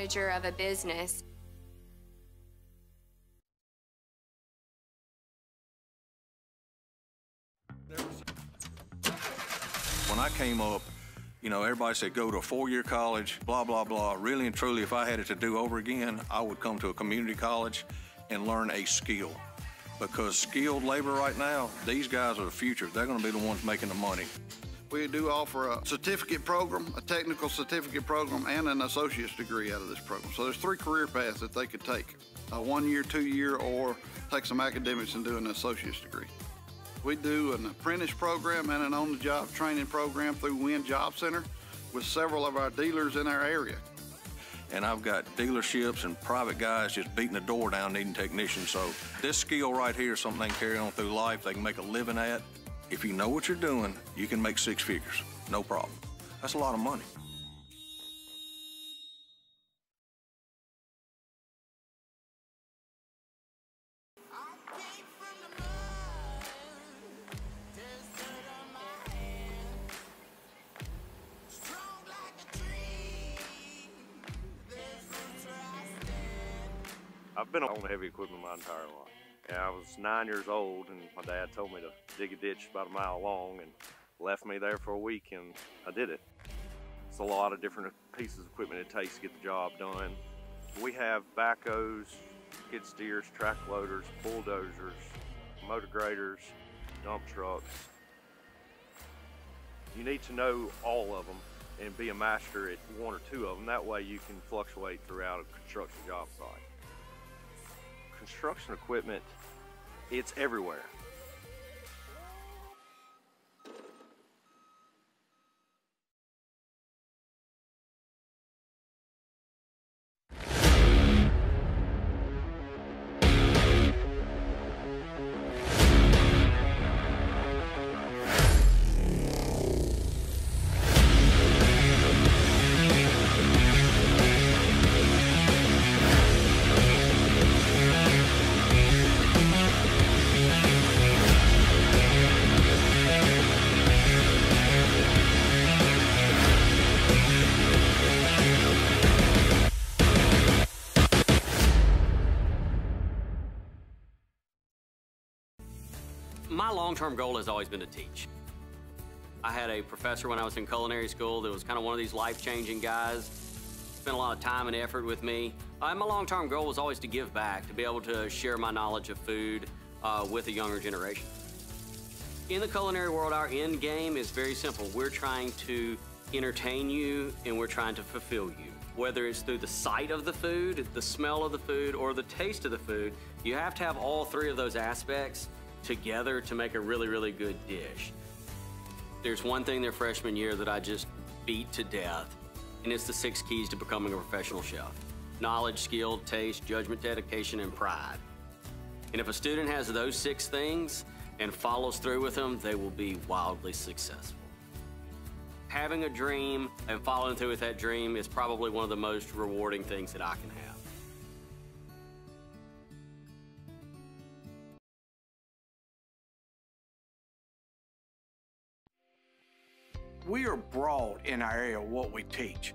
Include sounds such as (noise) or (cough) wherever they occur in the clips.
of a business. When I came up, you know, everybody said go to a four-year college, blah, blah, blah. Really and truly, if I had it to do over again, I would come to a community college and learn a skill. Because skilled labor right now, these guys are the future. They're gonna be the ones making the money. We do offer a certificate program, a technical certificate program, and an associate's degree out of this program. So there's three career paths that they could take, a one-year, two-year, or take some academics and do an associate's degree. We do an apprentice program and an on-the-job training program through Win Job Center with several of our dealers in our area. And I've got dealerships and private guys just beating the door down needing technicians. So this skill right here is something they can carry on through life. They can make a living at. If you know what you're doing, you can make six figures, no problem. That's a lot of money. I've been on heavy equipment my entire life. I was nine years old, and my dad told me to dig a ditch about a mile long and left me there for a week, and I did it. It's a lot of different pieces of equipment it takes to get the job done. We have backhoes, skid steers, track loaders, bulldozers, motor graders, dump trucks. You need to know all of them and be a master at one or two of them. That way you can fluctuate throughout a construction job site. Construction equipment, it's everywhere. My long-term goal has always been to teach. I had a professor when I was in culinary school that was kind of one of these life-changing guys. Spent a lot of time and effort with me. Uh, my long-term goal was always to give back, to be able to share my knowledge of food uh, with a younger generation. In the culinary world, our end game is very simple. We're trying to entertain you and we're trying to fulfill you. Whether it's through the sight of the food, the smell of the food, or the taste of the food, you have to have all three of those aspects together to make a really, really good dish. There's one thing their freshman year that I just beat to death, and it's the six keys to becoming a professional chef. Knowledge, skill, taste, judgment, dedication, and pride. And if a student has those six things and follows through with them, they will be wildly successful. Having a dream and following through with that dream is probably one of the most rewarding things that I can have. We are broad in our area of what we teach.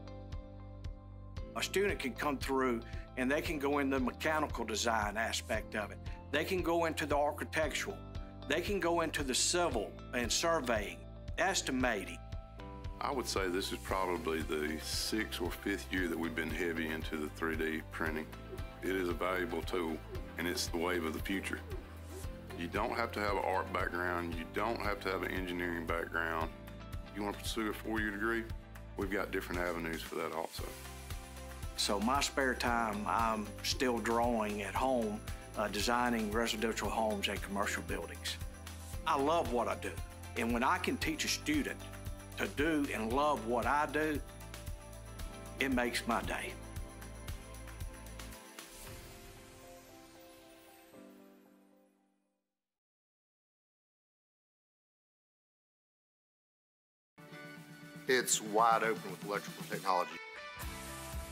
A student can come through and they can go in the mechanical design aspect of it. They can go into the architectural. They can go into the civil and surveying, estimating. I would say this is probably the sixth or fifth year that we've been heavy into the 3D printing. It is a valuable tool and it's the wave of the future. You don't have to have an art background. You don't have to have an engineering background you want to pursue a four-year degree, we've got different avenues for that also. So my spare time, I'm still drawing at home, uh, designing residential homes and commercial buildings. I love what I do. And when I can teach a student to do and love what I do, it makes my day. It's wide open with electrical technology.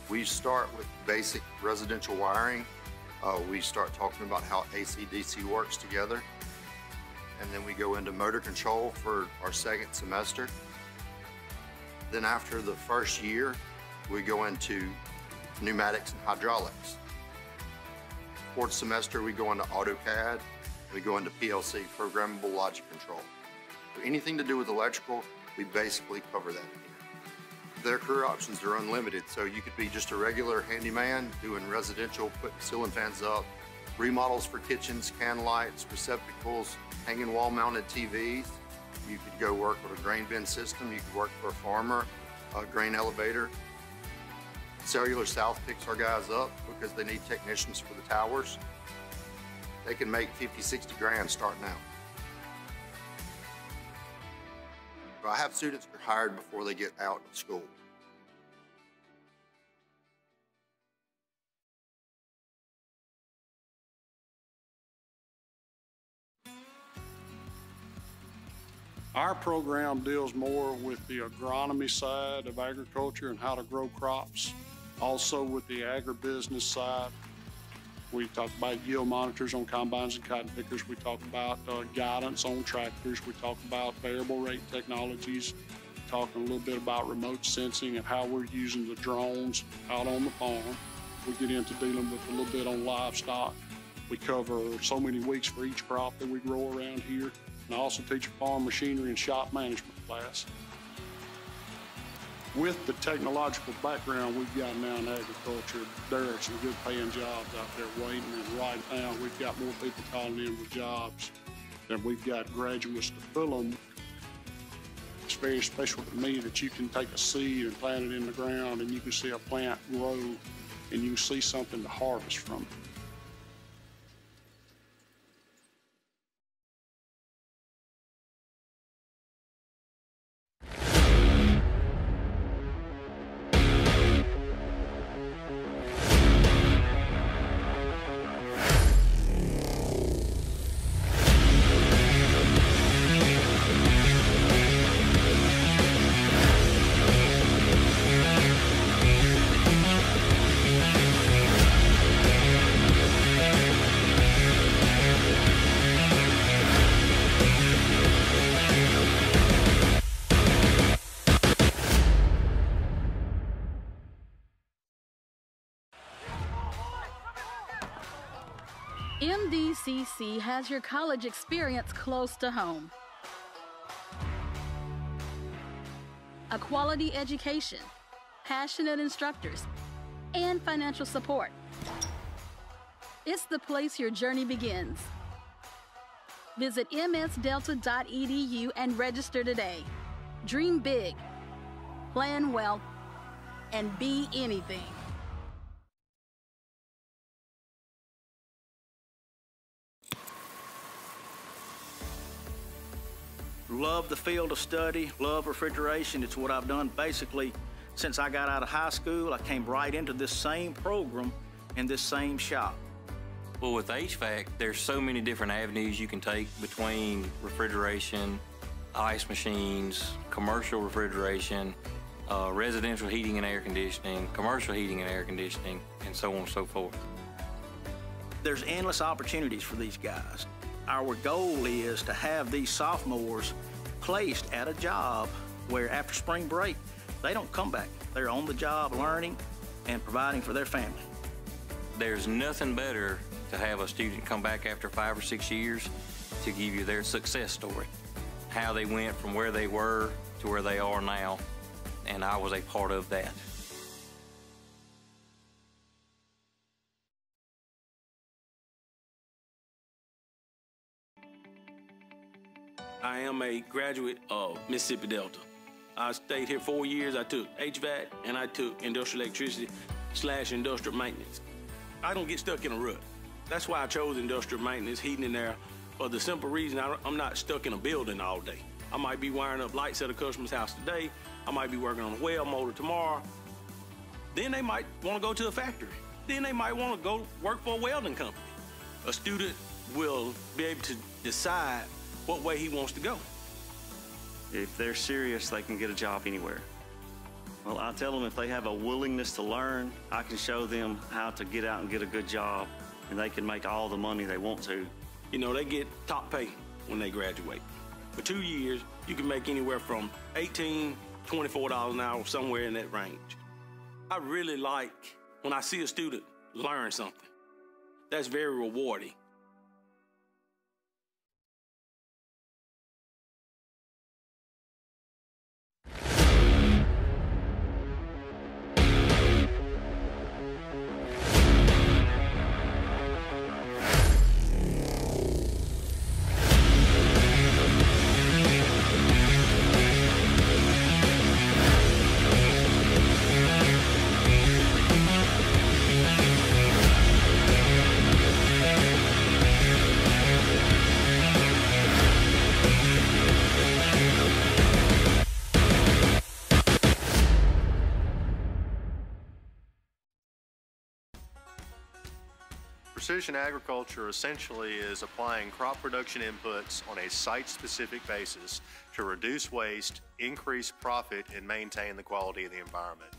We start with basic residential wiring. Uh, we start talking about how AC-DC works together. And then we go into motor control for our second semester. Then after the first year, we go into pneumatics and hydraulics. Fourth semester, we go into AutoCAD, we go into PLC, Programmable Logic Control. Anything to do with electrical, we basically cover that. Their career options are unlimited, so you could be just a regular handyman doing residential, putting ceiling fans up, remodels for kitchens, can lights, receptacles, hanging wall-mounted TVs. You could go work with a grain bin system. You could work for a farmer, a grain elevator. Cellular South picks our guys up because they need technicians for the towers. They can make 50, 60 grand starting out. I have students who are hired before they get out of school. Our program deals more with the agronomy side of agriculture and how to grow crops, also with the agribusiness side. We talk about yield monitors on combines and cotton pickers. We talk about uh, guidance on tractors. We talk about variable rate technologies. Talking a little bit about remote sensing and how we're using the drones out on the farm. We get into dealing with a little bit on livestock. We cover so many weeks for each crop that we grow around here. And I also teach a farm machinery and shop management class. With the technological background we've got now in agriculture, there are some good paying jobs out there waiting. And right now, we've got more people calling in with jobs than we've got graduates to fill them. It's very special to me that you can take a seed and plant it in the ground and you can see a plant grow and you can see something to harvest from it. Has your college experience close to home. A quality education, passionate instructors, and financial support. It's the place your journey begins. Visit msdelta.edu and register today. Dream big, plan well, and be anything. Love the field of study, love refrigeration. It's what I've done basically since I got out of high school. I came right into this same program in this same shop. Well, with HVAC, there's so many different avenues you can take between refrigeration, ice machines, commercial refrigeration, uh, residential heating and air conditioning, commercial heating and air conditioning, and so on and so forth. There's endless opportunities for these guys. Our goal is to have these sophomores placed at a job where after spring break, they don't come back. They're on the job learning and providing for their family. There's nothing better to have a student come back after five or six years to give you their success story. How they went from where they were to where they are now, and I was a part of that. I am a graduate of Mississippi Delta. I stayed here four years. I took HVAC and I took industrial electricity slash industrial maintenance. I don't get stuck in a rut. That's why I chose industrial maintenance, heating and air, for the simple reason I, am not stuck in a building all day. I might be wiring up lights at a customer's house today. I might be working on a well motor tomorrow. Then they might want to go to a factory. Then they might want to go work for a welding company. A student will be able to decide what way he wants to go. If they're serious, they can get a job anywhere. Well, I tell them if they have a willingness to learn, I can show them how to get out and get a good job, and they can make all the money they want to. You know, they get top pay when they graduate. For two years, you can make anywhere from 18 $24 an hour, somewhere in that range. I really like when I see a student learn something. That's very rewarding. Precision agriculture essentially is applying crop production inputs on a site-specific basis to reduce waste, increase profit, and maintain the quality of the environment.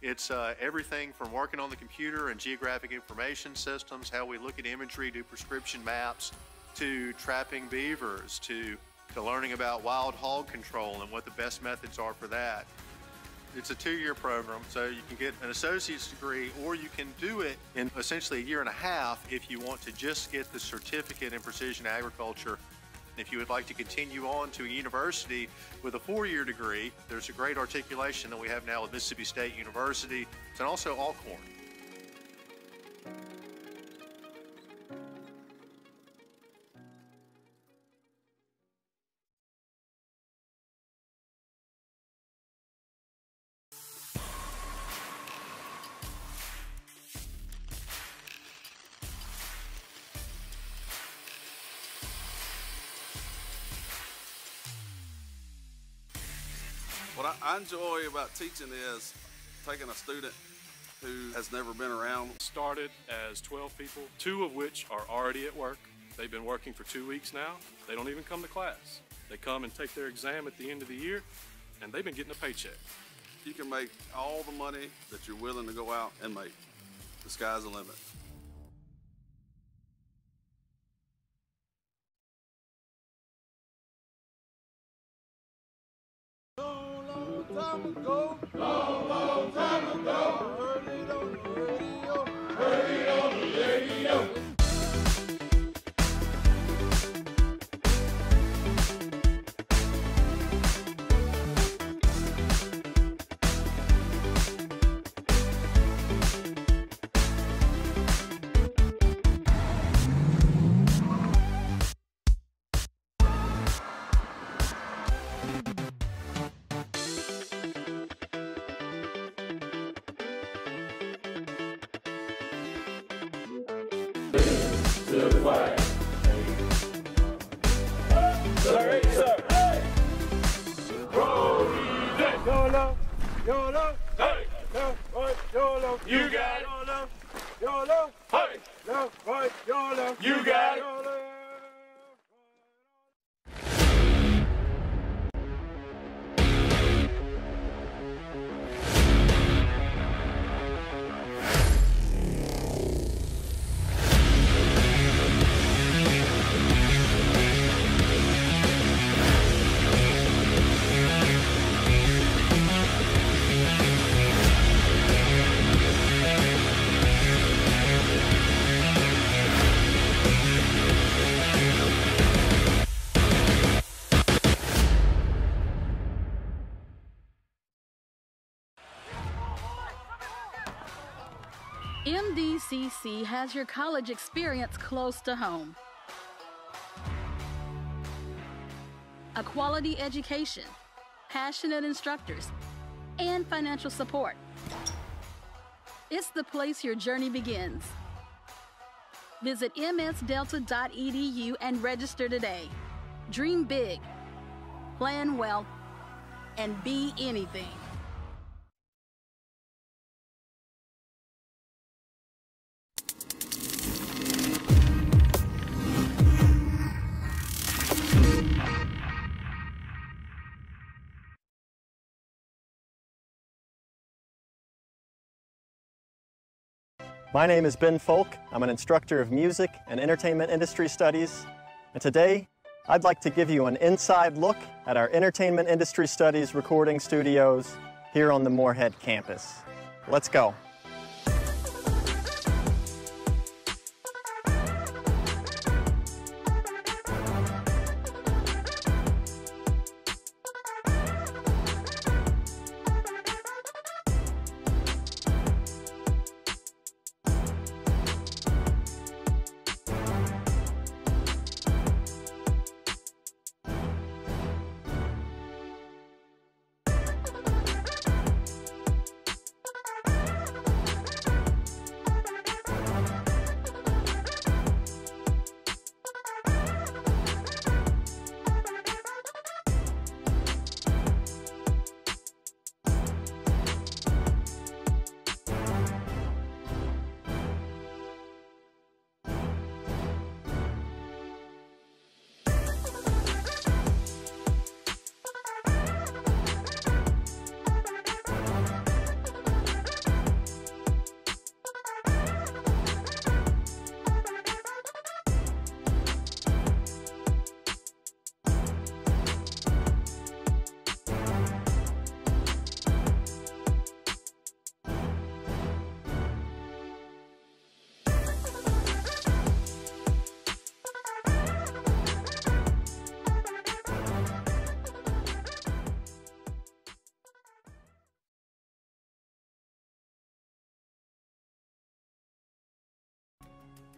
It's uh, everything from working on the computer and geographic information systems, how we look at imagery, do prescription maps, to trapping beavers, to, to learning about wild hog control and what the best methods are for that. It's a two-year program, so you can get an associate's degree or you can do it in essentially a year and a half if you want to just get the certificate in precision agriculture. If you would like to continue on to a university with a four-year degree, there's a great articulation that we have now with Mississippi State University and also Alcorn. I, enjoy about teaching is taking a student who has never been around. Started as 12 people, two of which are already at work. They've been working for two weeks now. They don't even come to class. They come and take their exam at the end of the year, and they've been getting a paycheck. You can make all the money that you're willing to go out and make. The sky's the limit. Has your college experience close to home. A quality education, passionate instructors, and financial support. It's the place your journey begins. Visit msdelta.edu and register today. Dream big, plan well, and be anything. My name is Ben Folk. I'm an instructor of music and entertainment industry studies. And today, I'd like to give you an inside look at our entertainment industry studies recording studios here on the Moorhead campus. Let's go.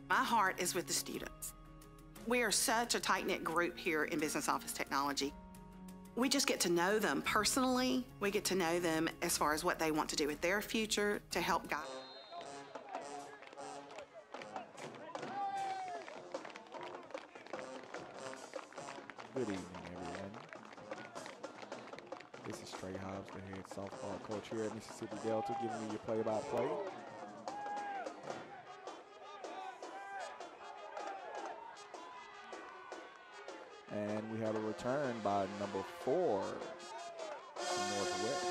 My heart is with the students. We are such a tight knit group here in Business Office Technology. We just get to know them personally. We get to know them as far as what they want to do with their future to help guide. Good evening, everyone. This is Trey Hobbs, the head softball coach here at Mississippi Delta, giving you your play-by-play. And we have a return by number four, Northwest.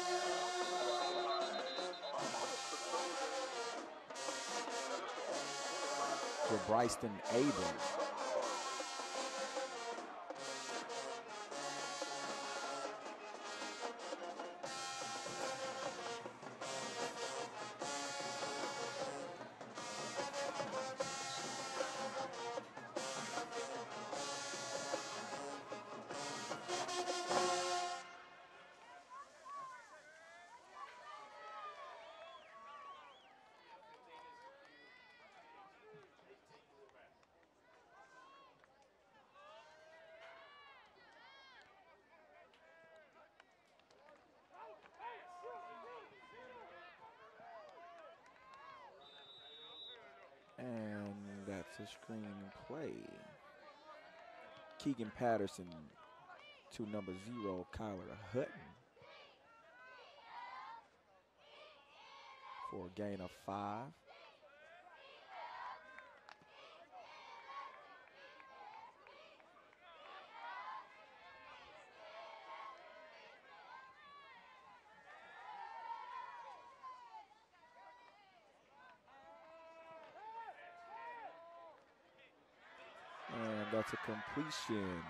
For Bryston Abrams. Keegan Patterson to number zero, Kyler Hutton. For a gain of five. And that's a completion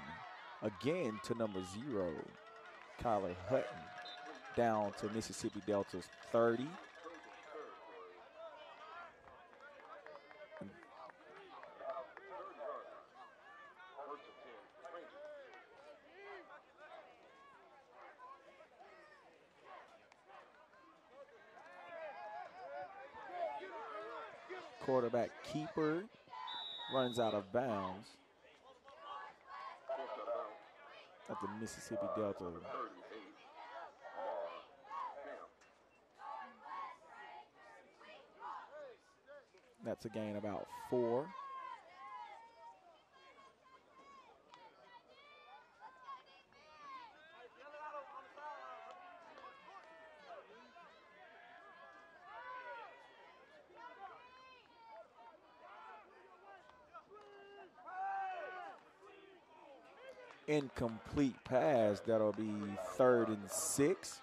again to number zero, Kyler Hutton, down to Mississippi Delta's 30. Quarterback keeper runs out of bounds at the Mississippi Delta. That's a gain about four. Incomplete pass. That'll be third and six.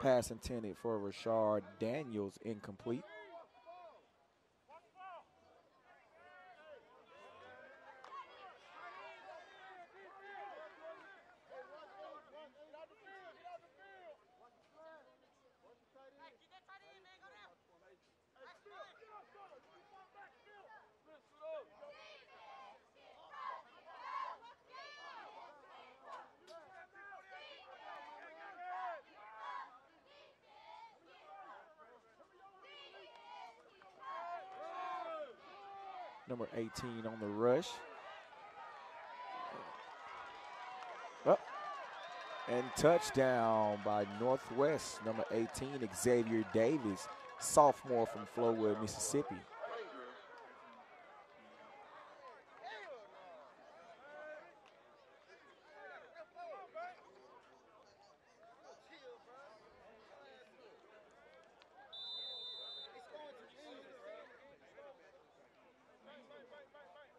Pass intended for Rashard Daniels, incomplete. Number 18 on the rush. Up. And touchdown by Northwest, number 18, Xavier Davis, sophomore from Flowood, Mississippi.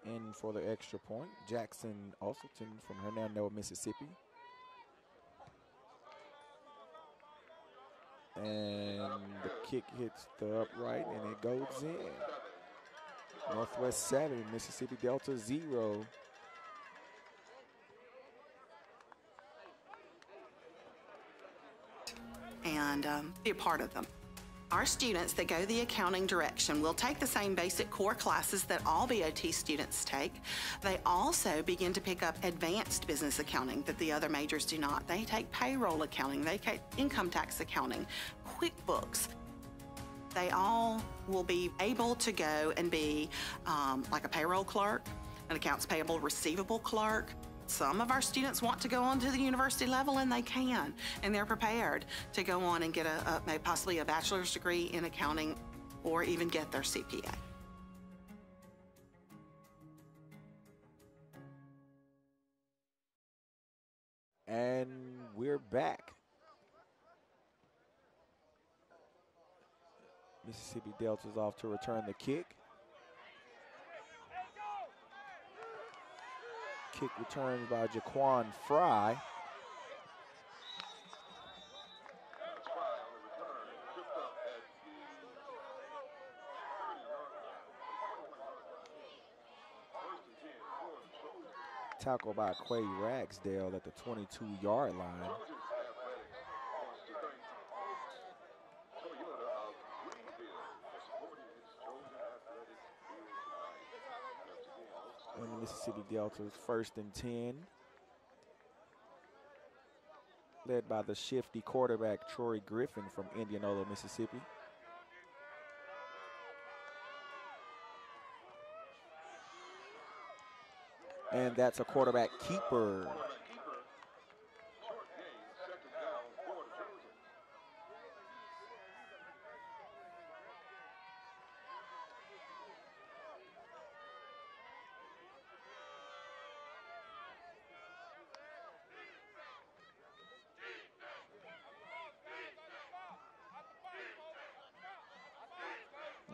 In for the extra point, Jackson Oselton from Hernando, Mississippi. And the kick hits the upright and it goes in. Northwest 7, Mississippi Delta 0. and um, be a part of them. Our students that go the accounting direction will take the same basic core classes that all BOT students take. They also begin to pick up advanced business accounting that the other majors do not. They take payroll accounting, they take income tax accounting, QuickBooks. They all will be able to go and be um, like a payroll clerk, an accounts payable receivable clerk. Some of our students want to go on to the university level and they can, and they're prepared to go on and get a, a possibly a bachelor's degree in accounting or even get their CPA. And we're back. Mississippi Delta's off to return the kick. Kick returned by Jaquan Fry. Tackle by Quay Ragsdale at the 22 yard line. And Mississippi Delta's first and 10. Led by the shifty quarterback Troy Griffin from Indianola, Mississippi. And that's a quarterback keeper.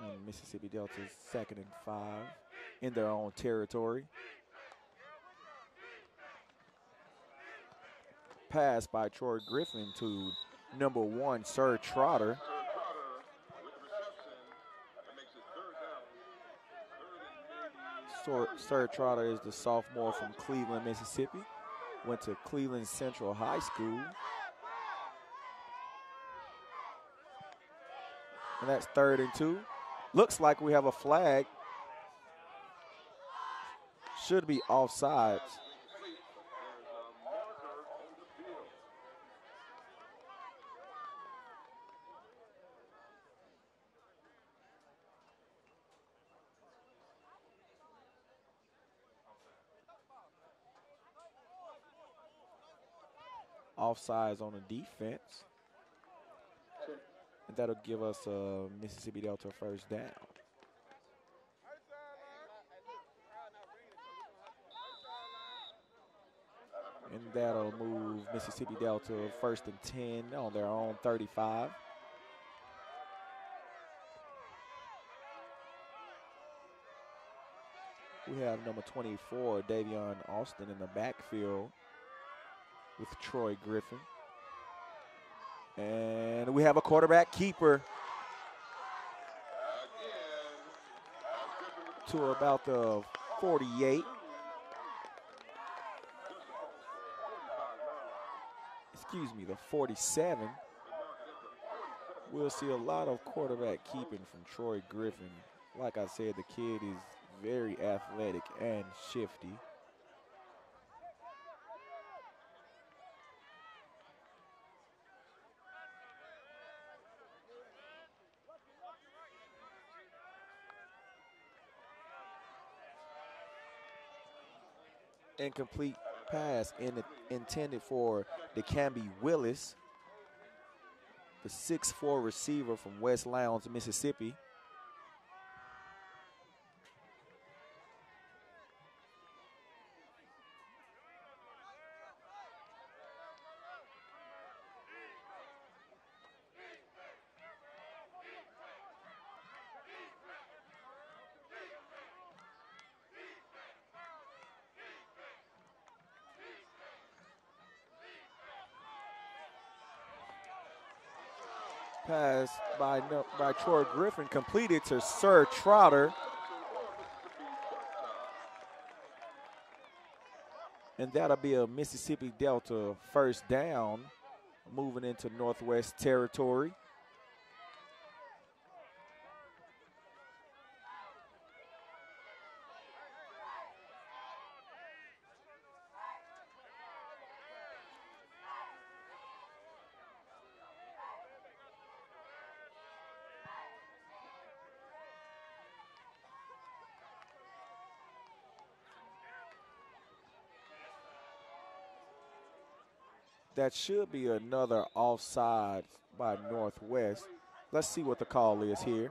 And Mississippi Delta's second and five in their own territory. Pass by Troy Griffin to number one, Sir Trotter. Sir, Sir Trotter is the sophomore from Cleveland, Mississippi. Went to Cleveland Central High School. And that's third and two. Looks like we have a flag. Should be offsides. Offsides on the defense. And that'll give us a Mississippi Delta first down. And that'll move Mississippi Delta first and 10 on their own 35. We have number 24, Davion Austin, in the backfield with Troy Griffin. And we have a quarterback keeper to about the 48. Excuse me, the 47. We'll see a lot of quarterback keeping from Troy Griffin. Like I said, the kid is very athletic and shifty. Incomplete pass in, intended for DeCamby Willis, the 6'4 receiver from West Lowndes, Mississippi. Pass by, by Troy Griffin completed to Sir Trotter. And that'll be a Mississippi Delta first down moving into Northwest Territory. That should be another offside by Northwest. Let's see what the call is here.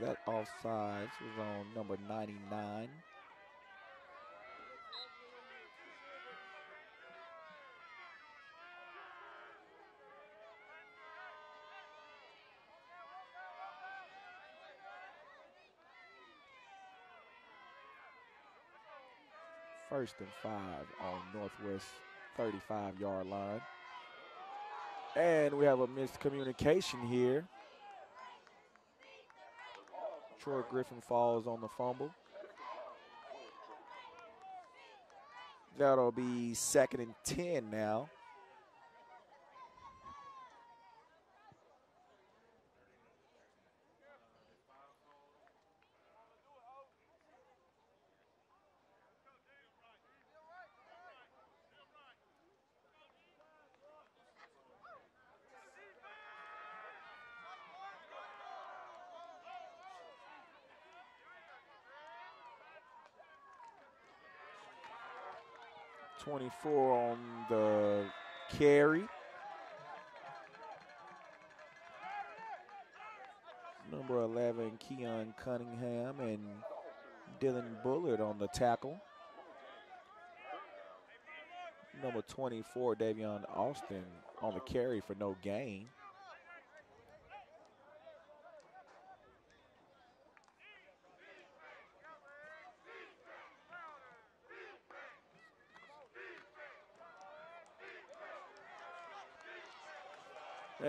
That offsides was on number 99. First and five on Northwest 35 yard line. And we have a miscommunication here. Troy Griffin falls on the fumble. That'll be second and 10 now. Twenty-four on the carry. Number 11, Keon Cunningham, and Dylan Bullard on the tackle. Number 24, Davion Austin on the carry for no gain.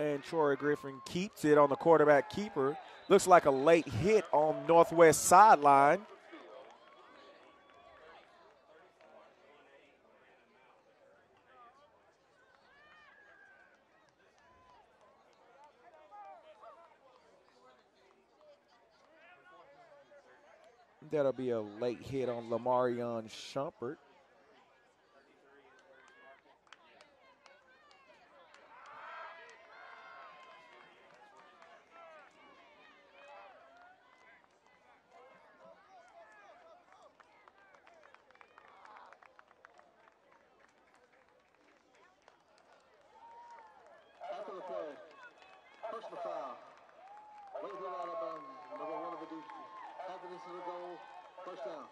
And Troy Griffin keeps it on the quarterback keeper. Looks like a late hit on Northwest sideline. That'll be a late hit on Lamarion Shumpert. After the play, personal foul. Louisville, Alabama, number one of the Deuces. After this is a goal, first down.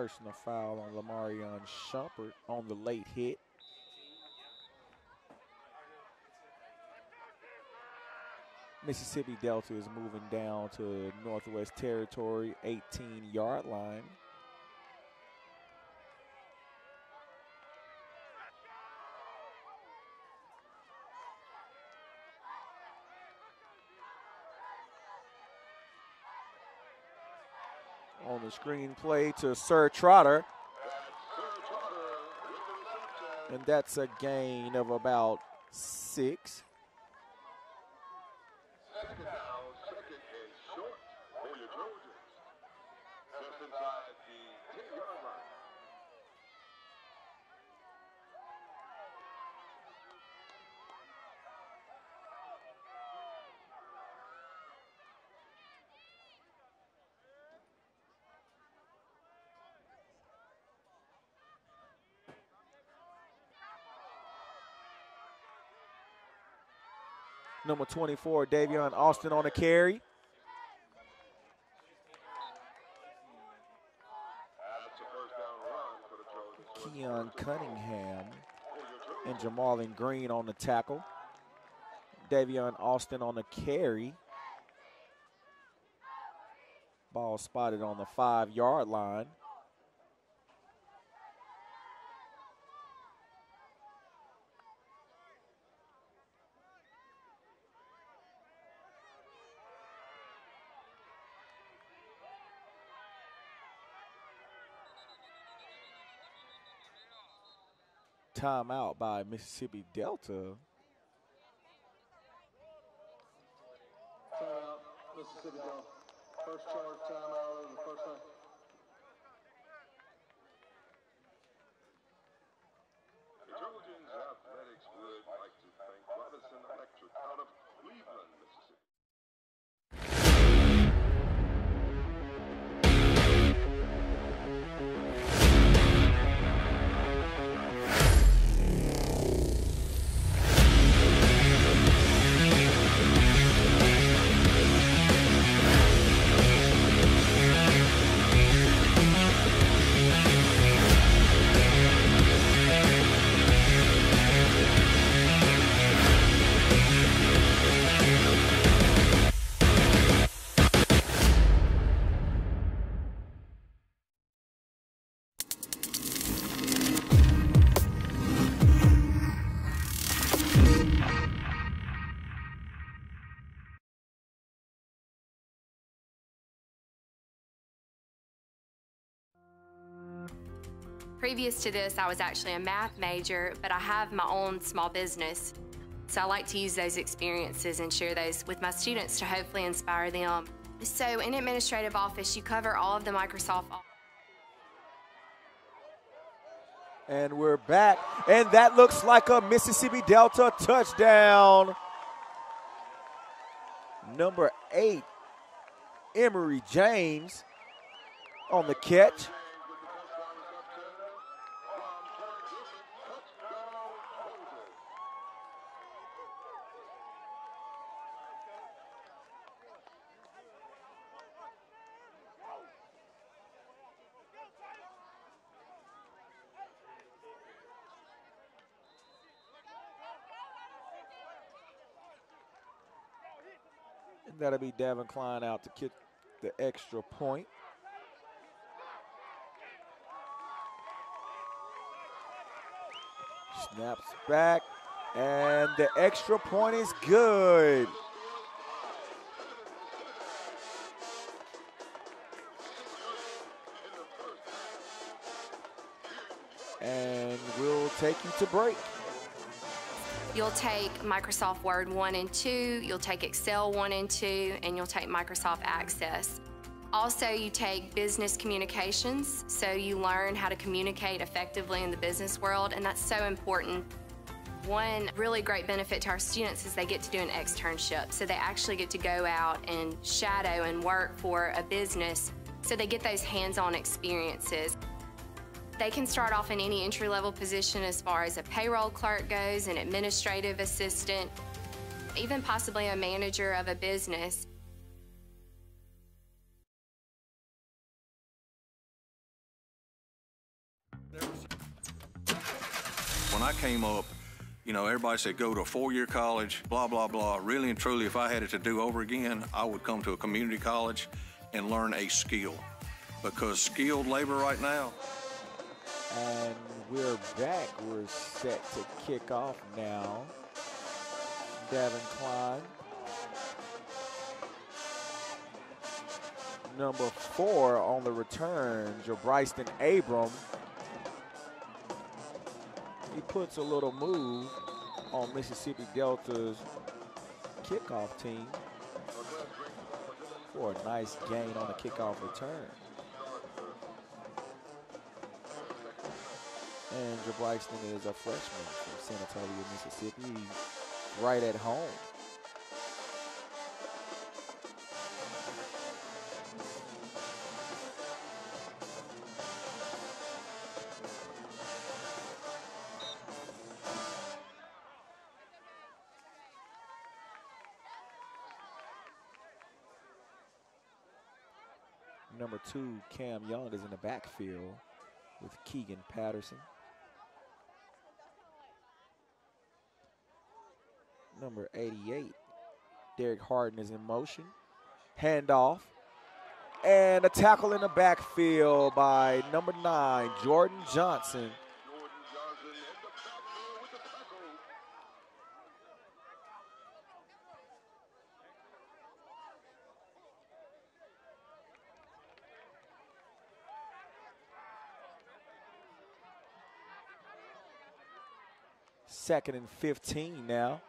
Personal foul on Lamarion Shumpert on the late hit. Mississippi Delta is moving down to Northwest Territory, 18 yard line. On the screen play to Sir Trotter. And that's a gain of about six. Second down, second and short for your Trojans. Just inside the 10 yard line. Number 24, Davion Austin on carry. A Trojans. Keon Cunningham and Jamalin Green on the tackle. Davion Austin on the carry. Ball spotted on the five yard line. Timeout by Mississippi Delta. Timeout, Mississippi Delta. First charge timeout the first half. Previous to this, I was actually a math major, but I have my own small business. So I like to use those experiences and share those with my students to hopefully inspire them. So in administrative office, you cover all of the Microsoft And we're back. And that looks like a Mississippi Delta touchdown. Number eight, Emory James on the catch. That'll be Davin Klein out to kick the extra point. Snaps back, and the extra point is good. And we'll take you to break. You'll take Microsoft Word 1 and 2, you'll take Excel 1 and 2, and you'll take Microsoft Access. Also, you take business communications, so you learn how to communicate effectively in the business world, and that's so important. One really great benefit to our students is they get to do an externship, so they actually get to go out and shadow and work for a business, so they get those hands-on experiences. They can start off in any entry level position as far as a payroll clerk goes, an administrative assistant, even possibly a manager of a business. When I came up, you know, everybody said go to a four-year college, blah, blah, blah. Really and truly, if I had it to do over again, I would come to a community college and learn a skill. Because skilled labor right now, And we're back. We're set to kick off now. Davin Klein. Number four on the return, Jabriston Abram. He puts a little move on Mississippi Delta's kickoff team for a nice gain on the kickoff return. And Jabriston is a freshman from Senatobia, Mississippi, right at home. Number two, Cam Young, is in the backfield with Keegan Patterson. Number 88, Derek Harden is in motion. Handoff. And a tackle in the backfield by number nine, Jordan Johnson. Second and 15 now.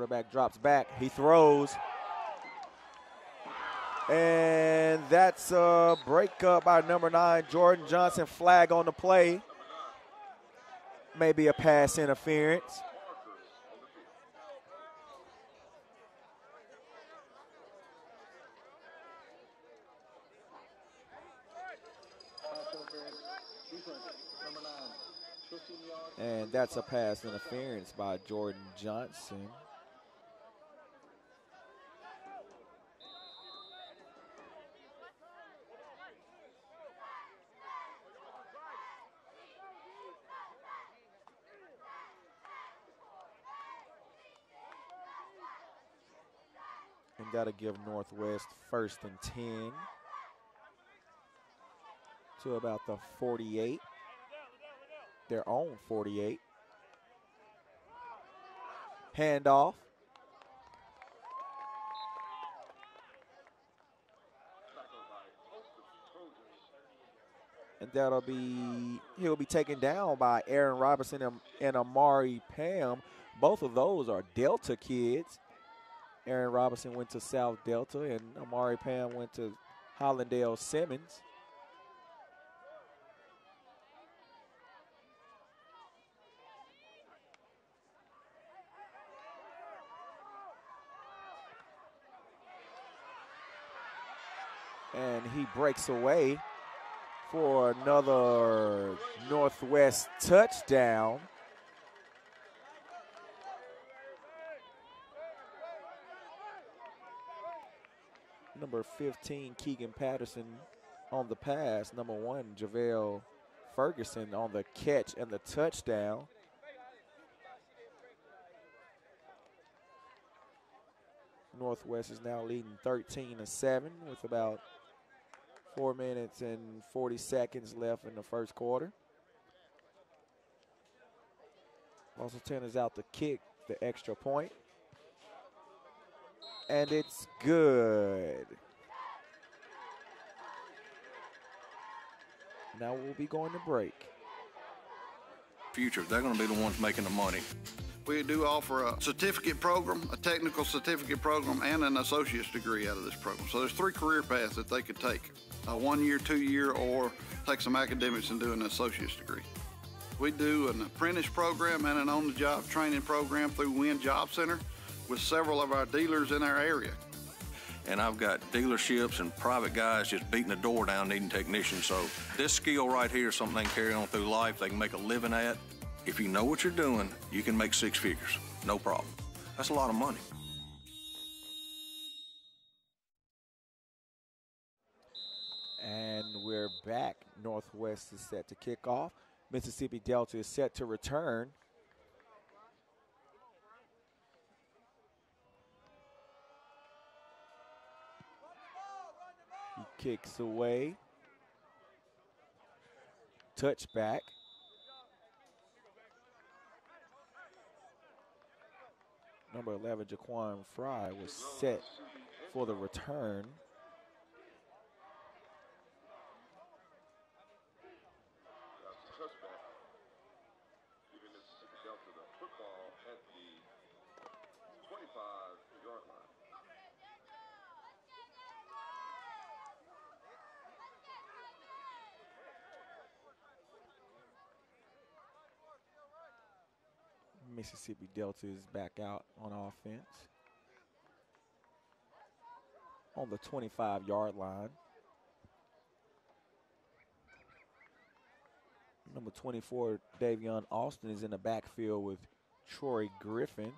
Quarterback drops back. He throws. And that's a breakup by number nine, Jordan Johnson. Flag on the play. Maybe a pass interference. And that's a pass interference by Jordan Johnson. And that'll give Northwest first and 10 to about the 48 their own 48. Handoff. And that'll be, he'll be taken down by Aaron Robinson and, and Amari Pam. Both of those are Delta kids. Aaron Robinson went to South Delta, and Amari Pam went to Hollandale Simmons. And he breaks away for another Northwest touchdown. Number 15, Keegan Patterson on the pass. Number one, JaVale Ferguson on the catch and the touchdown. Northwest is now leading 13 to 7 with about four minutes and 40 seconds left in the first quarter. Russell 10 is out to kick the extra point. And it's good. Now we'll be going to break. Future, they're going to be the ones making the money. We do offer a certificate program, a technical certificate program, and an associate's degree out of this program. So there's three career paths that they could take, a one year, two year, or take some academics and do an associate's degree. We do an apprentice program and an on-the-job training program through Win Job Center with several of our dealers in our area. And I've got dealerships and private guys just beating the door down needing technicians. So this skill right here is something they can carry on through life. They can make a living at. If you know what you're doing, you can make six figures, no problem. That's a lot of money. And we're back. Northwest is set to kick off. Mississippi Delta is set to return. He kicks away. Touchback. Number 11, Jaquan Fry, was set for the return. Mississippi Delta is back out on offense. On the 25 yard line. Number 24, Davion Austin, is in the backfield with Troy Griffin.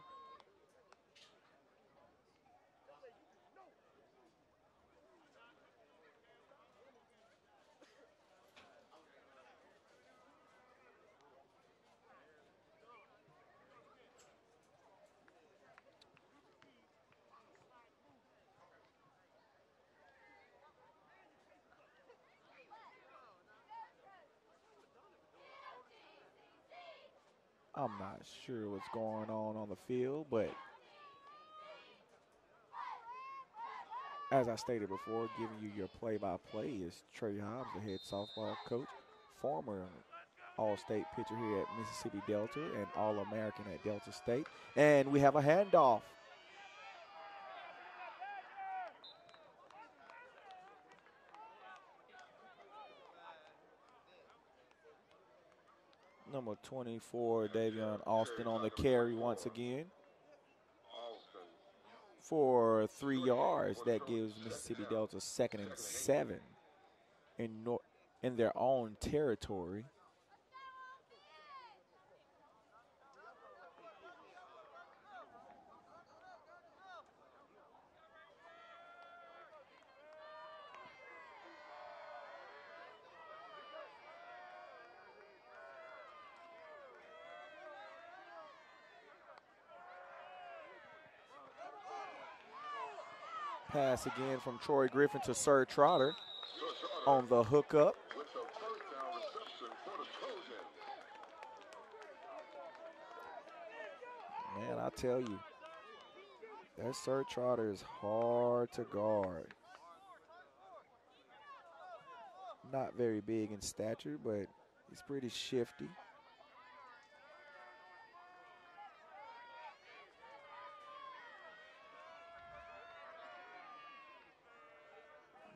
I'm sure what's going on on the field, but as I stated before, giving you your play-by-play is Trey Hobbs, the head softball coach, former All-State pitcher here at Mississippi Delta and All-American at Delta State. And we have a handoff. Number 24, Davion Austin on the carry once again. For three yards, that gives Mississippi Delta second and seven in, nor- in their own territory. Pass again from Troy Griffin to Sir Trotter on the hookup. Man, I tell you, that Sir Trotter is hard to guard. Not very big in stature, but he's pretty shifty.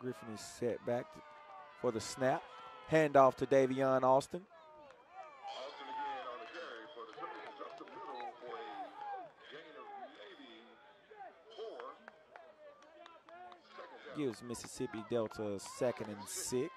Griffin is set back for the snap. Handoff to Davion Austin. Gives Mississippi Delta second and six.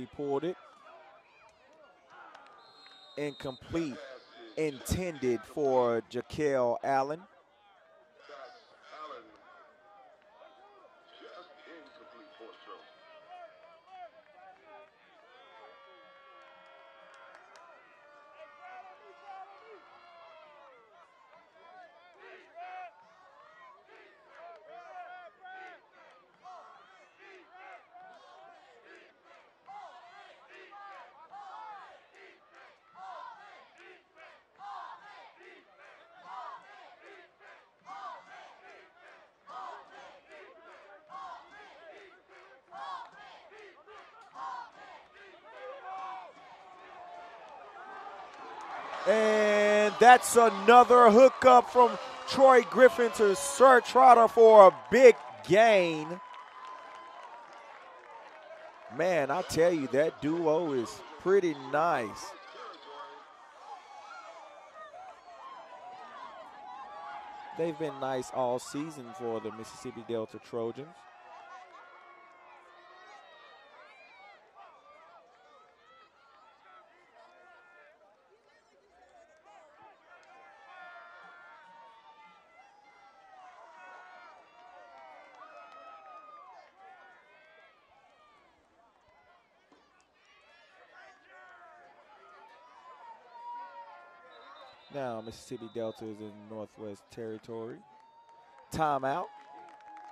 He pulled it. Incomplete. Intended for Jaquel Allen. And that's another hookup from Troy Griffin to Sir Trotter for a big gain. Man, I tell you, that duo is pretty nice. They've been nice all season for the Mississippi Delta Trojans. Now Mississippi Delta is in Northwest Territory. Timeout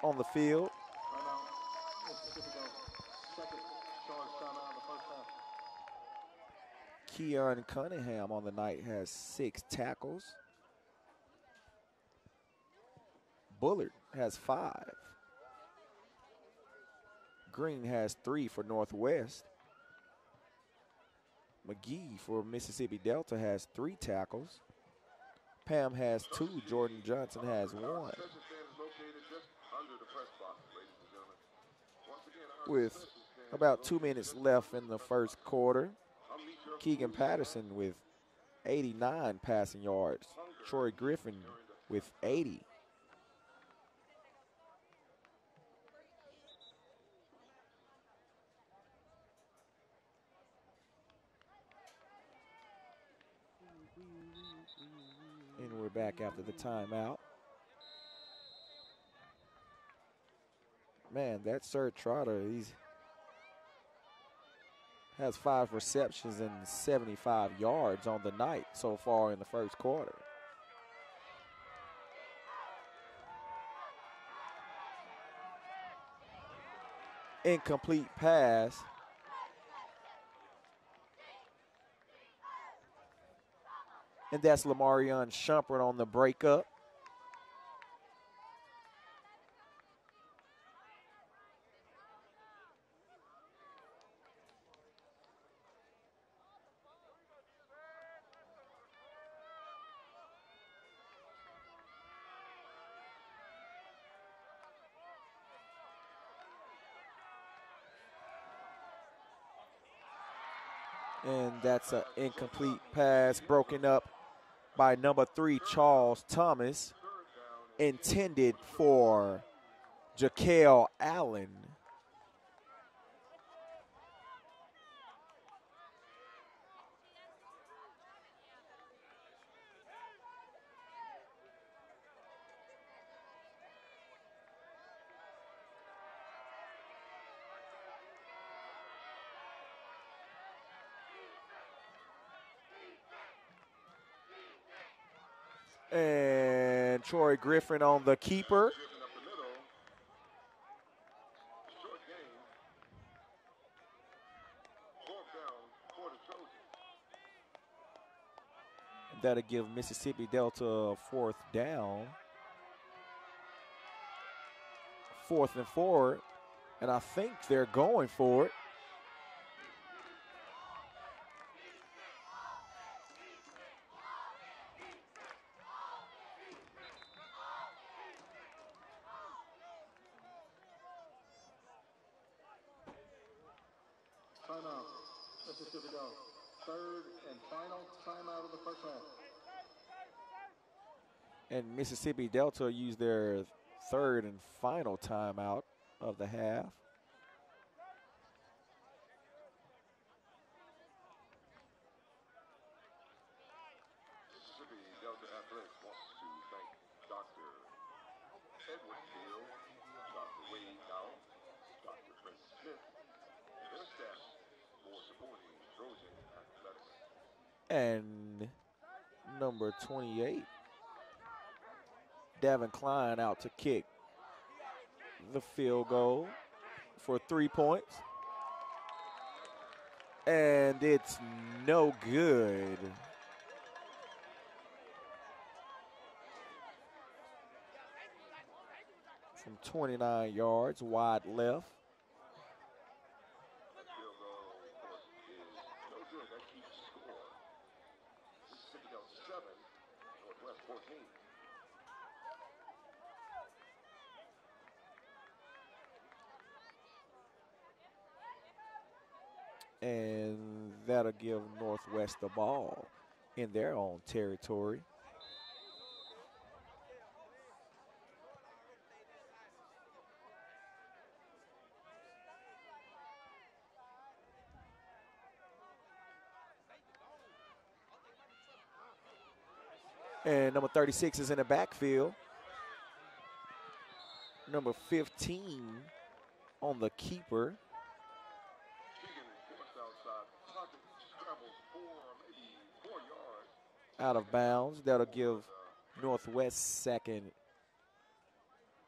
on the field. Keon Cunningham on the night has six tackles. Bullard has five. Green has three for Northwest. McGee for Mississippi Delta has three tackles. Pam has two. Jordan Johnson has one. With about two minutes left in the first quarter, Keegan Patterson with 89 passing yards. Troy Griffin with 80. And we're back after the timeout. Man, that Sir Trotter, he's has five receptions and 75 yards on the night so far in the first quarter. Incomplete pass. And that's Lamarion Shumpert on the breakup. And that's an incomplete pass broken up by number three, Charles Thomas, intended for Jaquel Allen. Troy Griffin on the keeper. That'll give Mississippi Delta a fourth down. Fourth and four. And I think they're going for it. Timeout. Mississippi Delta. Third and final timeout of the first half. And Mississippi Delta used their third and final timeout of the half. Mississippi Delta Athletics wants to thank Dr. Edward Hill, Dr. Wade Dowell, Dr. Prince Smith, and their staff for supporting Trojan Athletics. And number 28, Davin Klein out to kick the field goal for three points. And it's no good. From 29 yards, wide left. No good. That keeps score. Mississippi Delta 7, Northwest 14. And that'll give Northwest the ball in their own territory. And number 36 is in the backfield. Number 15 on the keeper. outside pocket, scrambles four, maybe four yards. Out of bounds. That'll give Northwest second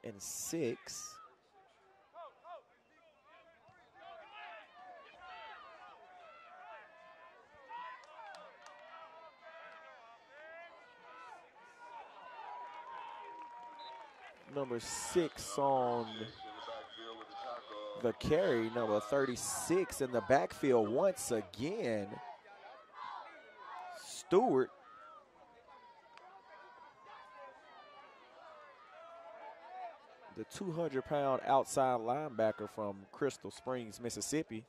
and six. Number six on the carry, number 36 in the backfield once again. Stewart. The 200 pound outside linebacker from Crystal Springs, Mississippi.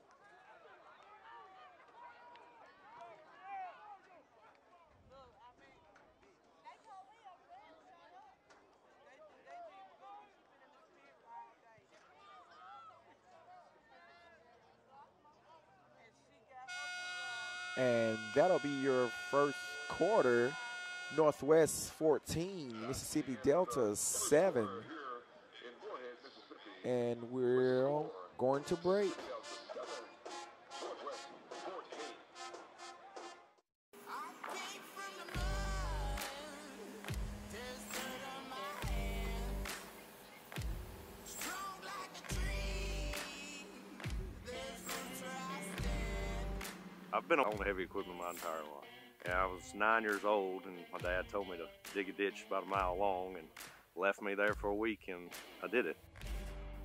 And that'll be your first quarter. Northwest 14, Mississippi Delta 7. And we're going to break. I've been on heavy equipment my entire life. And I was nine years old, and my dad told me to dig a ditch about a mile long and left me there for a week, and I did it.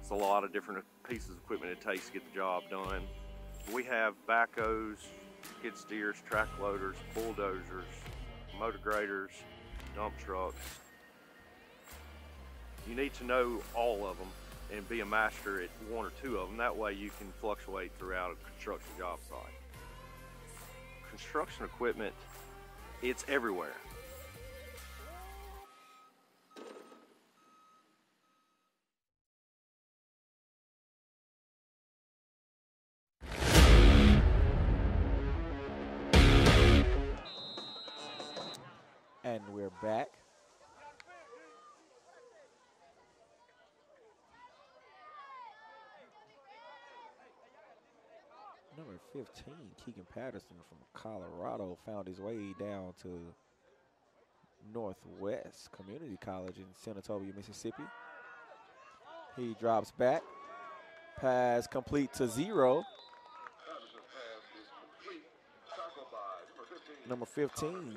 It's a lot of different pieces of equipment it takes to get the job done. We have backhoes, skid steers, track loaders, bulldozers, motor graders, dump trucks. You need to know all of them and be a master at one or two of them. That way you can fluctuate throughout a construction job site construction equipment, it's everywhere. Back. Number 15, Keegan Patterson from Colorado, found his way down to Northwest Community College in Senatobia, Mississippi. He drops back. Pass complete to zero. Number 15,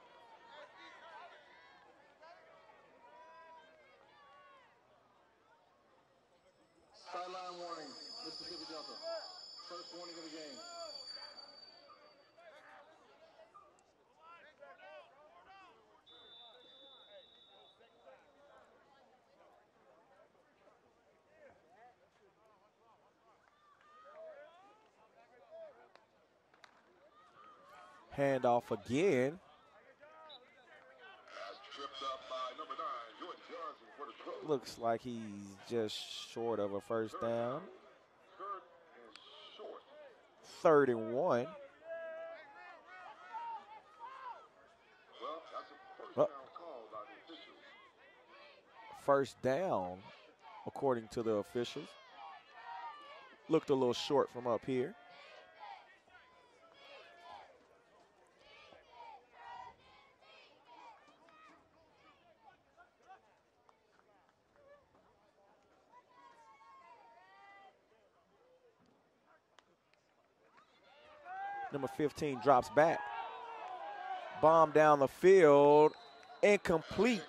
Handoff again. Looks like he's just short of a first down. Third and one. First down, according to the officials. Looked a little short from up here. Number 15 drops back. Bomb down the field. Incomplete.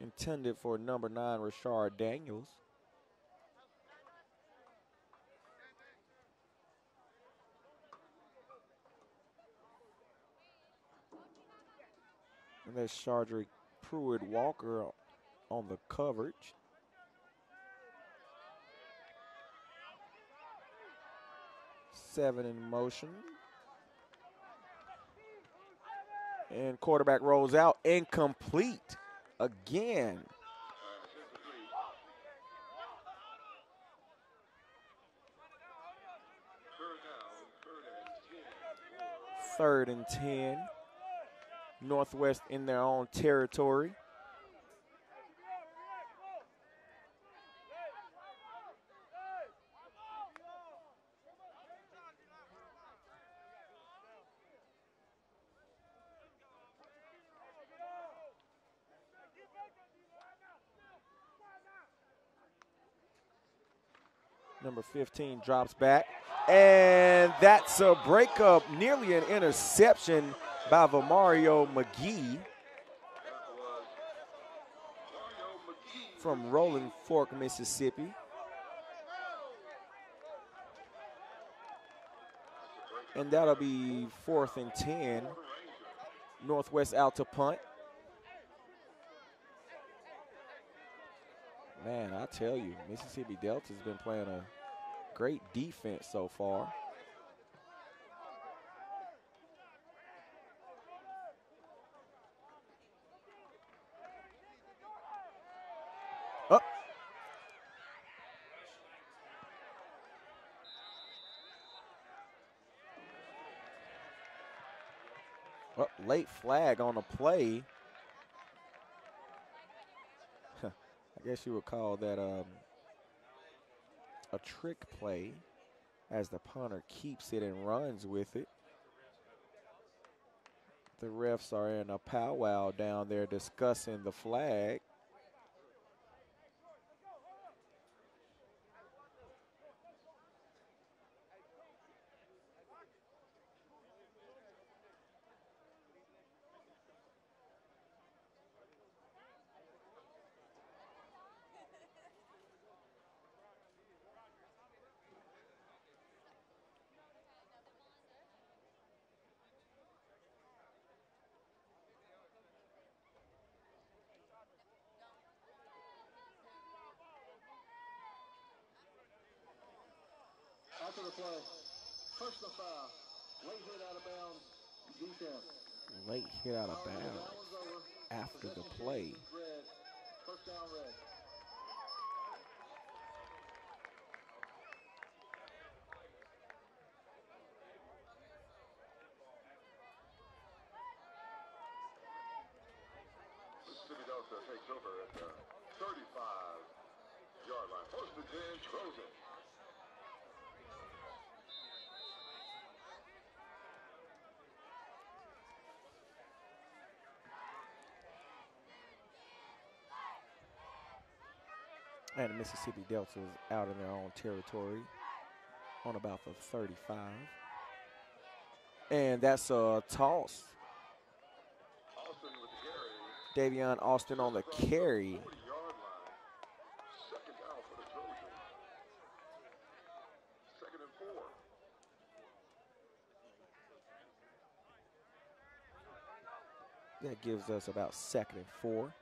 Intended for number nine, Rashard Daniels. And that's Shardrick Pruitt Walker on the coverage. Seven in motion. And quarterback rolls out, incomplete again. Third and 10. Northwest in their own territory. Number 15 drops back. And that's a breakup, nearly an interception by Mario McGee from Rolling Fork, Mississippi. And that'll be fourth and 10. Northwest out to punt. Man, I tell you, Mississippi Delta's been playing a great defense so far. Late flag on the play. (laughs) I guess you would call that um, a trick play as the punter keeps it and runs with it. The refs are in a powwow down there discussing the flag. Hit out of bounds after the play. First. Mississippi Delta takes over at the 35-yard line. Postage in Trojan. And Mississippi Delta is out in their own territory on about the 35. And that's a toss. The. Davion Austin on the carry. 40-yard line. Second down for the Trojans. Second and four. That gives us about second and four.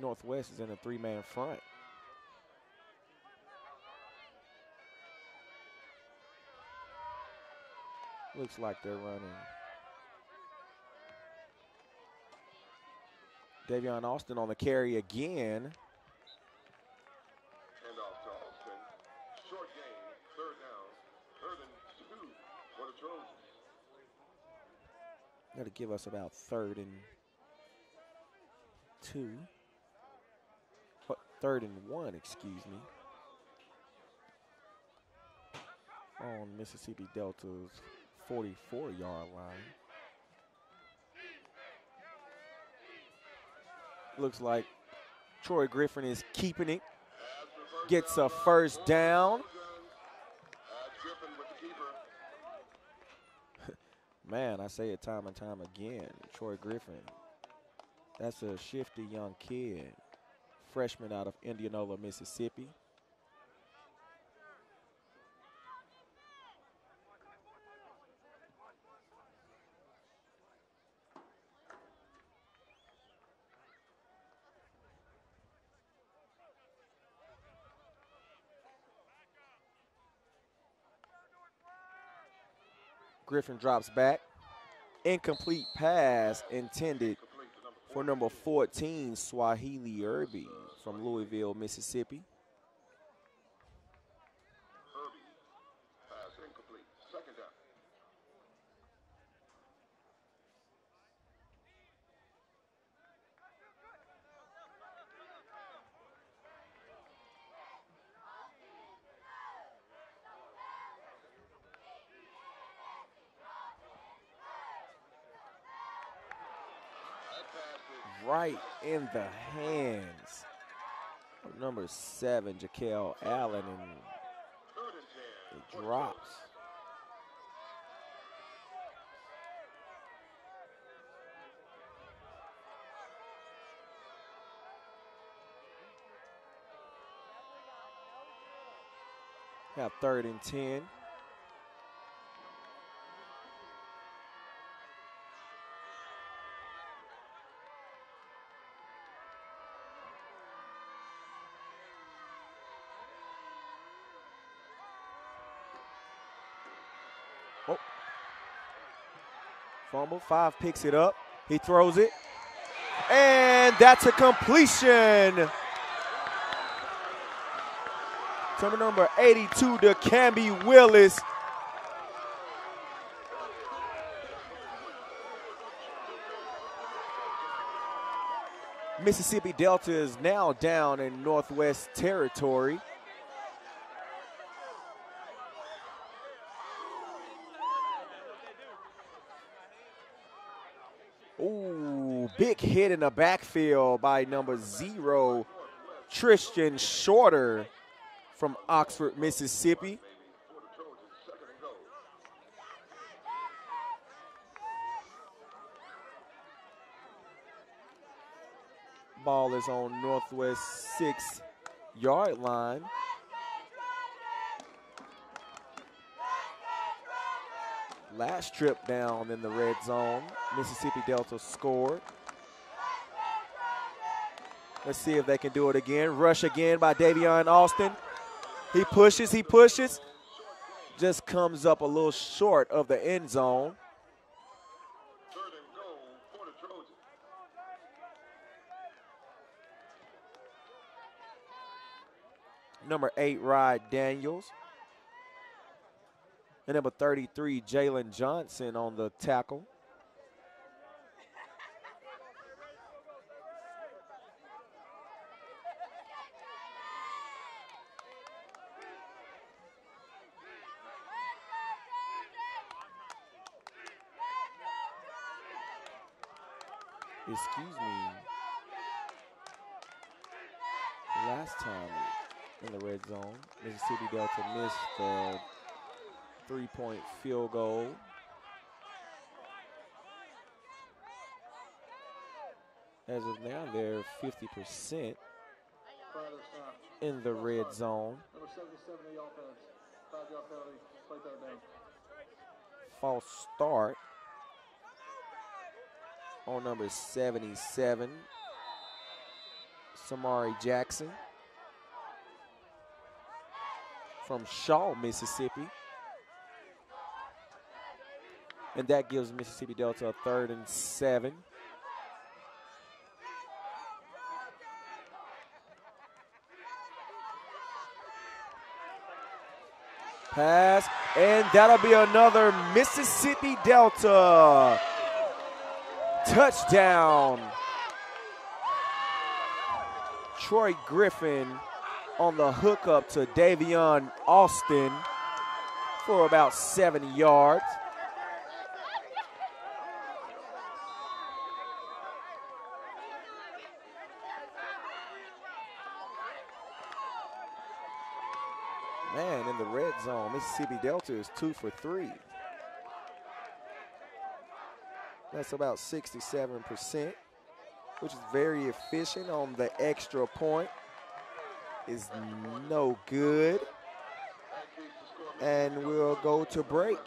Northwest is in a three-man front. Looks like they're running. Davion Austin on the carry again. Handoff to Austin. Short gain. Third down. Third and two for the Trojans. That'll give us about third and two. Third and one, excuse me. On Mississippi Delta's 44 yard line. Looks like Troy Griffin is keeping it. Gets a first down. (laughs) Man, I say it time and time again. Troy Griffin. That's a shifty young kid. Freshman out of Indianola, Mississippi. Griffin drops back. Incomplete pass intended for number 14, Swahili Irby from Louisville, Mississippi. Irby. Pass incomplete. Second down. Right in the hands number seven, Jaquel Allen, and it drops. Have third and 10. Five picks it up. He throws it. And that's a completion. To number 82, to Camby Willis. Mississippi Delta is now down in Northwest Territory. Ooh, big hit in the backfield by number zero, Tristan Shorter from Oxford, Mississippi. Ball is on Northwest six yard line. Last trip down in the red zone, Mississippi Delta scored. Let's see if they can do it again. Rush again by Davion Austin. He pushes, he pushes. Just comes up a little short of the end zone. Number eight, Rod Daniels. And number 33, Jalen Johnson on the tackle. excuse me, last time in the red zone, Mississippi Delta missed the three-point field goal. As of now, they're 50% in the red zone. False start on number 77, Samari Jackson from Shaw, Mississippi. And that gives Mississippi Delta a third and seven. Pass, and that'll be another Mississippi Delta touchdown. Troy Griffin on the hookup to Davion Austin for about seven yards. Man, in the red zone, Mississippi Delta is two for three. That's about 67%, which is very efficient on the extra point. Is no good. And we'll go to break.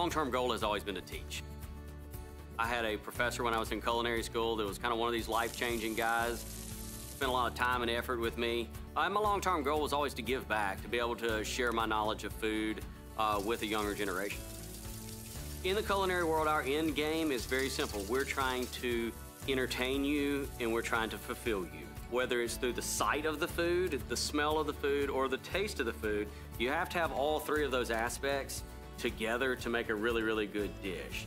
Long-term goal has always been to teach. I had a professor when I was in culinary school that was kind of one of these life-changing guys. Spent a lot of time and effort with me. Uh, my long-term goal was always to give back, to be able to share my knowledge of food uh, with a younger generation. In the culinary world, our end game is very simple. We're trying to entertain you and we're trying to fulfill you. Whether it's through the sight of the food, the smell of the food, or the taste of the food, you have to have all three of those aspects together to make a really, really good dish.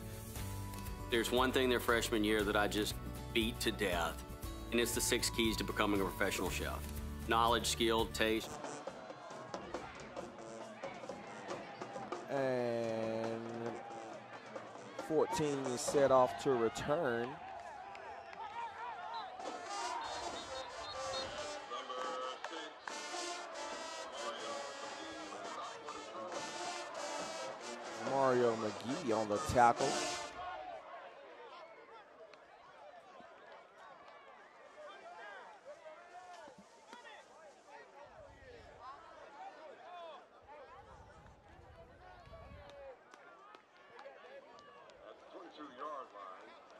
There's one thing their freshman year that I just beat to death, and it's the six keys to becoming a professional chef. Knowledge, skill, taste. And 14 is set off to return. Mario McGee on the tackle.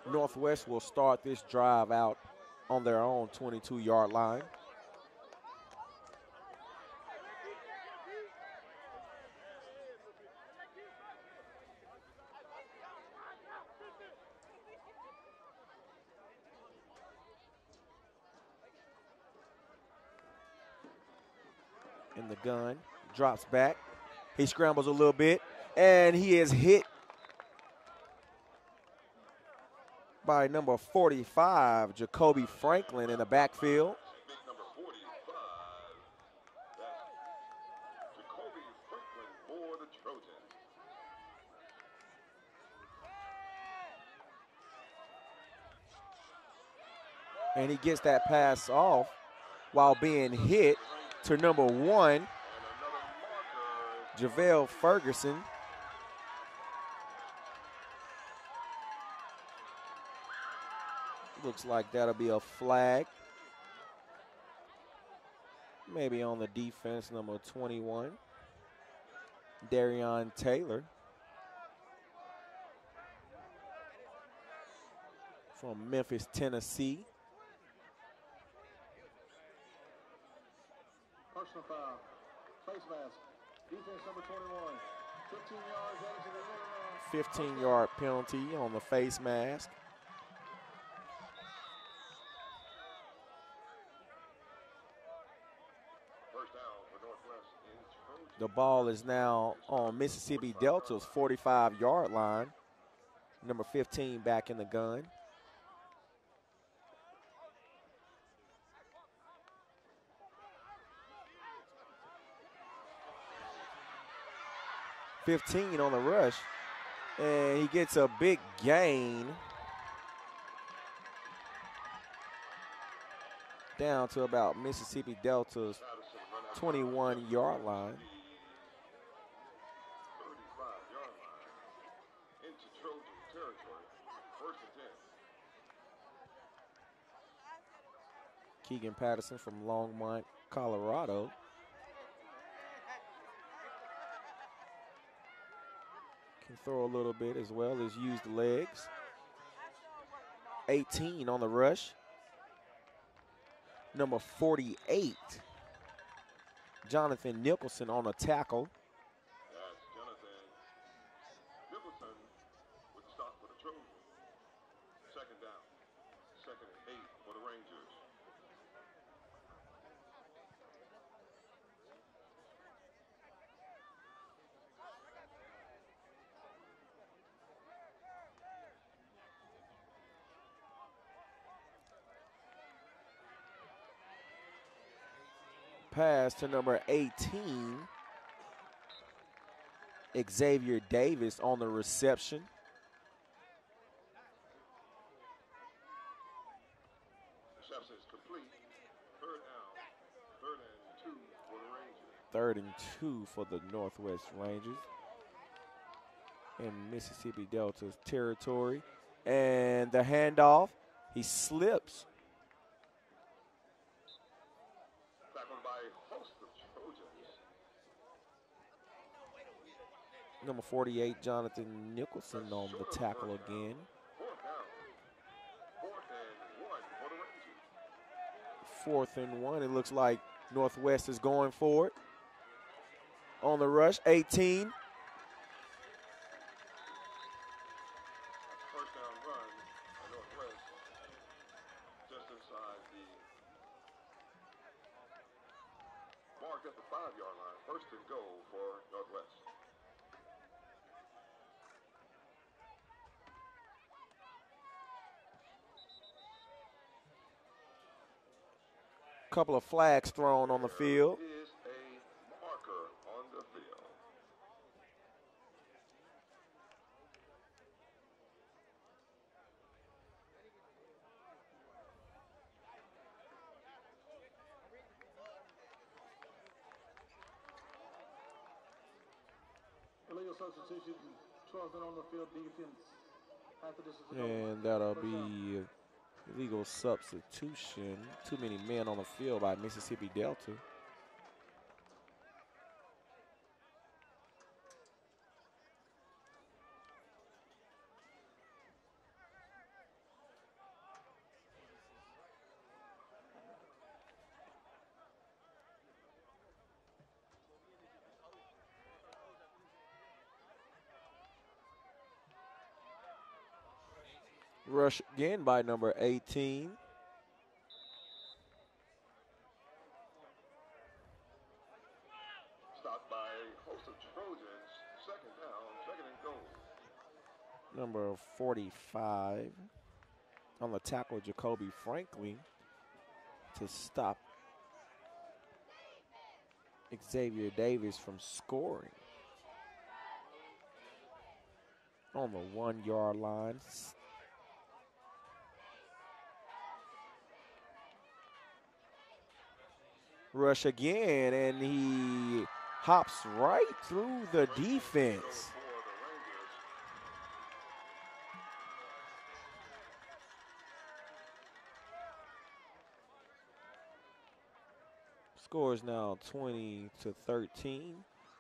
Northwest will start this drive out on their own 22 yard line. in the gun, drops back. He scrambles a little bit, and he is hit by number 45, Jacoby Franklin in the backfield. And he gets that pass off while being hit to number one, JaVale Ferguson. Looks like that'll be a flag. Maybe on the defense, number 21, Darion Taylor. From Memphis, Tennessee. Personal foul. Face mask. Defense number 21. 15 yards out into the 15 yard penalty on the face mask. The ball is now on Mississippi Delta's 45 yard line. Number 15 back in the gun. Fifteen on the rush, and he gets a big gain down to about Mississippi Delta's 21 yard line. Keegan Patterson from Longmont, Colorado. Can throw a little bit as well as use the legs. 18 on the rush. Number 48, Jonathan Nicholson on a tackle. Second down. Second and eight for the Rangers. Pass to number 18, Xavier Davis on the reception. Third and two for the Northwest Rangers in Mississippi Delta's territory. And the handoff, he slips. Tackled by a host of Trojans. Number 48, Jonathan Nicholson on the tackle again. Fourth and one. It looks like Northwest is going for it. On the rush, 18. First down run for Northwest. Just inside the mark at the five yard line. First and goal for Northwest. Couple of flags thrown on the field. Is a marker on the field. Illegal substitution. 12 men on the field. Defense. After this is And that'll be illegal substitution. Too many men on the field by Mississippi Delta. Rush again by number 18. Stopped by host of Trojans. Second down. Second and goal. Number 45 on the tackle, Jacoby Franklin to stop Xavier Davis from scoring. On the one yard line. Rush again, and he hops right through the defense. Score is now 20 to 13.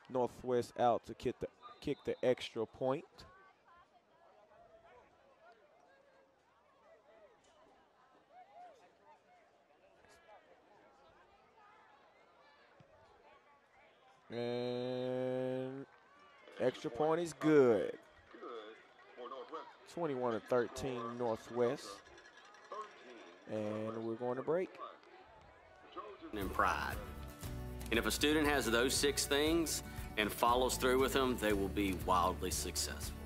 Northwest out to kick the, kick the extra point. And extra point is good. 21 to 13 Northwest. And we're going to break. And pride. And if a student has those six things and follows through with them, they will be wildly successful.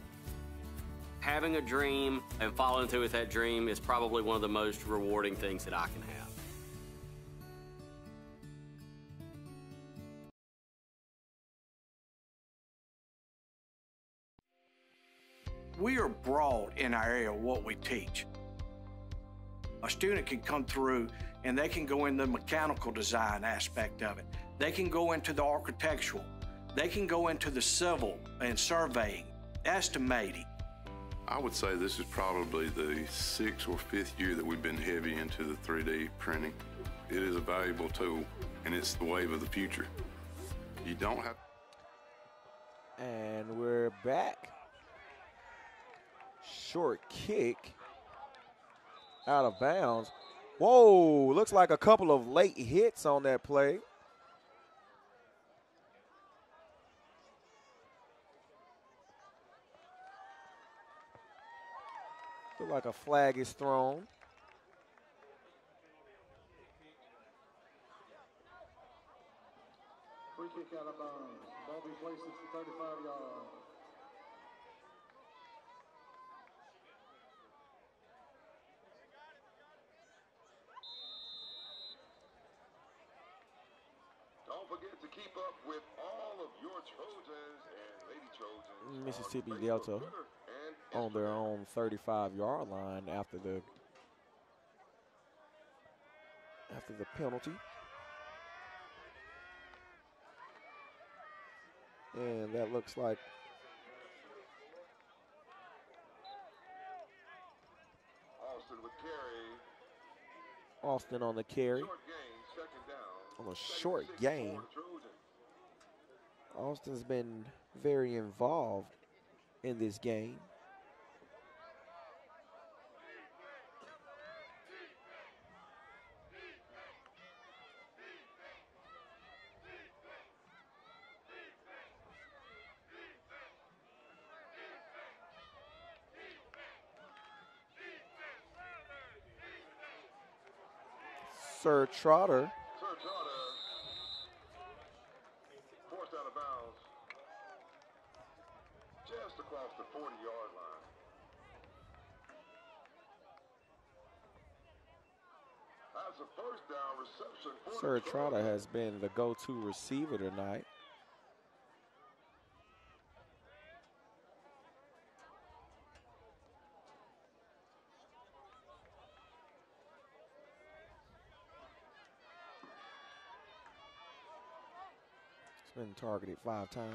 Having a dream and following through with that dream is probably one of the most rewarding things that I can have. We are broad in our area of what we teach. A student can come through and they can go in the mechanical design aspect of it. They can go into the architectural. They can go into the civil and surveying, estimating. I would say this is probably the sixth or fifth year that we've been heavy into the 3D printing. It is a valuable tool and it's the wave of the future. You don't have. And we're back short kick out of bounds. Whoa, looks like a couple of late hits on that play. Look like a flag is thrown. Free kick out of bounds. Ball be placed at the 35 yard. Forget to keep up with all of your Trojans and Lady Trojans. Mississippi Delta on their own 35 yard line after the after the penalty. And that looks like Austin with carry. Austin on the carry Short gain, second down. On a short game. Austin's been very involved in this game. Sir Trotter forced out of bounds just across the 40 yard line. That's a first down Sir Trotter has been the go-to receiver tonight. Been targeted five times.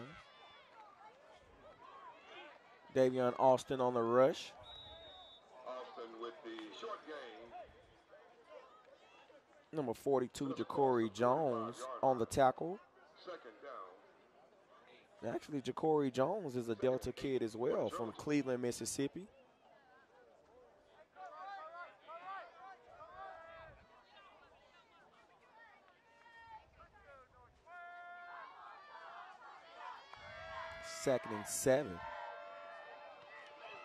Davion Austin on the rush. Austin with the short gain. Number 42, Ja'Cory Jones on the tackle. Actually, Ja'Cory Jones is a Delta kid as well from Cleveland, Mississippi. Second and seven.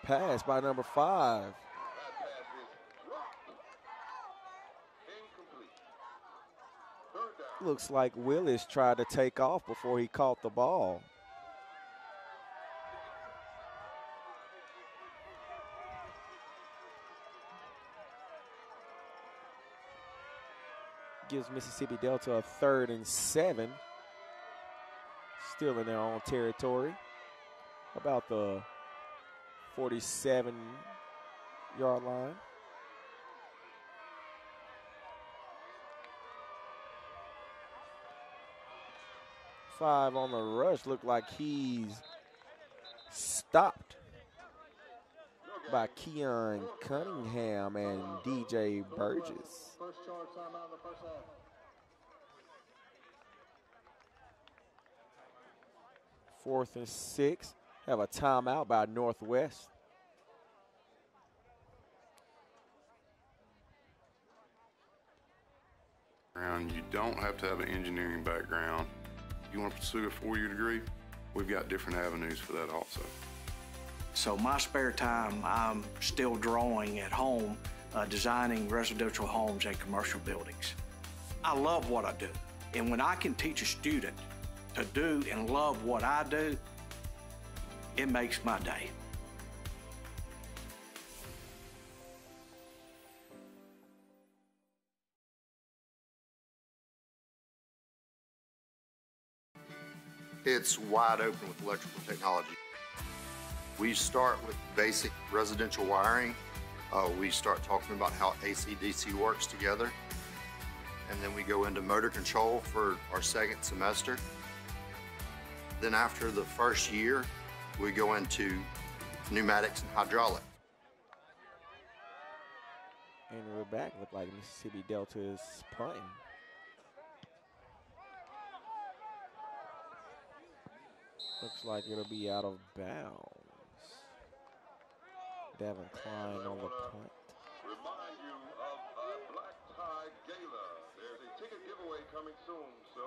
Pass by number five. Looks like Willis tried to take off before he caught the ball. Gives Mississippi Delta a third and seven. Still in their own territory. About the 47 yard line. Five on the rush. Look like he's stopped by Keon Cunningham and DJ Burgess. Fourth and six. Have a timeout by Northwest. You don't have to have an engineering background. You want to pursue a four-year degree? We've got different avenues for that also. So my spare time, I'm still drawing at home, uh, designing residential homes and commercial buildings. I love what I do. And when I can teach a student to do and love what I do, it makes my day. It's wide open with electrical technology. We start with basic residential wiring. Uh, we start talking about how AC-DC works together. And then we go into motor control for our second semester. Then after the first year, we go into pneumatics and hydraulic. And we're back. Look like Mississippi Delta is punting. Looks like it'll be out of bounds. Devin Klein on the punt. Remind you of a Black Tie Gala. There's a ticket giveaway coming soon, so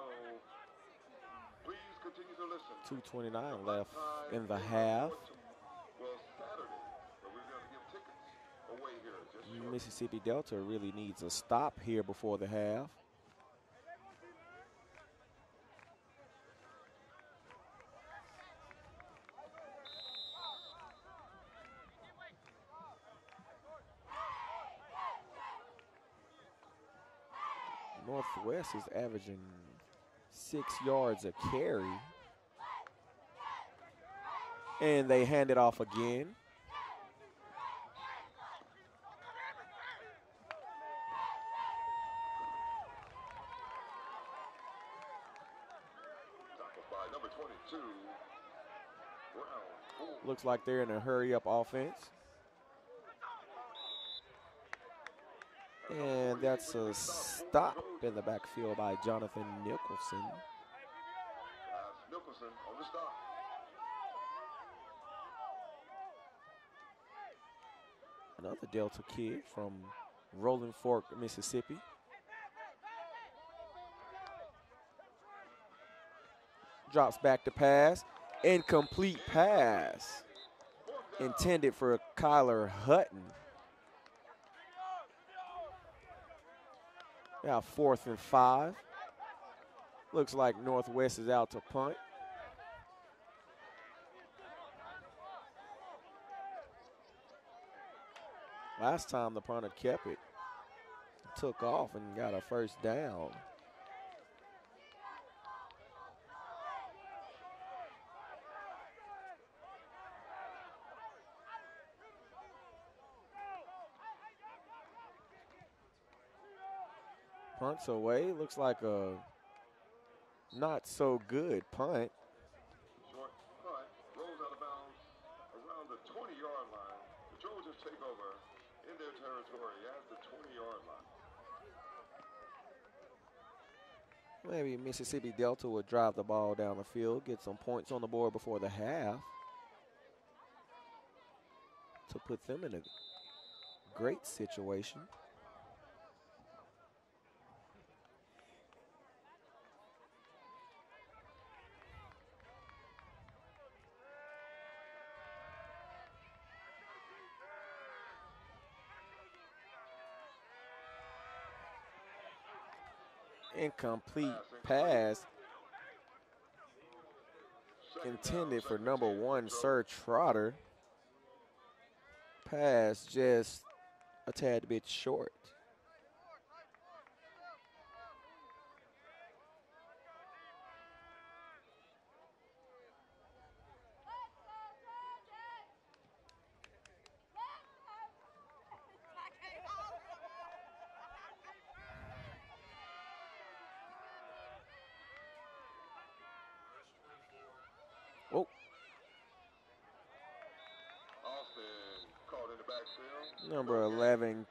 please continue to listen. 229 left in the half. Well, Saturday, but we're going to give tickets away here. Mississippi Delta really needs a stop here before the half. Northwest is averaging six yards a carry. And they hand it off again. Tackled by number 22, Brown. Four. Looks like they're in a hurry up offense. And that's a stop in the backfield by Jonathan Nicholson. Nicholson on the stop. Another Delta kid from Rolling Fork, Mississippi. Drops back to pass. Incomplete pass. Intended for Kyler Hutton. Now fourth and five. Looks like Northwest is out to punt. Last time the punter kept it, took off and got a first down. Punts away. Looks like a not so good punt. Short punt rolls out of bounds around the 20-yard line. The Trojans take over in their territory at the 20-yard line. Maybe Mississippi Delta would drive the ball down the field, get some points on the board before the half to put them in a great situation. Incomplete pass intended for number one, Sir Trotter. Pass just a tad bit short.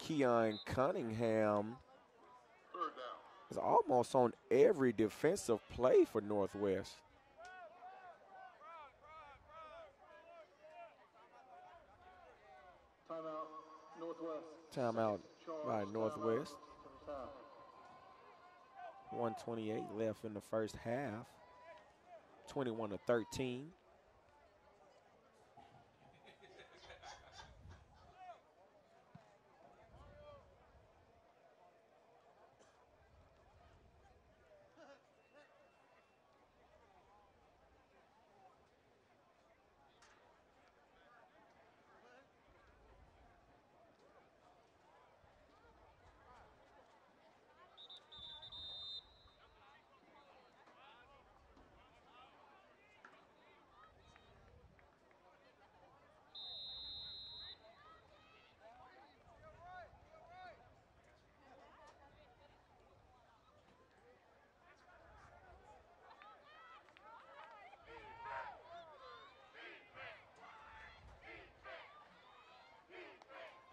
Keon Cunningham is almost on every defensive play for Northwest. Timeout, Northwest. Timeout by Northwest. 128 left in the first half. 21 to 13.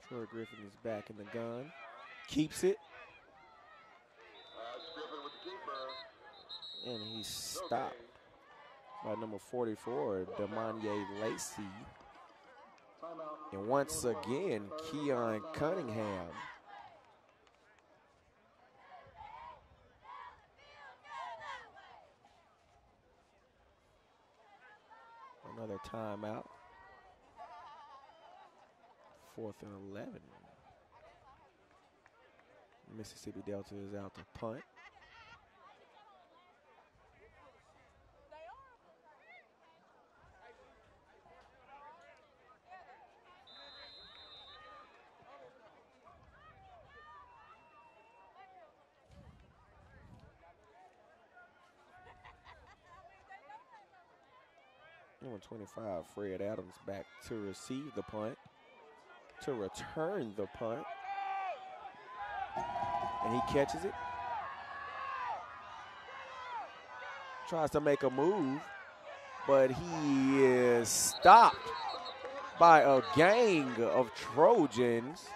Troy Griffin is back in the gun. Keeps it. And he's stopped by number 44, Demanye Lacey. And once again, Keon Cunningham. Another timeout. Fourth and 11. Mississippi Delta is out to punt. Number 25, Fred Adams back to receive the punt, to return the punt. And he catches it. Tries to make a move, but he is stopped by a gang of Trojans.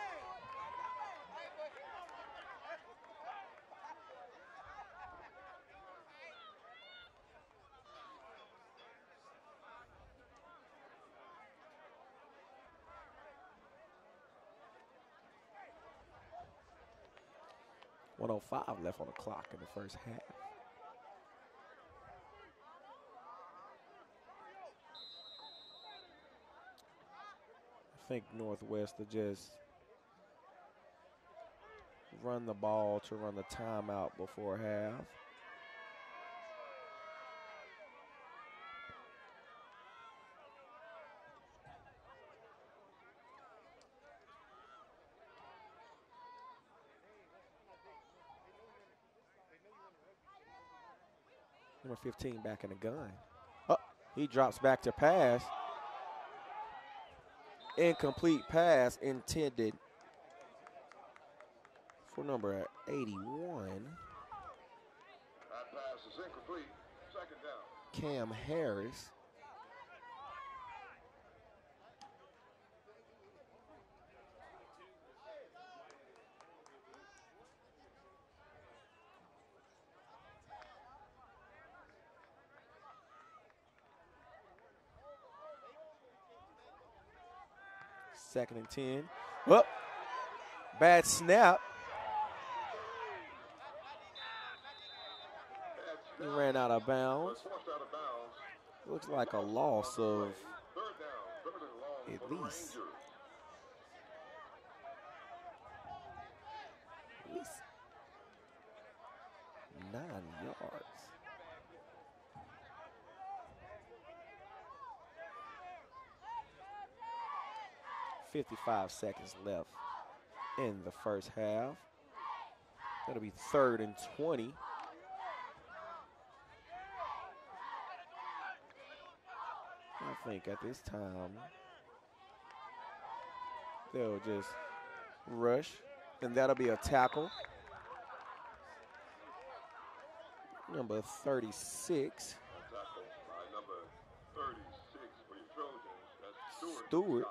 Five left on the clock in the first half. I think Northwest will just run the ball to run the timeout before half. Number 15 back in the gun. Oh, he drops back to pass. Incomplete pass intended for number 81, That pass is incomplete. Second down. Cam Harris. Second and 10. Whoop. Bad snap. He ran out of bounds. Looks like a loss of at least 55 seconds left in the first half. That'll be third and 20. I think at this time, they'll just rush, and that'll be a tackle. Number 36. Number 36 Trojans, Stewart.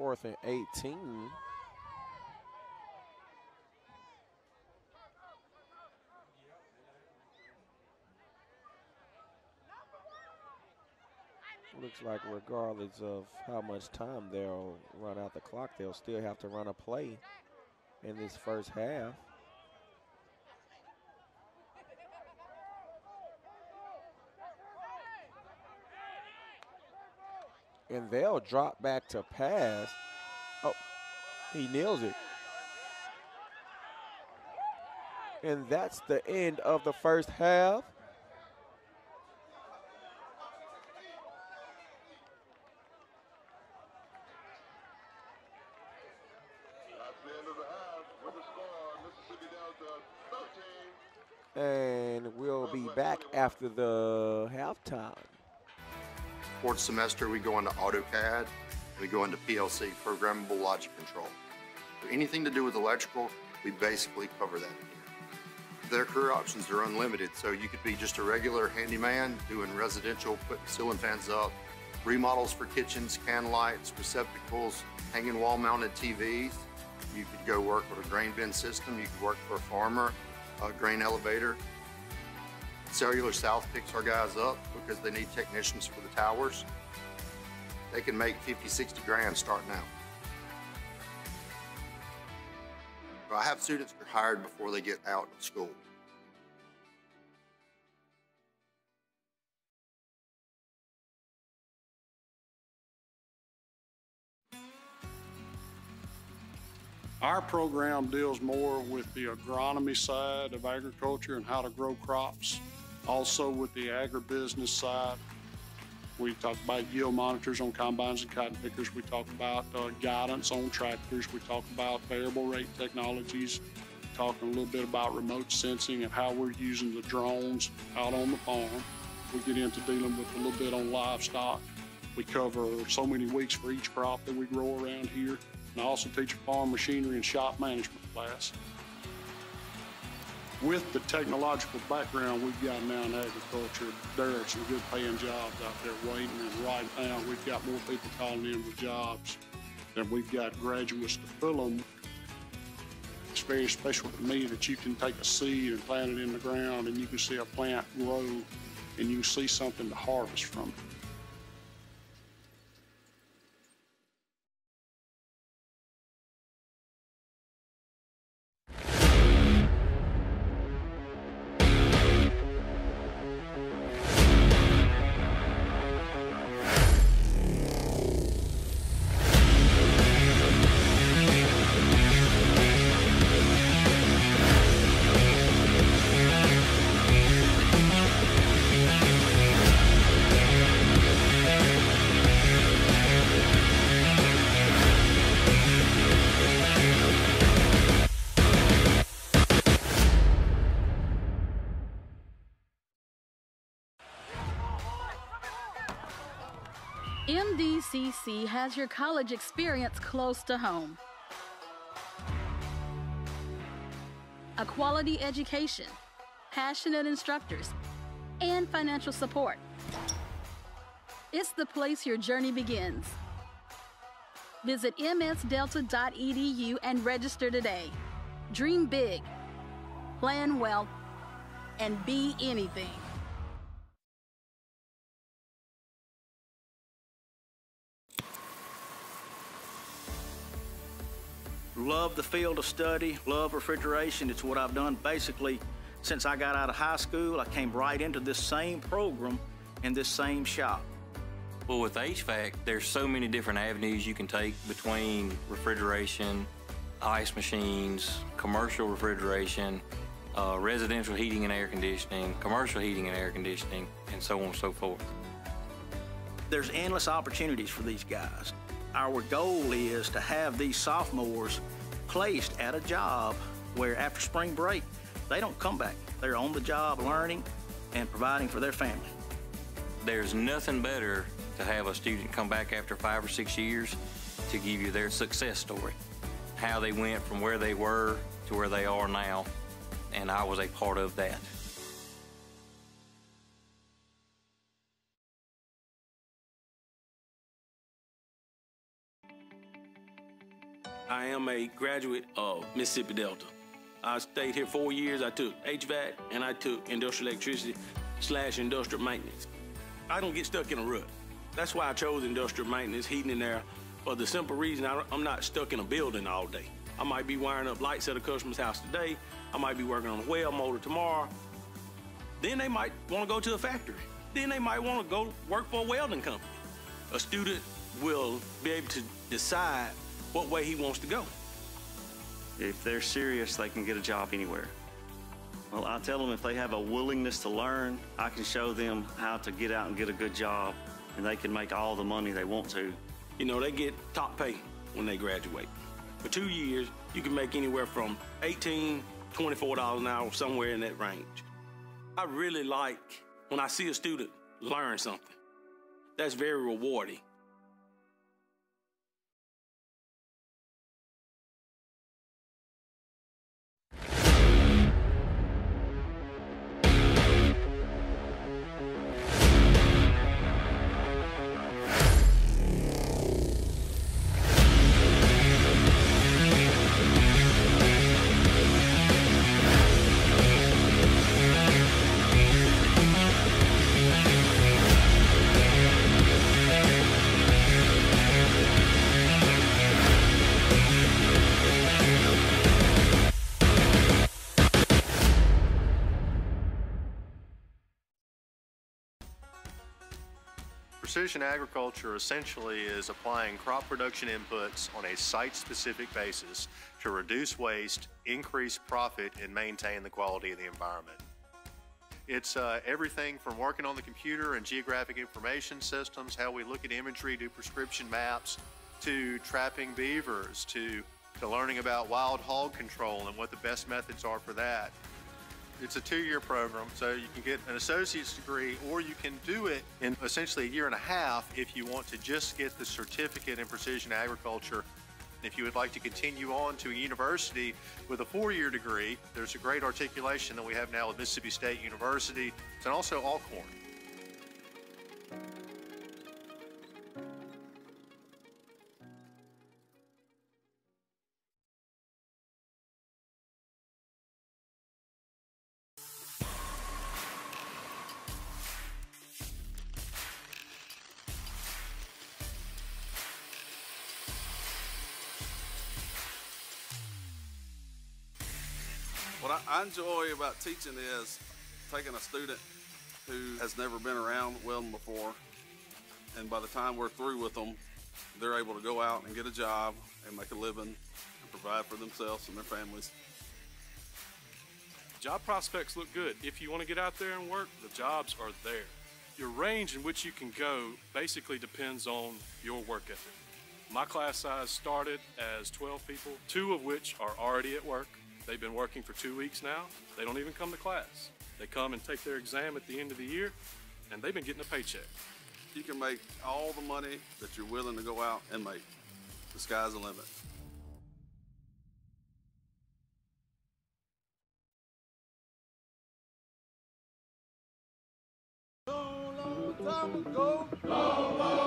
Fourth and 18. Looks like regardless of how much time they'll run out the clock, they'll still have to run a play in this first half. And they'll drop back to pass. Oh, he nails it. And that's the end of the first half. And we'll be back after the halftime. Fourth semester, we go into AutoCAD, we go into PLC, Programmable Logic Control. So anything to do with electrical, we basically cover that. Their career options are unlimited, so you could be just a regular handyman doing residential, putting ceiling fans up, remodels for kitchens, can lights, receptacles, hanging wall-mounted TVs. You could go work with a grain bin system. You could work for a farmer, a grain elevator. Cellular South picks our guys up because they need technicians for the towers. They can make 50, 60 grand starting out. I have students that are hired before they get out of school. Our program deals more with the agronomy side of agriculture and how to grow crops, also with the agribusiness side. We talk about yield monitors on combines and cotton pickers. We talk about uh, guidance on tractors. We talk about variable rate technologies. Talking a little bit about remote sensing and how we're using the drones out on the farm. We get into dealing with a little bit on livestock. We cover so many weeks for each crop that we grow around here. And I also teach a farm machinery and shop management class. With the technological background we've got now in agriculture, there are some good paying jobs out there waiting. And right now, we've got more people calling in with jobs than we've got graduates to fill them. It's very special to me that you can take a seed and plant it in the ground and you can see a plant grow and you see something to harvest from it. Has your college experience close to home. A quality education, passionate instructors, and financial support. It's the place your journey begins. Visit msdelta.edu and register today. Dream big, plan well, and be anything. Love the field of study, love refrigeration. It's what I've done basically since I got out of high school. I came right into this same program in this same shop. Well, with HVAC, there's so many different avenues you can take between refrigeration, ice machines, commercial refrigeration, uh, residential heating and air conditioning, commercial heating and air conditioning, and so on and so forth. There's endless opportunities for these guys. Our goal is to have these sophomores placed at a job where after spring break, they don't come back. They're on the job learning and providing for their family. There's nothing better to have a student come back after five or six years to give you their success story. How they went from where they were to where they are now, and I was a part of that. I am a graduate of Mississippi Delta. I stayed here four years. I took HVAC and I took industrial electricity slash industrial maintenance. I don't get stuck in a rut. That's why I chose industrial maintenance, heating and air, for the simple reason I, am not stuck in a building all day. I might be wiring up lights at a customer's house today. I might be working on a well motor tomorrow. Then they might want to go to a factory. Then they might want to go work for a welding company. A student will be able to decide what way he wants to go. If they're serious, they can get a job anywhere. Well, I tell them if they have a willingness to learn, I can show them how to get out and get a good job, and they can make all the money they want to. You know, they get top pay when they graduate. For two years, you can make anywhere from 18 $24 an hour, somewhere in that range. I really like when I see a student learn something. That's very rewarding. Precision agriculture essentially is applying crop production inputs on a site-specific basis to reduce waste, increase profit, and maintain the quality of the environment. It's uh, everything from working on the computer and geographic information systems, how we look at imagery, do prescription maps, to trapping beavers, to, to learning about wild hog control and what the best methods are for that. It's a two-year program, so you can get an associate's degree or you can do it in essentially a year and a half if you want to just get the certificate in precision agriculture. If you would like to continue on to a university with a four-year degree, there's a great articulation that we have now at Mississippi State University and also Alcorn. I, enjoy about teaching is taking a student who has never been around welding before, and by the time we're through with them, they're able to go out and get a job and make a living and provide for themselves and their families. Job prospects look good. If you want to get out there and work, the jobs are there. Your range in which you can go basically depends on your work ethic. My class size started as 12 people, two of which are already at work. They've been working for two weeks now. They don't even come to class. They come and take their exam at the end of the year, and they've been getting a paycheck. You can make all the money that you're willing to go out and make. The sky's the limit. Long, long time ago. Long, long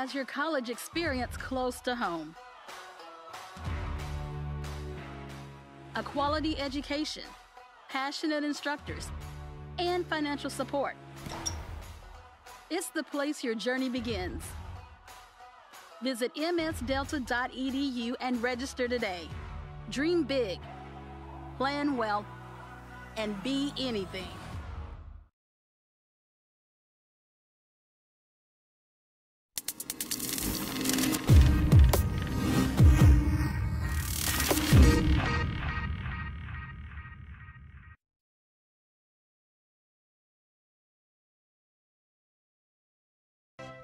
has your college experience close to home. A quality education, passionate instructors, and financial support. It's the place your journey begins. Visit msdelta.edu and register today. Dream big, plan well, and be anything.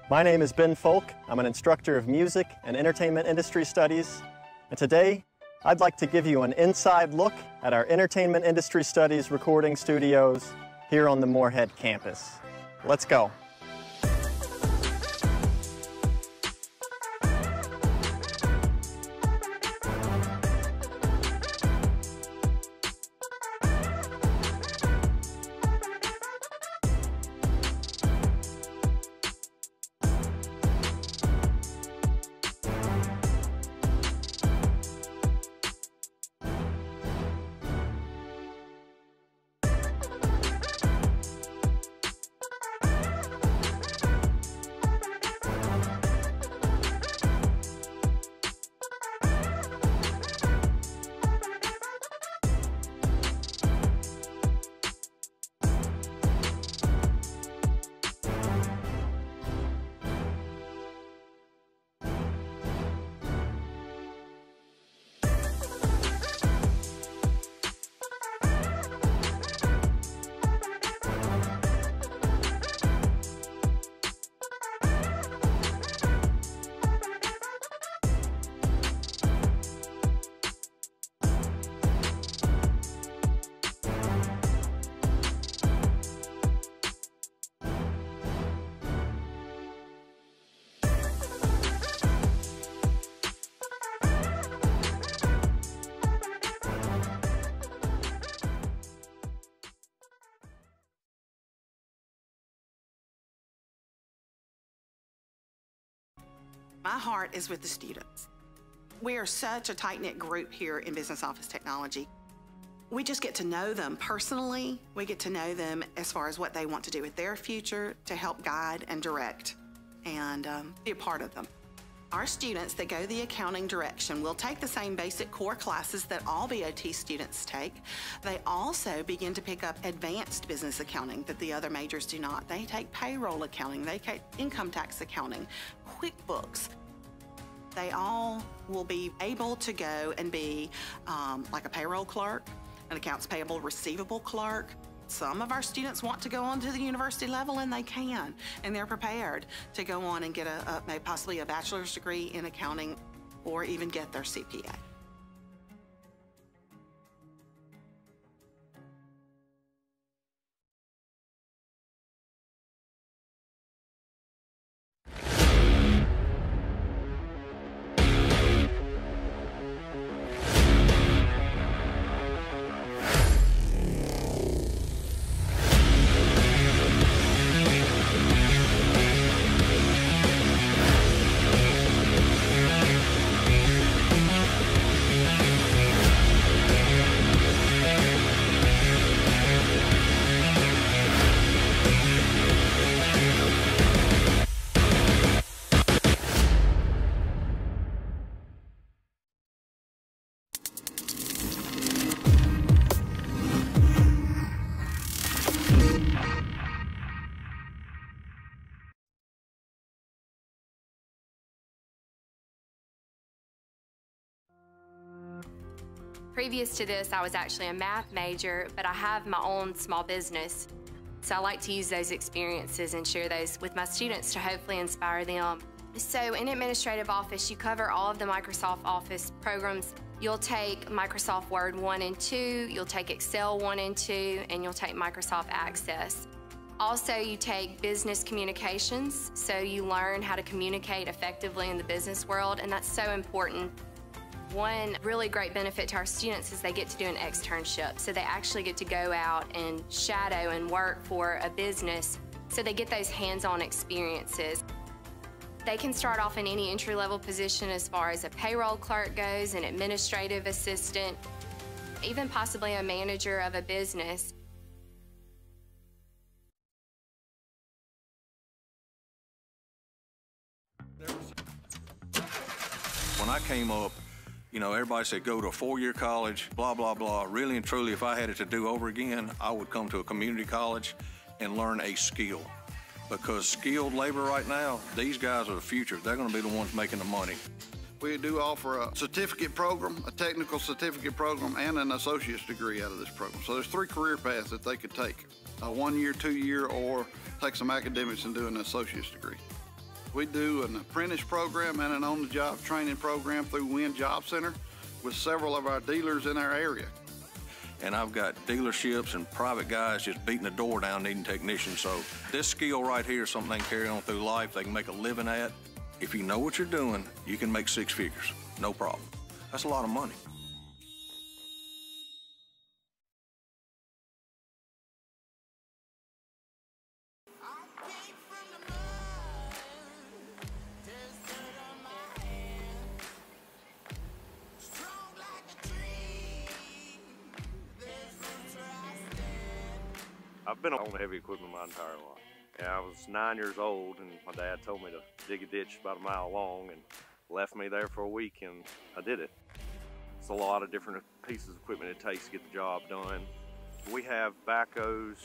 My name is Ben Folk. I'm an instructor of music and entertainment industry studies. And today, I'd like to give you an inside look at our entertainment industry studies recording studios here on the Moorhead campus. Let's go. Heart is with the students. We are such a tight knit group here in Business Office Technology. We just get to know them personally. We get to know them as far as what they want to do with their future to help guide and direct and um, be a part of them. Our students that go the accounting direction will take the same basic core classes that all BOT students take. They also begin to pick up advanced business accounting that the other majors do not. They take payroll accounting, they take income tax accounting, QuickBooks. They all will be able to go and be um, like a payroll clerk, an accounts payable receivable clerk, some of our students want to go on to the university level and they can, and they're prepared to go on and get a, a possibly a bachelor's degree in accounting or even get their CPA. Previous to this, I was actually a math major, but I have my own small business. So I like to use those experiences and share those with my students to hopefully inspire them. So in Administrative Office, you cover all of the Microsoft Office programs. You'll take Microsoft Word 1 and 2, you'll take Excel 1 and 2, and you'll take Microsoft Access. Also, you take business communications, so you learn how to communicate effectively in the business world, and that's so important one really great benefit to our students is they get to do an externship. So they actually get to go out and shadow and work for a business so they get those hands-on experiences. They can start off in any entry-level position as far as a payroll clerk goes, an administrative assistant, even possibly a manager of a business. When I came up, you know, everybody said go to a four-year college, blah, blah, blah. Really and truly, if I had it to do over again, I would come to a community college and learn a skill. Because skilled labor right now, these guys are the future. They're going to be the ones making the money. We do offer a certificate program, a technical certificate program, and an associate's degree out of this program. So there's three career paths that they could take, a one-year, two-year, or take some academics and do an associate's degree. We do an apprentice program and an on-the-job training program through Win Job Center with several of our dealers in our area. And I've got dealerships and private guys just beating the door down needing technicians. So this skill right here is something they can carry on through life. They can make a living at. If you know what you're doing, you can make six figures, no problem. That's a lot of money. I've been on heavy equipment my entire life. Yeah, I was nine years old, and my dad told me to dig a ditch about a mile long and left me there for a week, and I did it. It's a lot of different pieces of equipment it takes to get the job done. We have backhoes,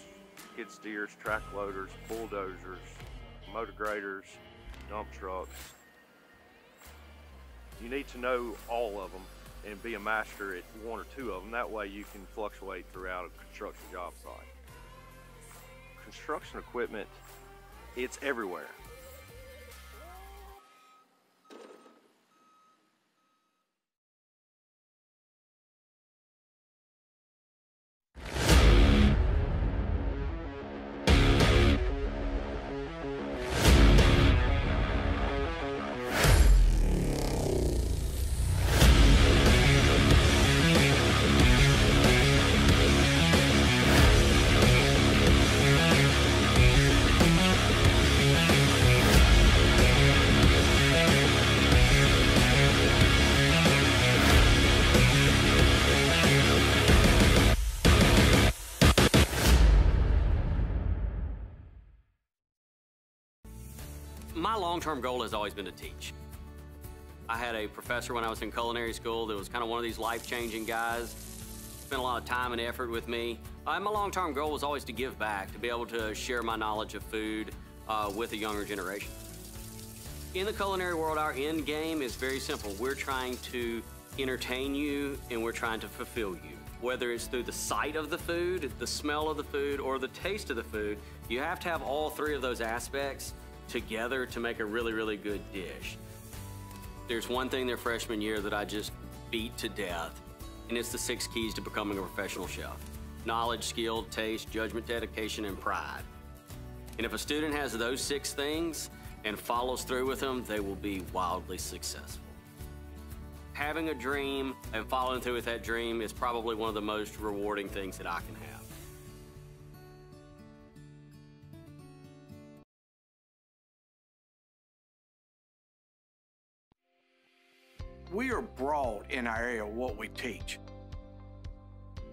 skid steers, track loaders, bulldozers, motor graders, dump trucks. You need to know all of them and be a master at one or two of them. That way you can fluctuate throughout a construction job site construction equipment, it's everywhere. My long-term goal has always been to teach. I had a professor when I was in culinary school that was kind of one of these life-changing guys. Spent a lot of time and effort with me. Uh, my long-term goal was always to give back, to be able to share my knowledge of food uh, with a younger generation. In the culinary world, our end game is very simple. We're trying to entertain you and we're trying to fulfill you. Whether it's through the sight of the food, the smell of the food, or the taste of the food, you have to have all three of those aspects together to make a really, really good dish. There's one thing their freshman year that I just beat to death, and it's the six keys to becoming a professional chef. Knowledge, skill, taste, judgment, dedication, and pride. And if a student has those six things and follows through with them, they will be wildly successful. Having a dream and following through with that dream is probably one of the most rewarding things that I can have. We are broad in our area of what we teach.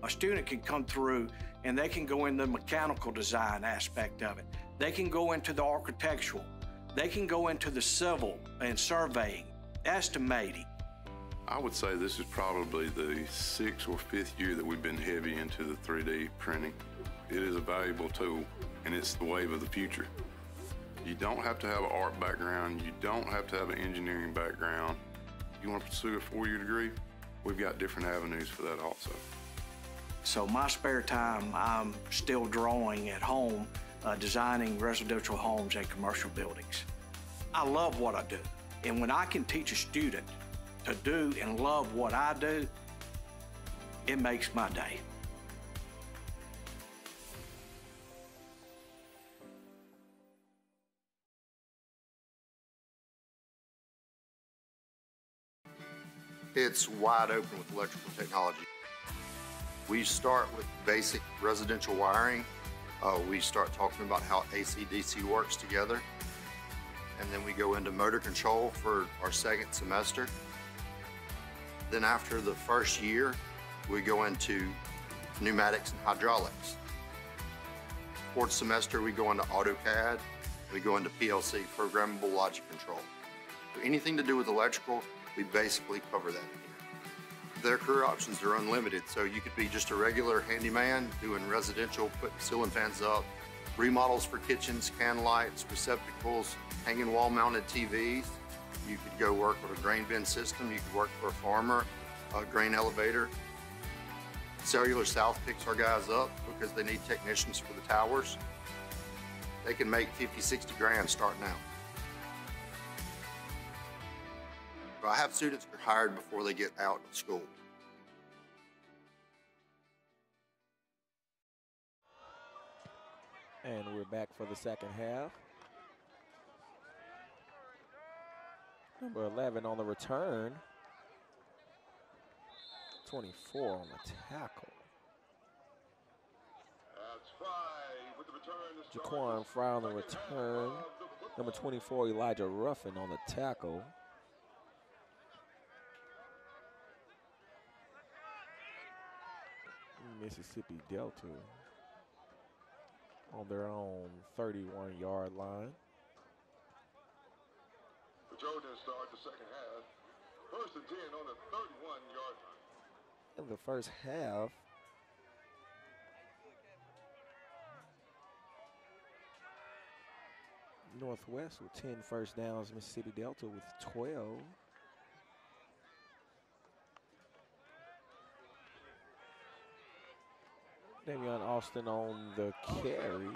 A student can come through and they can go in the mechanical design aspect of it. They can go into the architectural. They can go into the civil and surveying, estimating. I would say this is probably the sixth or fifth year that we've been heavy into the 3D printing. It is a valuable tool and it's the wave of the future. You don't have to have an art background. You don't have to have an engineering background. You want to pursue a four-year degree? We've got different avenues for that also. So my spare time, I'm still drawing at home, uh, designing residential homes and commercial buildings. I love what I do. And when I can teach a student to do and love what I do, it makes my day. It's wide open with electrical technology. We start with basic residential wiring. Uh, we start talking about how AC/DC works together. And then we go into motor control for our second semester. Then after the first year, we go into pneumatics and hydraulics. Fourth semester, we go into AutoCAD. We go into PLC, Programmable Logic Control. Anything to do with electrical, we basically cover that. Their career options are unlimited, so you could be just a regular handyman doing residential, putting ceiling fans up, remodels for kitchens, can lights, receptacles, hanging wall-mounted TVs. You could go work with a grain bin system. You could work for a farmer, a grain elevator. Cellular South picks our guys up because they need technicians for the towers. They can make 50, 60 grand starting out. I have students who are hired before they get out of school. And we're back for the second half. Number 11 on the return. 24 on the tackle. Jaquan Fry on the return. Number 24, Elijah Ruffin on the tackle. Mississippi Delta on their own 31 yard line. The Trojans start the second half. First and 10 on the 31 yard line. In the first half, Northwest with 10 first downs, Mississippi Delta with 12. Davion Austin on the carry.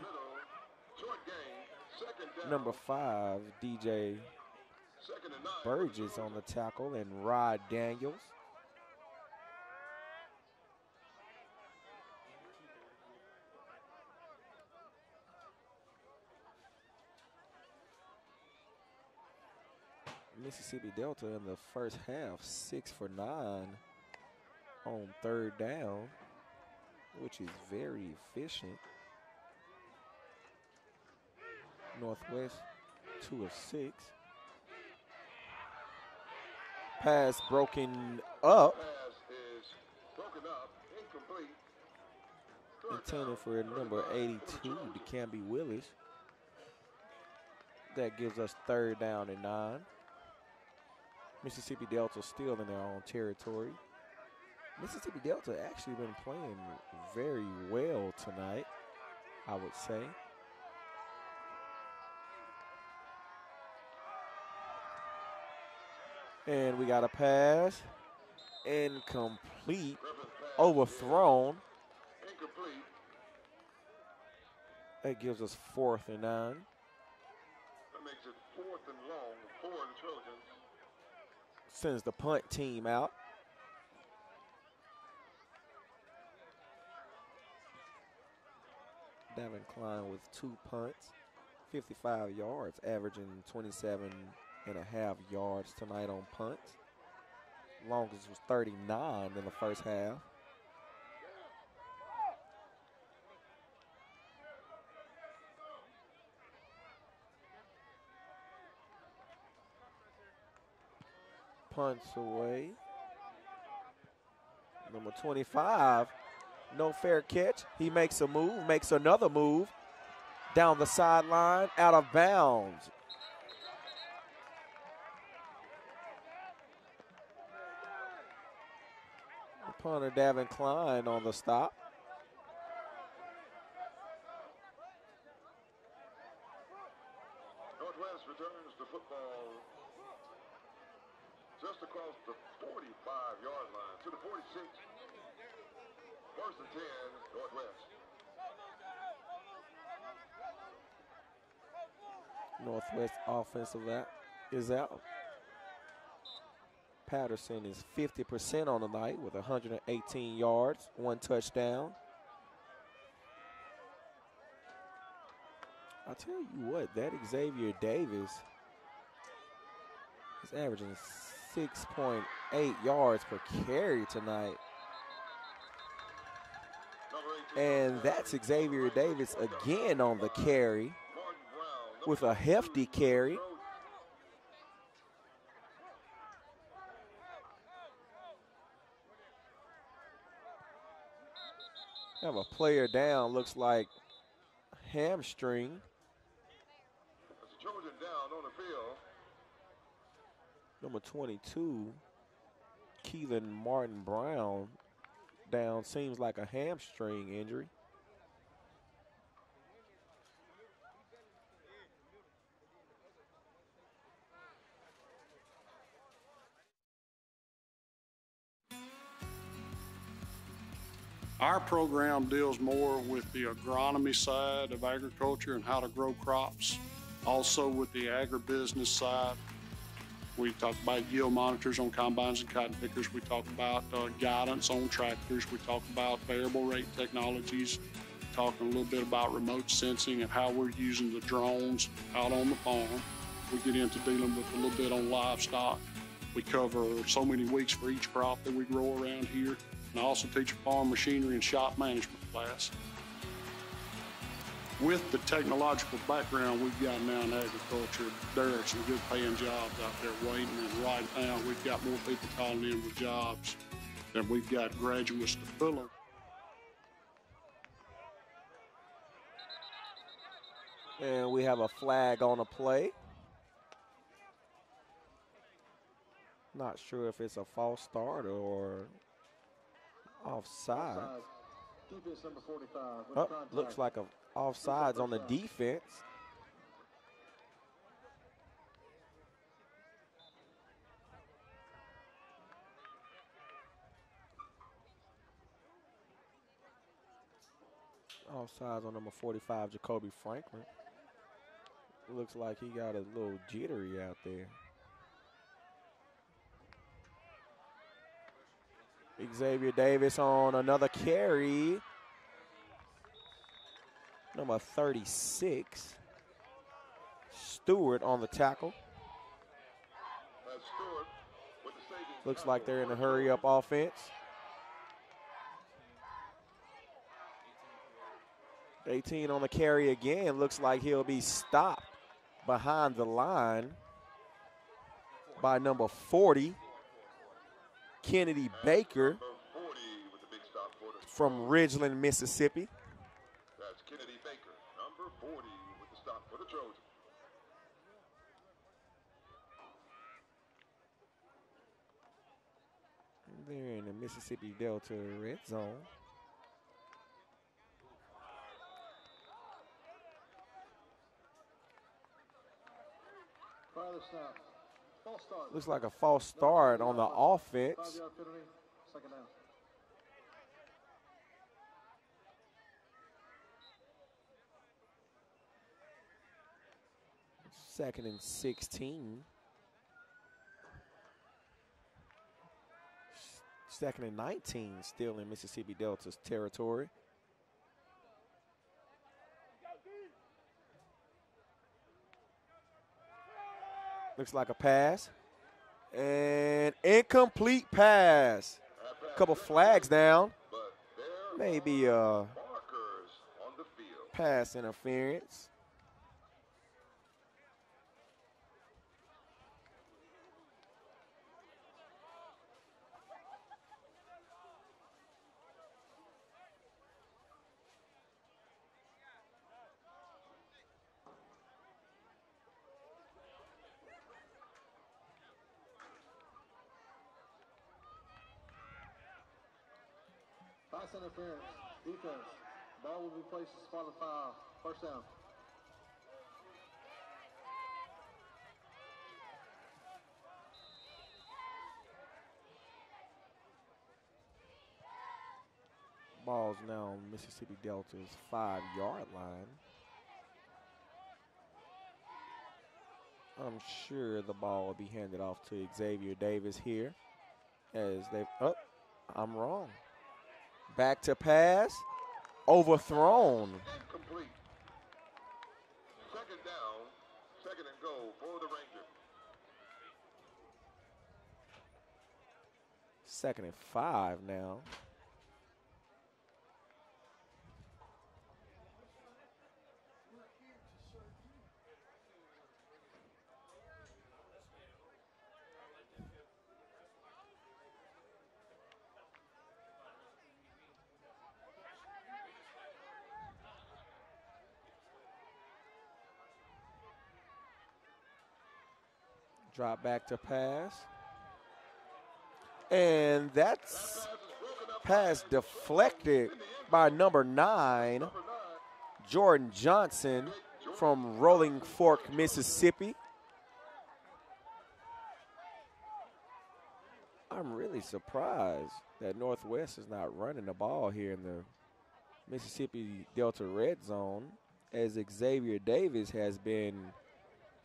Number five, DJ Burgess on the tackle, and Rod Daniels. Mississippi Delta in the first half, six for nine on third down, which is very efficient. Northwest, two of six. Pass broken up. Intended for number 82, DeCamby Willis. That gives us third down and nine. Mississippi Delta still in their own territory. Mississippi Delta actually been playing very well tonight, I would say. And we got a pass. Incomplete. Overthrown. Incomplete. That gives us fourth and nine. That makes it fourth and long for Sends the punt team out. Davin Klein with two punts, 55 yards, averaging 27 and a half yards tonight on punts. Longest was 39 in the first half. Punts away. Number 25, no fair catch. He makes a move, makes another move down the sideline, out of bounds. Punter Davin Klein on the stop. Northwest returns the football just across the 45-yard line to the 46. First and 10, Northwest. Northwest offensive out out. Patterson is 50% on the night with 118 yards, one touchdown. I tell you what, that Xavier Davis is averaging 6.8 yards per carry tonight. And that's Xavier Davis again on the carry with a hefty carry. Have a player down, looks like hamstring. Trojan down on the field. Number 22, Keelan Martin Brown, down. Seems like a hamstring injury. Our program deals more with the agronomy side of agriculture and how to grow crops, also with the agribusiness side. We talk about yield monitors on combines and cotton pickers. We talk about uh, guidance on tractors. We talk about variable rate technologies. Talking a little bit about remote sensing and how we're using the drones out on the farm. We get into dealing with a little bit on livestock. We cover so many weeks for each crop that we grow around here. And I also teach a farm machinery and shop management class. With the technological background we've got now in agriculture, there are some good paying jobs out there waiting. And right now, we've got more people calling in with jobs than we've got graduates to fill them. And we have a flag on a play. Not sure if it's a false start or offside. Defense oh, number 45. Oh, looks like a offsides on the defense. Offsides on number 45, Jacoby Franklin. Looks like he got a little jittery out there. Xavier Davis on another carry. Number 36. Stewart on the tackle. Looks like they're in a hurry up offense. 18 on the carry again. Looks like he'll be stopped behind the line by number 40, Kennedy Baker from Ridgeland, Mississippi. That's Kennedy Baker, number 40 with the stop for the Trojans. They're in the Mississippi Delta red zone. The snap. Looks like a false start on the offense. Second and 16. Second and 19, still in Mississippi Delta's territory. Looks like a pass. And incomplete pass. A couple flags down. Maybe uh, a pass interference. Pass interference. Defense. Placed at spot of foul. First down. Ball's now on Mississippi Delta's five yard line. I'm sure the ball will be handed off to Xavier Davis here as they. Oh, I'm wrong. Back to pass. Overthrown. Second down. Second and goal for the Rangers. Second and five now. Drop back to pass. And that's pass deflected by number nine, Jordan Johnson from Rolling Fork, Mississippi. I'm really surprised that Northwest is not running the ball here in the Mississippi Delta red zone as Xavier Davis has been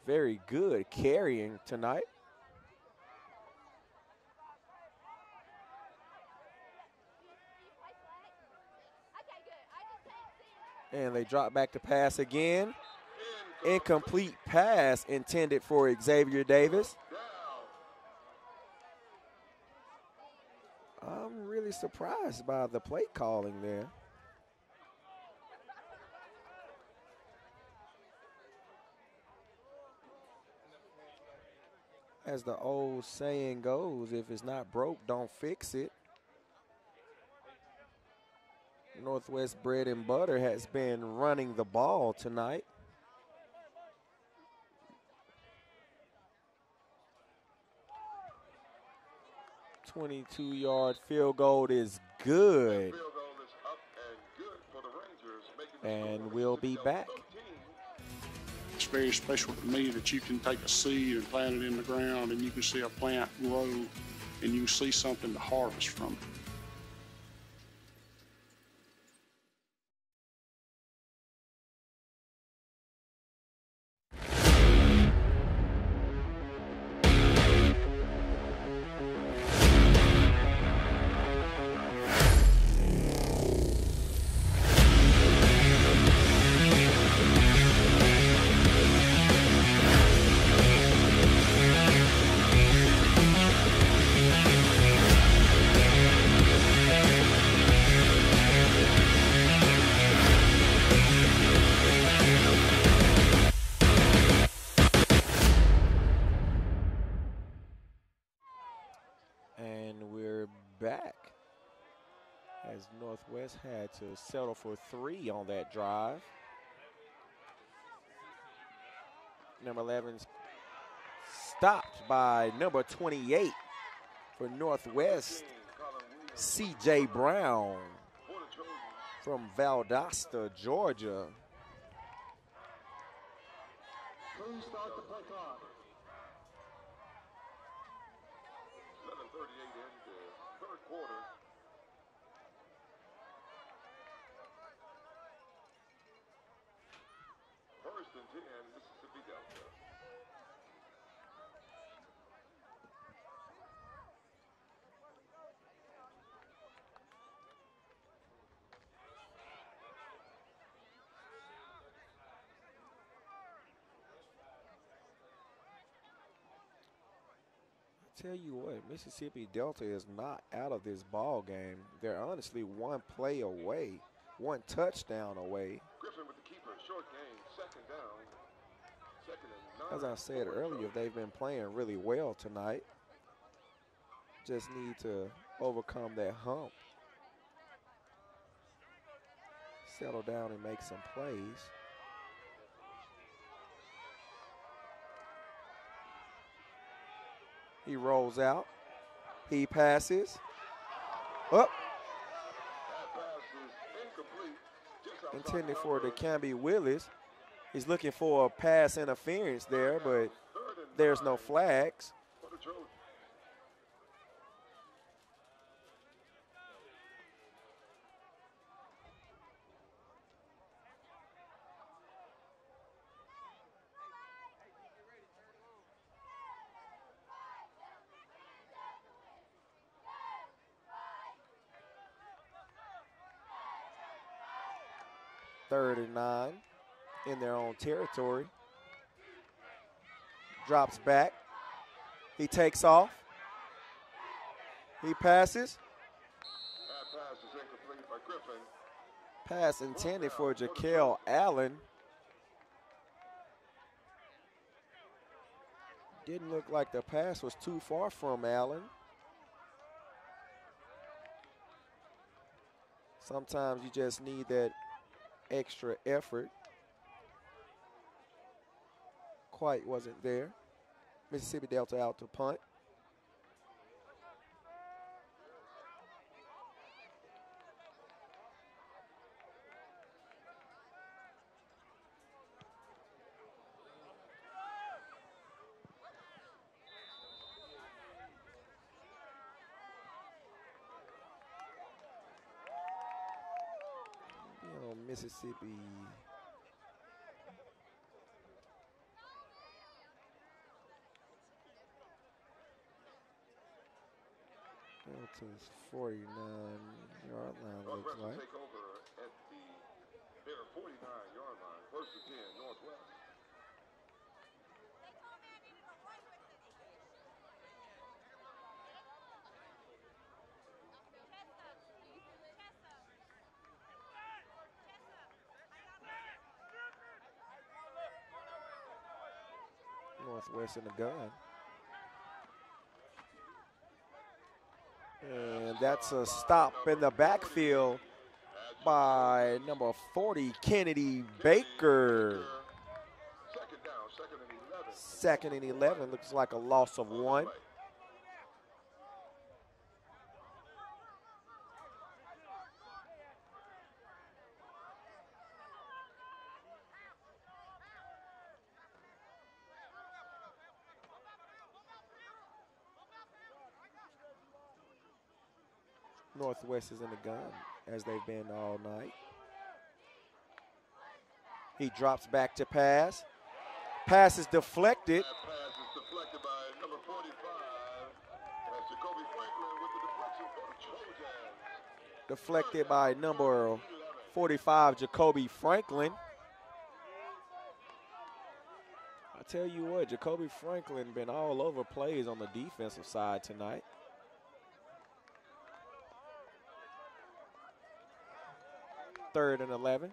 very good carrying tonight. And they drop back to pass again. Incomplete pass intended for Xavier Davis. I'm really surprised by the play calling there. As the old saying goes, if it's not broke, don't fix it. Northwest Bread and Butter has been running the ball tonight. Twenty-two yard field goal is good. And we'll be back. It's very special to me that you can take a seed and plant it in the ground and you can see a plant grow and you see something to harvest from it. Northwest had to settle for three on that drive. Number 11 stopped by number 28 for Northwest, CJ Brown from Valdosta, Georgia. Please start the play clock. 11:38 in the third quarter. First and 10, Mississippi Delta. Tell you what, Mississippi Delta is not out of this ball game. They're honestly one play away, one touchdown away. Griffin with the keeper, short game, second down. Second and As. I said earlier, they've been playing really well tonight. Just need to overcome that hump. Settle down and make some plays. He rolls out. He passes. Up. Intended for DeCamby Willis. He's looking for a pass interference there, but there's no flags. For the Trojans. Third and nine in their own territory. Drops back. He takes off. He passes. Pass intended for Jaquel Allen. Didn't look like the pass was too far from Allen. Sometimes you just need that extra effort. Quite wasn't there. Mississippi Delta out to punt. You know, Mississippi Delta's 49 yard line looks like. take over at the their 49 yard line, first and 10 Northwest. Northwest in the gun. And that's a stop in the backfield by number 40, Kennedy Baker. Second and 11. Second and 11 looks like a loss of one. Northwest is in the gun as they've been all night. He drops back to pass. Pass is deflected. Pass is deflected by number 45. That's Jacoby Franklin with the deflection for the Trojans. Deflected by number 45, Jacoby Franklin. I tell you what, Jacoby Franklin been all over plays on the defensive side tonight. Third and 11.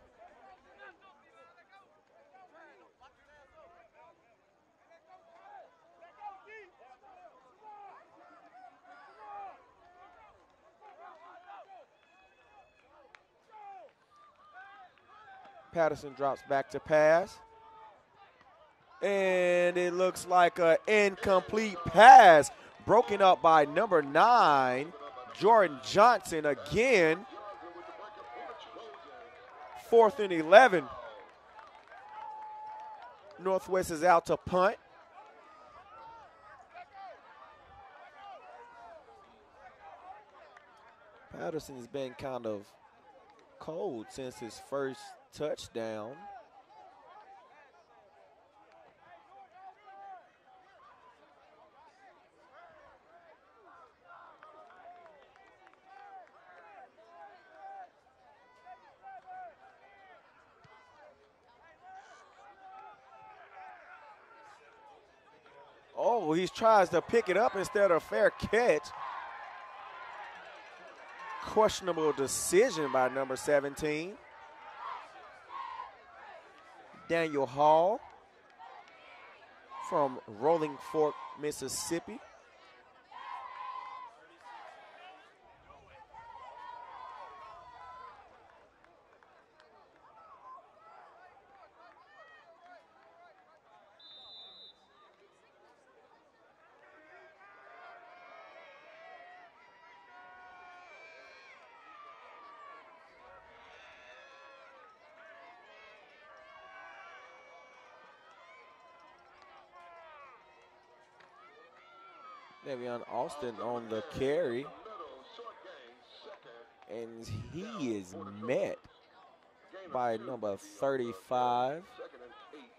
Patterson drops back to pass. And it looks like an incomplete pass broken up by number nine, Jordan Johnson again. Fourth and 11. Northwest is out to punt. Patterson's been kind of cold since his first touchdown. Tries to pick it up instead of a fair catch. Questionable decision by number 17. Daniel Hall from Rolling Fork, Mississippi. Davion Austin on the carry. And he is met by number 35, Second and eight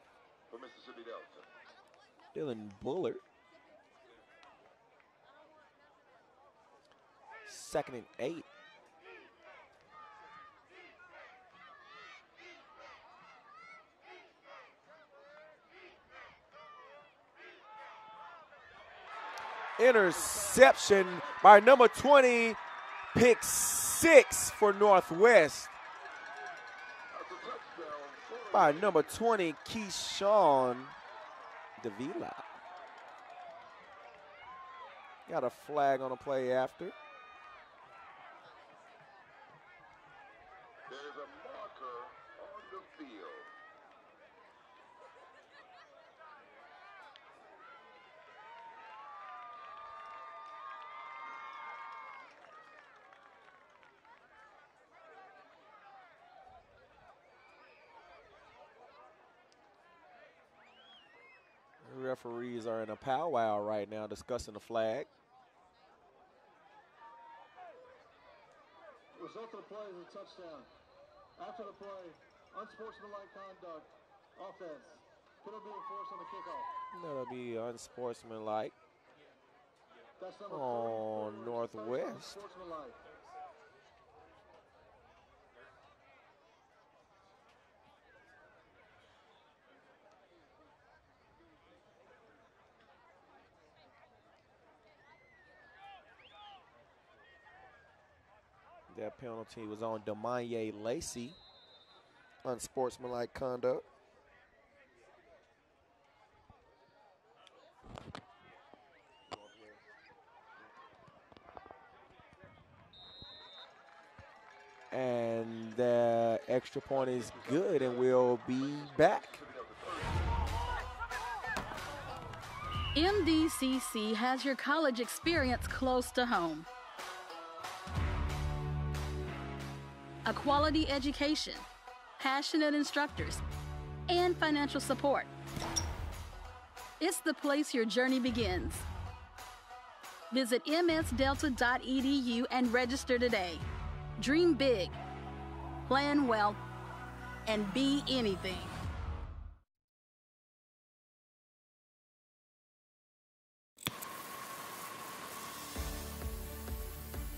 for Mississippi Delta. Dylan Bullard. Second and eight. Interception by number 20, pick six for Northwest. By number 20, Keyshawn Davila. Got a flag on the play after. Referees are in a powwow right now discussing the flag. Result of the play is a touchdown. After the play, unsportsmanlike conduct, offense. Penalty enforced on the kickoff. That'll be unsportsmanlike That's number on Northwest. Unsportsmanlike. That penalty was on Demanye Lacey. Unsportsmanlike conduct. And the extra point is good, and we'll be back. MDCC has your college experience close to home. A quality education, passionate instructors, and financial support. It's the place your journey begins. Visit msdelta.edu and register today. Dream big, plan well, and be anything.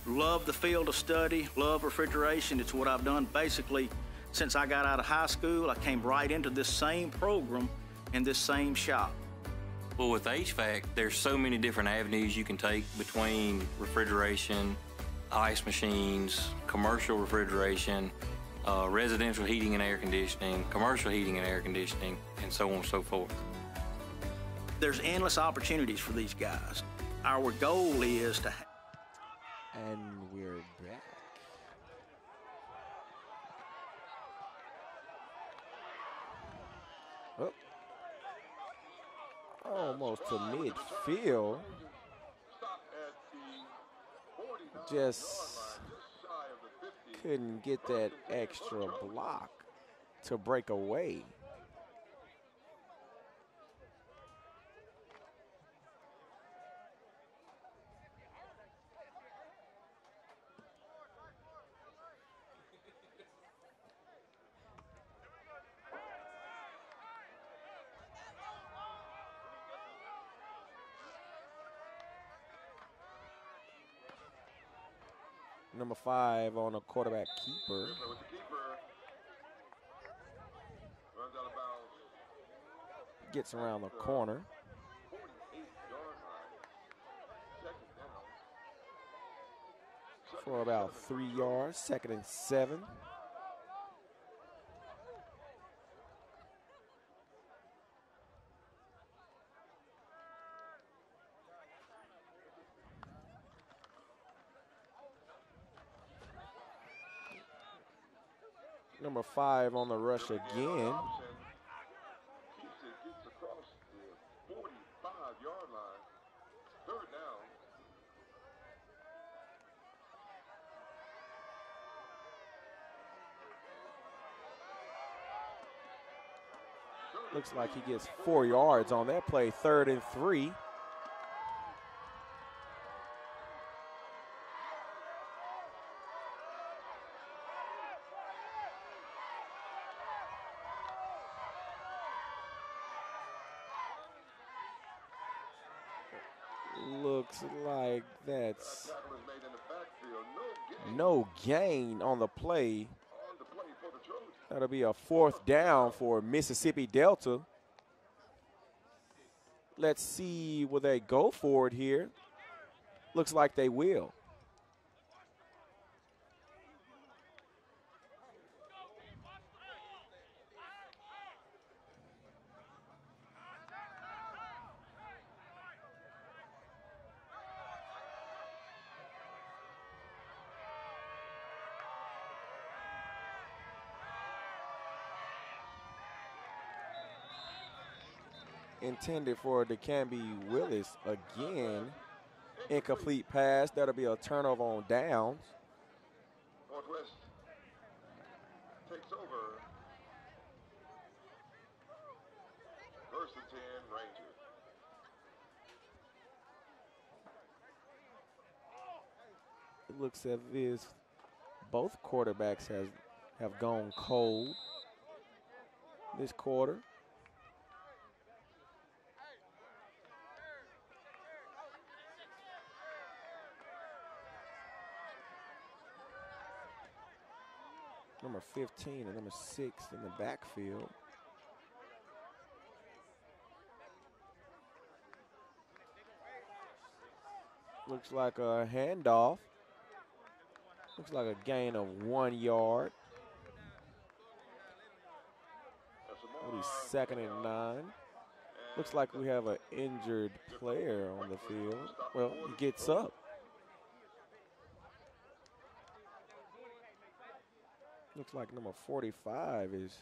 Love the field of study, love refrigeration. It's what I've done basically since I got out of high school. I came right into this same program in this same shop. Well, with HVAC, there's so many different avenues you can take between refrigeration, ice machines, commercial refrigeration, uh, residential heating and air conditioning, commercial heating and air conditioning, and so on and so forth. There's endless opportunities for these guys. Our goal is to And we're back. Oh. Almost to midfield. Just couldn't get that extra block to break away. Number five on a quarterback keeper. Gets around the corner. For about three yards, second and seven. Number five on the rush again. Looks like he gets four yards on that play, third and three. Looks like that's no gain on the play. That'll be a fourth down for Mississippi Delta. Let's see will they go for it here. Looks like they will. intended for DeCamby Willis again. Incomplete pass. That'll be a turnover on downs. Northwest takes over versus 10 Rangers. It looks as if both quarterbacks has have gone cold this quarter. Number 15 and number 6 in the backfield. Looks like a handoff. Looks like a gain of one yard. Second and nine. Looks like we have an injured player on the field. Well, he gets up. Looks like number 45 is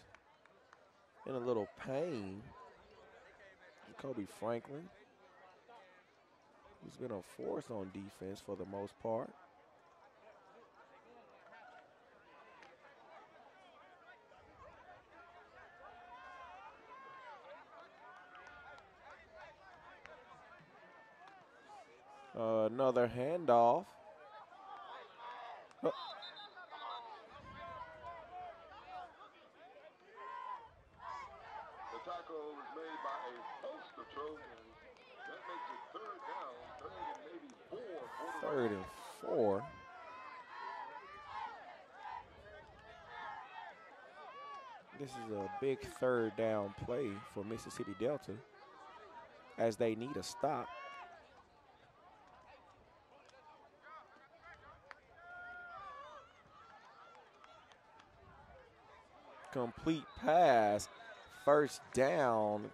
in a little pain. Kobe Franklin. He's been a force on defense for the most part. Uh, another handoff. Oh. The tackle is made by a Post of Trojans. That makes it third down, third and maybe four. for the Third and four. This is a big third down play for Mississippi Delta as they need a stop. Complete pass, first down.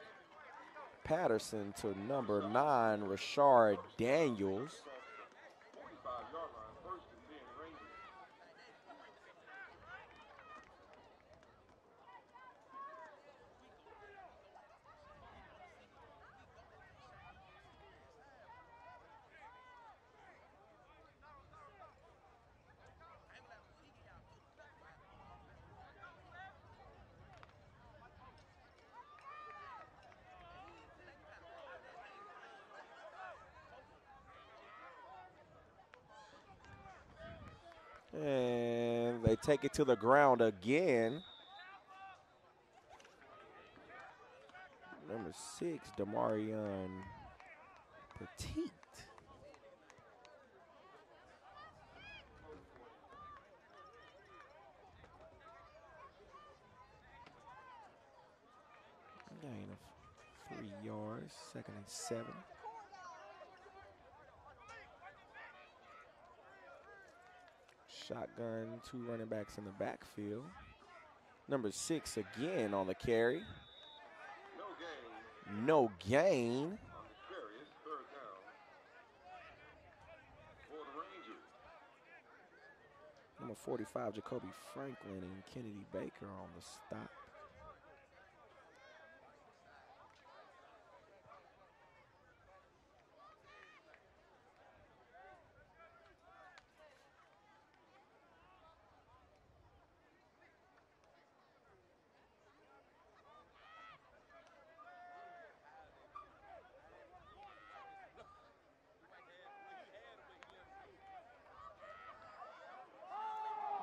Patterson to number nine, Rashard Daniels. And they take it to the ground again. Number six, Damarion Petit. Gain of three yards, second and seven. Shotgun, two running backs in the backfield. Number six again on the carry. No gain. The Rangers. Number 45, Jacoby Franklin and Kennedy Baker on the stop.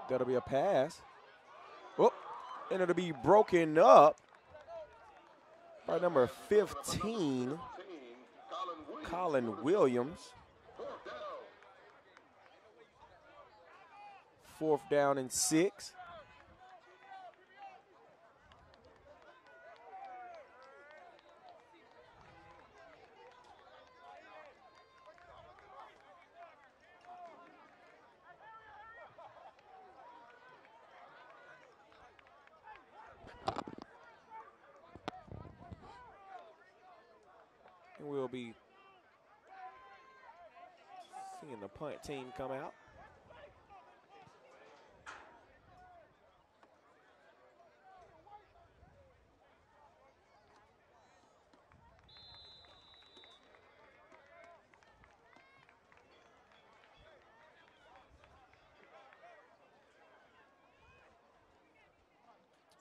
That'll be a pass. Oh, and it'll be broken up by number 15, Colin Williams. Fourth down and six. And we'll be team come out.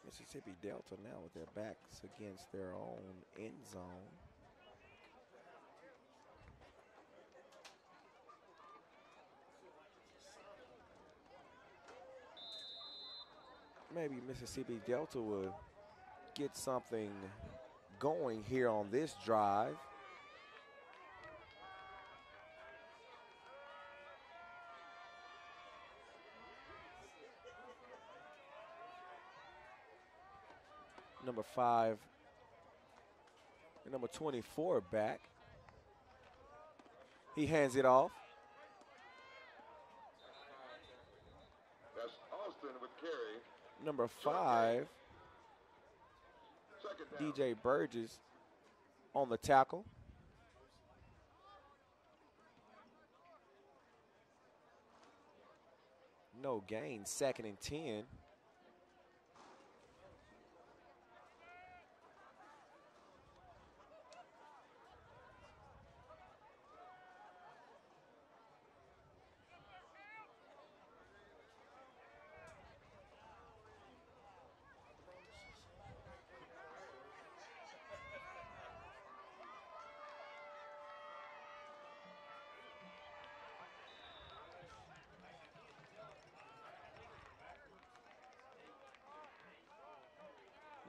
Mississippi Delta now with their backs against their own end zone. Maybe Mississippi Delta will get something going here on this drive. Number five, number 24 back. He hands it off. That's Austin with carry. Number five, DJ Burgess on the tackle. No gain, second and 10.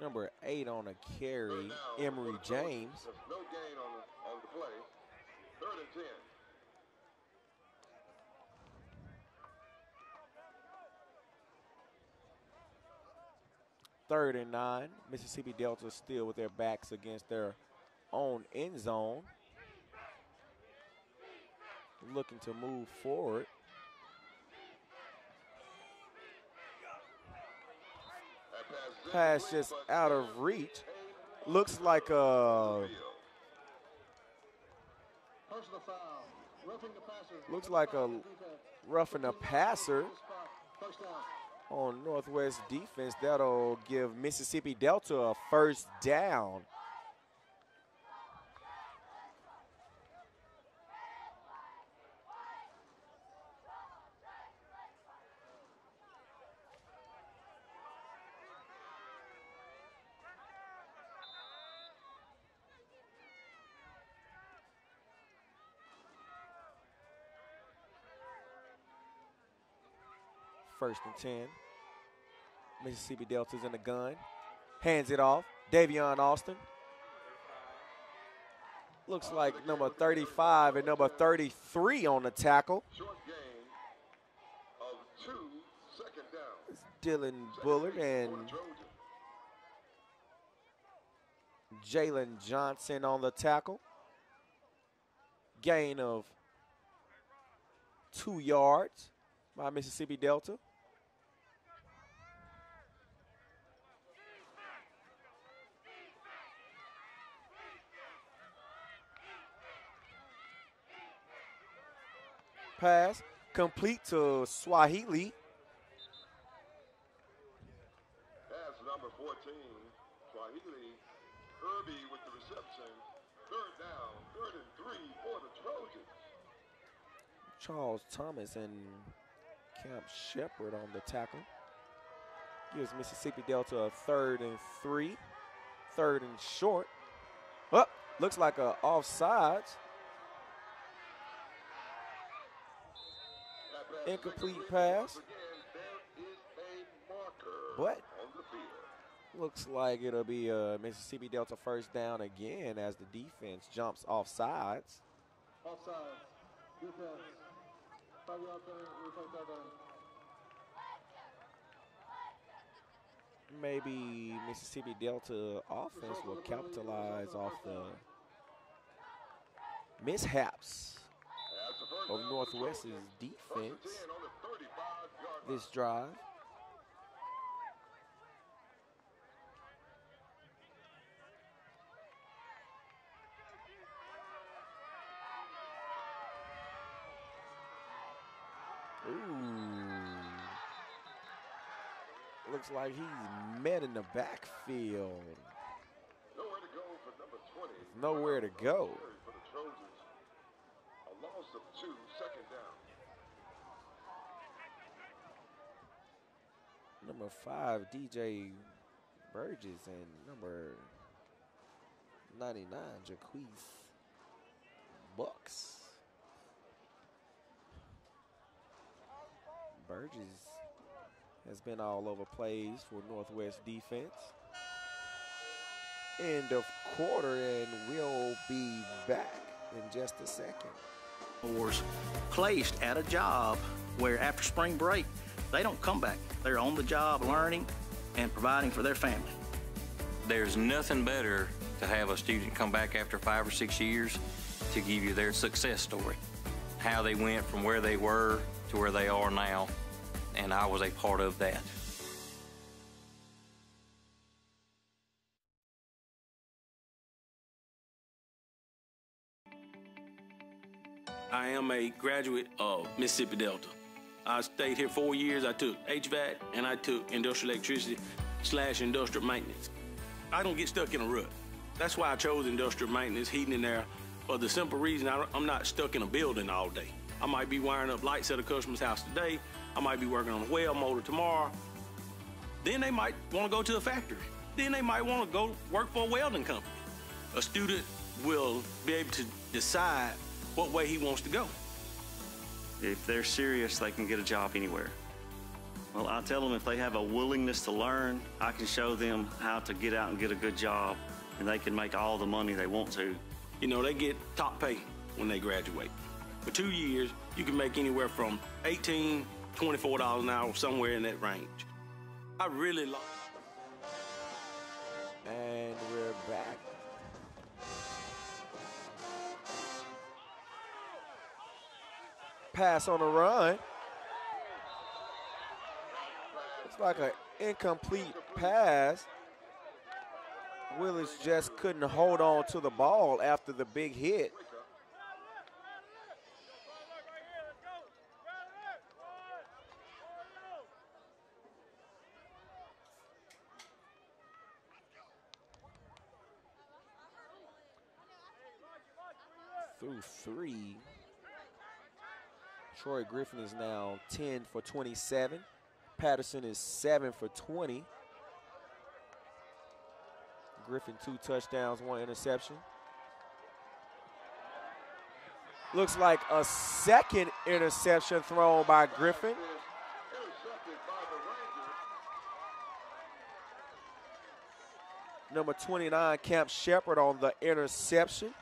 Number eight on a carry, Emory James. No gain on the, on the play. Third and 10. Third and nine. Mississippi Delta still with their backs against their own end zone. Looking to move forward. Pass just out of reach. Looks like a passer. looks like a roughing a passer on Northwest defense. That'll give Mississippi Delta a first down. First and 10. Mississippi Delta's in the gun. Hands it off. Davion Austin. Looks like number 35 and number 33 on the tackle. Short gain of two. Down. Dylan Bullard and Jalen Johnson on the tackle. Gain of two yards by Mississippi Delta. Pass complete to Swahili. That's number 14. Swahili. Irby with the reception. Third down. Third and three for the Trojans. Charles Thomas and Camp Shepard on the tackle. Gives Mississippi Delta a third and three, third and short. Up. looks like a offsides. Incomplete pass. But looks like it'll be a Mississippi Delta first down again as the defense jumps off sides. Maybe Mississippi Delta offense will capitalize off the mishaps of Northwest's defense this drive. Ooh. Looks like he's met in the backfield. Nowhere to go for number 20. Nowhere to go. For the Trojans. A loss of two. Second down. Number five, DJ Burgess, and number 99, Jaquez Bucks. Burgess has been all over plays for Northwest defense. End of quarter, and we'll be back in just a second. Placed at a job where after spring break, they don't come back. They're on the job learning and providing for their family. There's nothing better to have a student come back after five or six years to give you their success story. How they went from where they were to where they are now, and I was a part of that. I am a graduate of Mississippi Delta. I stayed here four years. I took HVAC and I took industrial electricity slash industrial maintenance. I don't get stuck in a rut. That's why I chose industrial maintenance, heating and air, for the simple reason I, am not stuck in a building all day. I might be wiring up lights at a customer's house today. I might be working on a well motor tomorrow. Then they might want to go to a factory. Then they might want to go work for a welding company. A student will be able to decide what way he wants to go. If they're serious, they can get a job anywhere. Well, I tell them if they have a willingness to learn, I can show them how to get out and get a good job, and they can make all the money they want to. You know, they get top pay when they graduate. For two years, you can make anywhere from 18 $24 an hour, somewhere in that range. I really like And we're back. Pass on the run. It's like an incomplete pass. Willis just couldn't hold on to the ball after the big hit. through three. Troy Griffin is now 10 for 27. Patterson is 7 for 20. Griffin, two touchdowns, one interception. Looks like a second interception thrown by Griffin. Number 29, Camp Shepard on the interception.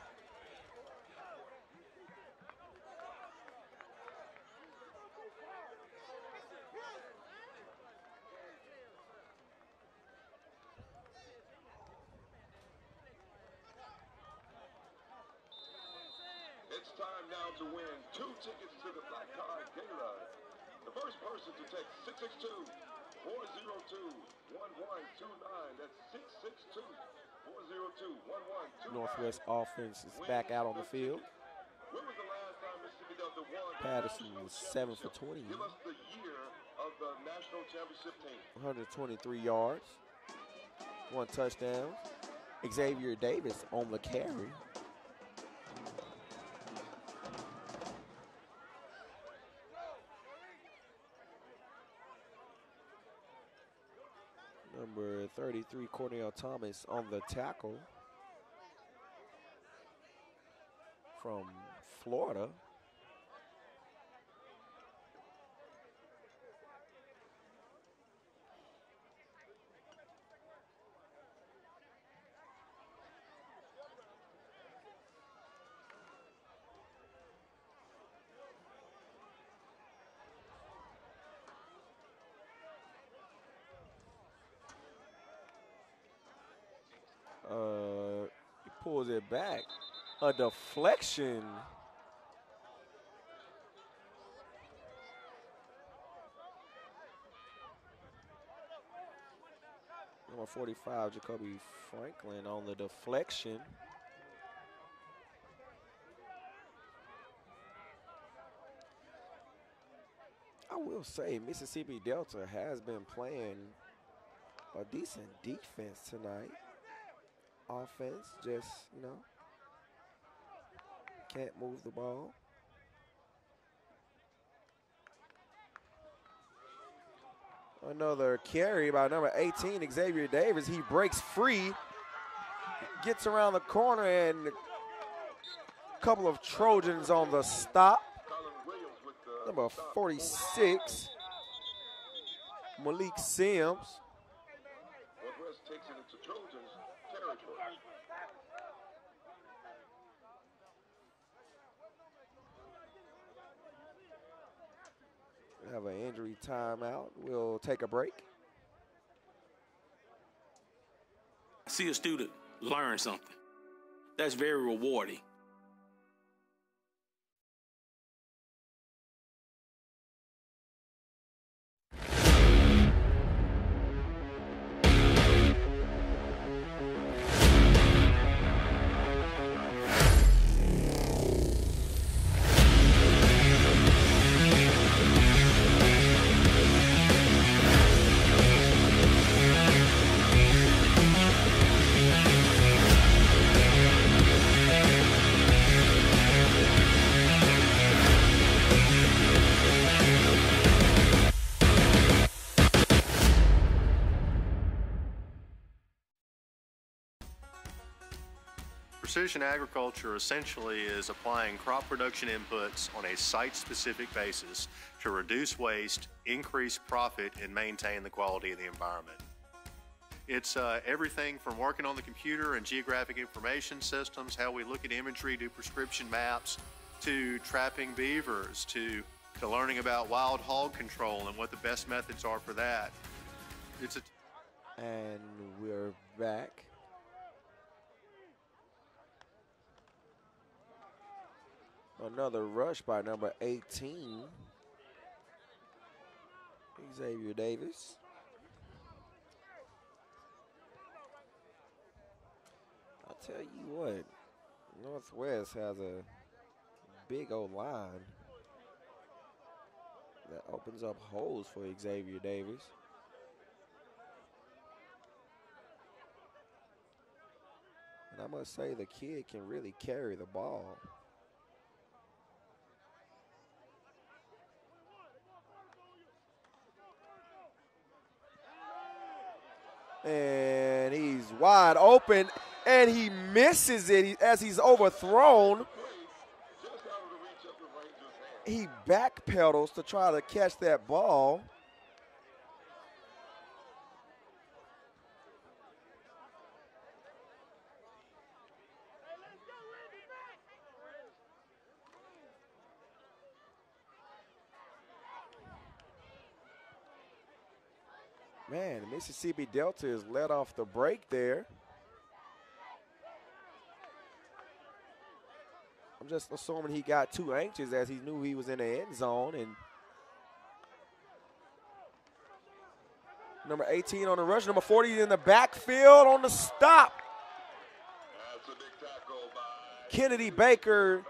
Northwest offense is back out on the field. Patterson was 7 for 20. 123 yards, one touchdown. Xavier Davis on the carry. Number 33, Cornell Thomas on the tackle. From Florida. Uh, he pulls it back a deflection. Number 45, Jacoby Franklin on the deflection. I will say Mississippi Delta has been playing a decent defense tonight. Offense, just, you know, can't move the ball. Another carry by number 18, Xavier Davis. He breaks free, gets around the corner, and a couple of Trojans on the stop. Number 46, Malik Sims. Northwest takes it into Trojans territory. We have an injury timeout. We'll take a break. See a student learn something. That's very rewarding. Precision agriculture essentially is applying crop production inputs on a site-specific basis to reduce waste, increase profit, and maintain the quality of the environment. It's uh, everything from working on the computer and geographic information systems, how we look at imagery, do prescription maps, to trapping beavers, to, to learning about wild hog control and what the best methods are for that. It's a And we're back. Another rush by number 18, Xavier Davis. I'll tell you what, Northwest has a big old line that opens up holes for Xavier Davis. And I must say, the kid can really carry the ball. And he's wide open, and he misses it as he's overthrown. He backpedals to try to catch that ball. Man, Mississippi Delta is let off the break there. I'm just assuming he got too anxious as he knew he was in the end zone and number 18 on the rush, number 40 in the backfield on the stop. Kennedy Baker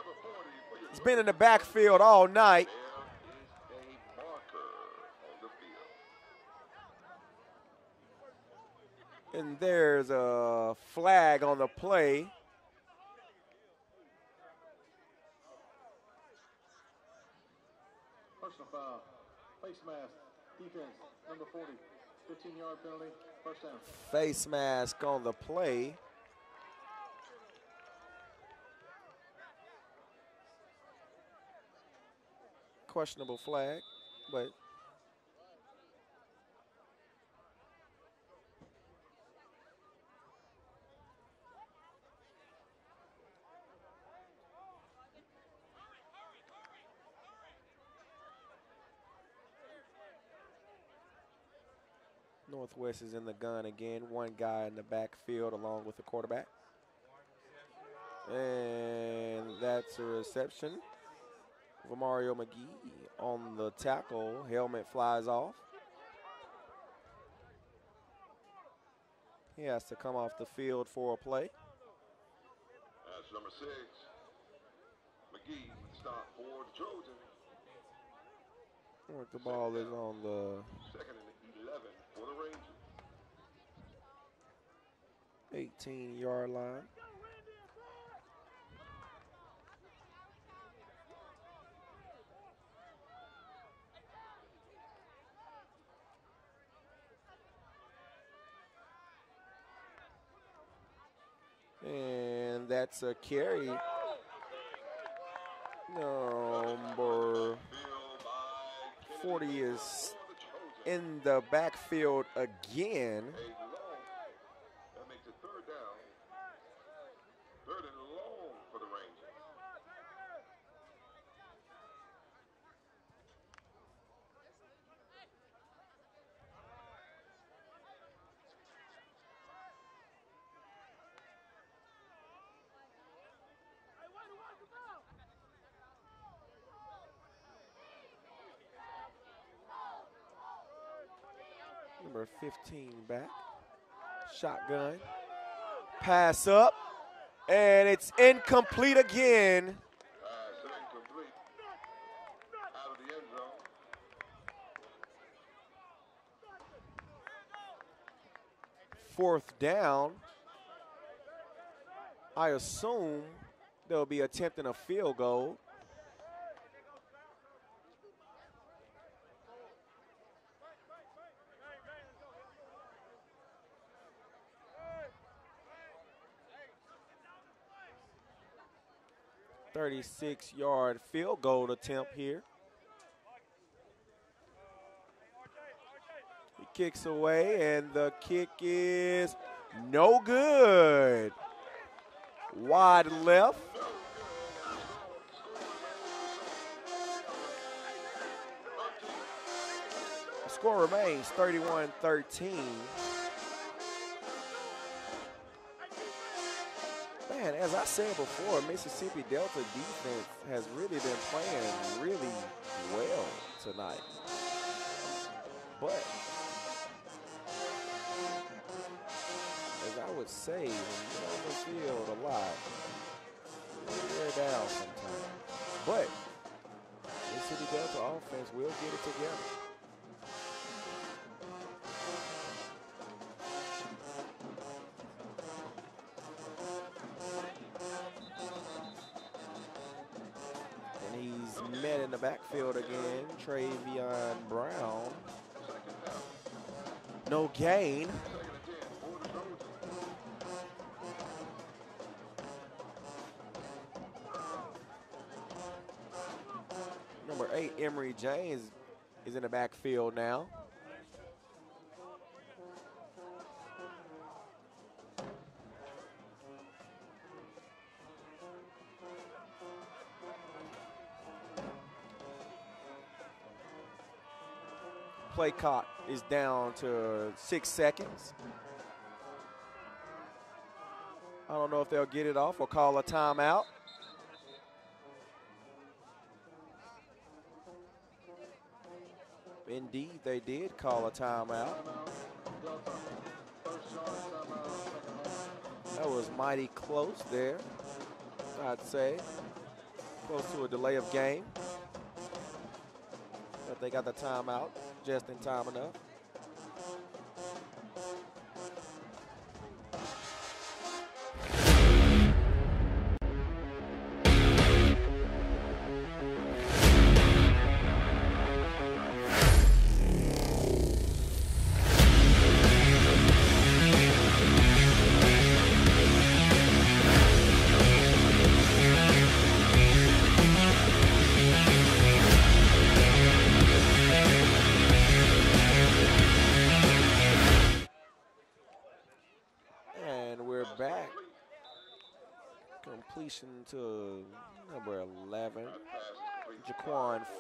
has been in the backfield all night. And there's a flag on the play. Personal foul. Face mask. Defense. Number 40. 15 yard penalty. First down. Face mask on the play. Questionable flag, but Northwest is in the gun again. One guy in the backfield along with the quarterback. And that's a reception for Mario McGee on the tackle. Helmet flies off. He has to come off the field for a play. That's number six. McGee, stop for the Trojans. The ball is on the Second and 11 for the Rangers. 18 yard line. And that's a carry. Number 40 is in the backfield again. That makes it third down. Third and long for the Rangers. Number 15 back. Shotgun. Pass up. And it's incomplete again. Fourth down. I assume they'll be attempting a field goal. Thirty-six yard field goal attempt here. He kicks away, and the kick is no good. Wide left. The score remains 31 Man, as I said before, Mississippi Delta defense has really been playing really well tonight. But as I would say, when you're on the field a lot, wear down sometimes. But Mississippi Delta offense will get it together. Travion Brown. No gain. Number eight, Emery James, is in the backfield now. Play clock is down to six seconds. I don't know if they'll get it off or call a timeout. Indeed, they did call a timeout. That was mighty close there, I'd say. Close to a delay of game. But they got the timeout just in time enough.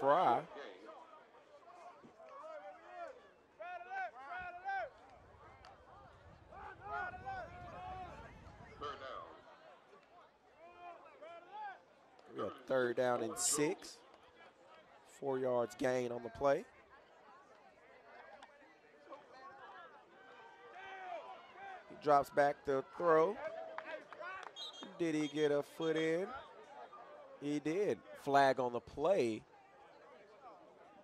Fry. We third down and six. Four yards gain on the play. He drops back the throw. Did he get a foot in? He did. Flag on the play.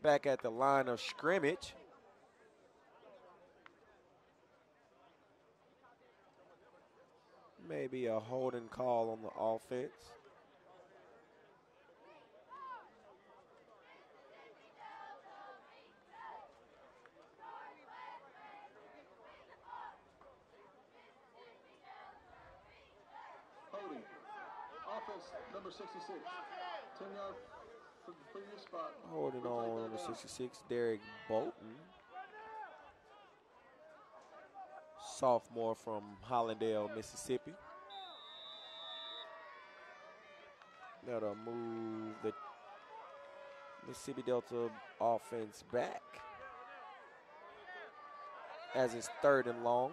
Back at the line of scrimmage. Maybe a holding call on the offense. Holding. Offense number 66. 10 yard Holding on, number 66, Derek Bolton. Sophomore from Hollandale, Mississippi. That'll move the Mississippi Delta offense back as it's third and long.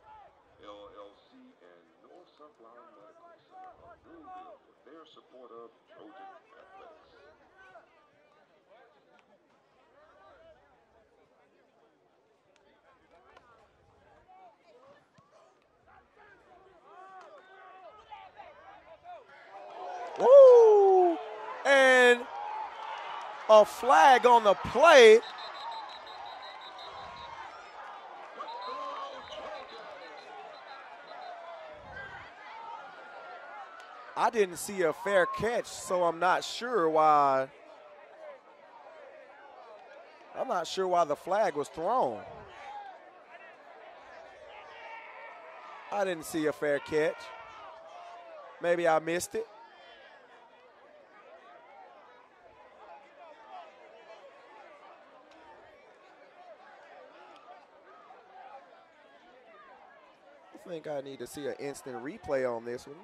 LLC and North Sunflower Medical Center of Greenville for their support of Trojan Athletics. Woo! And a flag on the play. Didn't see a fair catch, so I'm not sure why. I'm not sure why the flag was thrown. I didn't see a fair catch. Maybe I missed it. I think I need to see an instant replay on this one.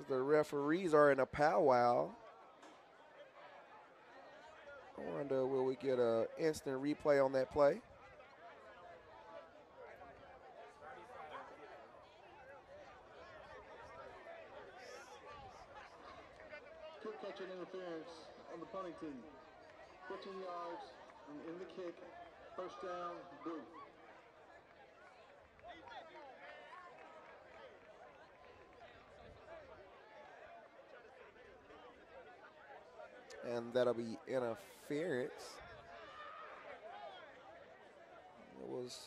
As the referees are in a powwow. I wonder will we get an instant replay on that play? Kick catch interference on the punting team. 15 yards and in the kick. First down, blue. And that'll be interference. It was,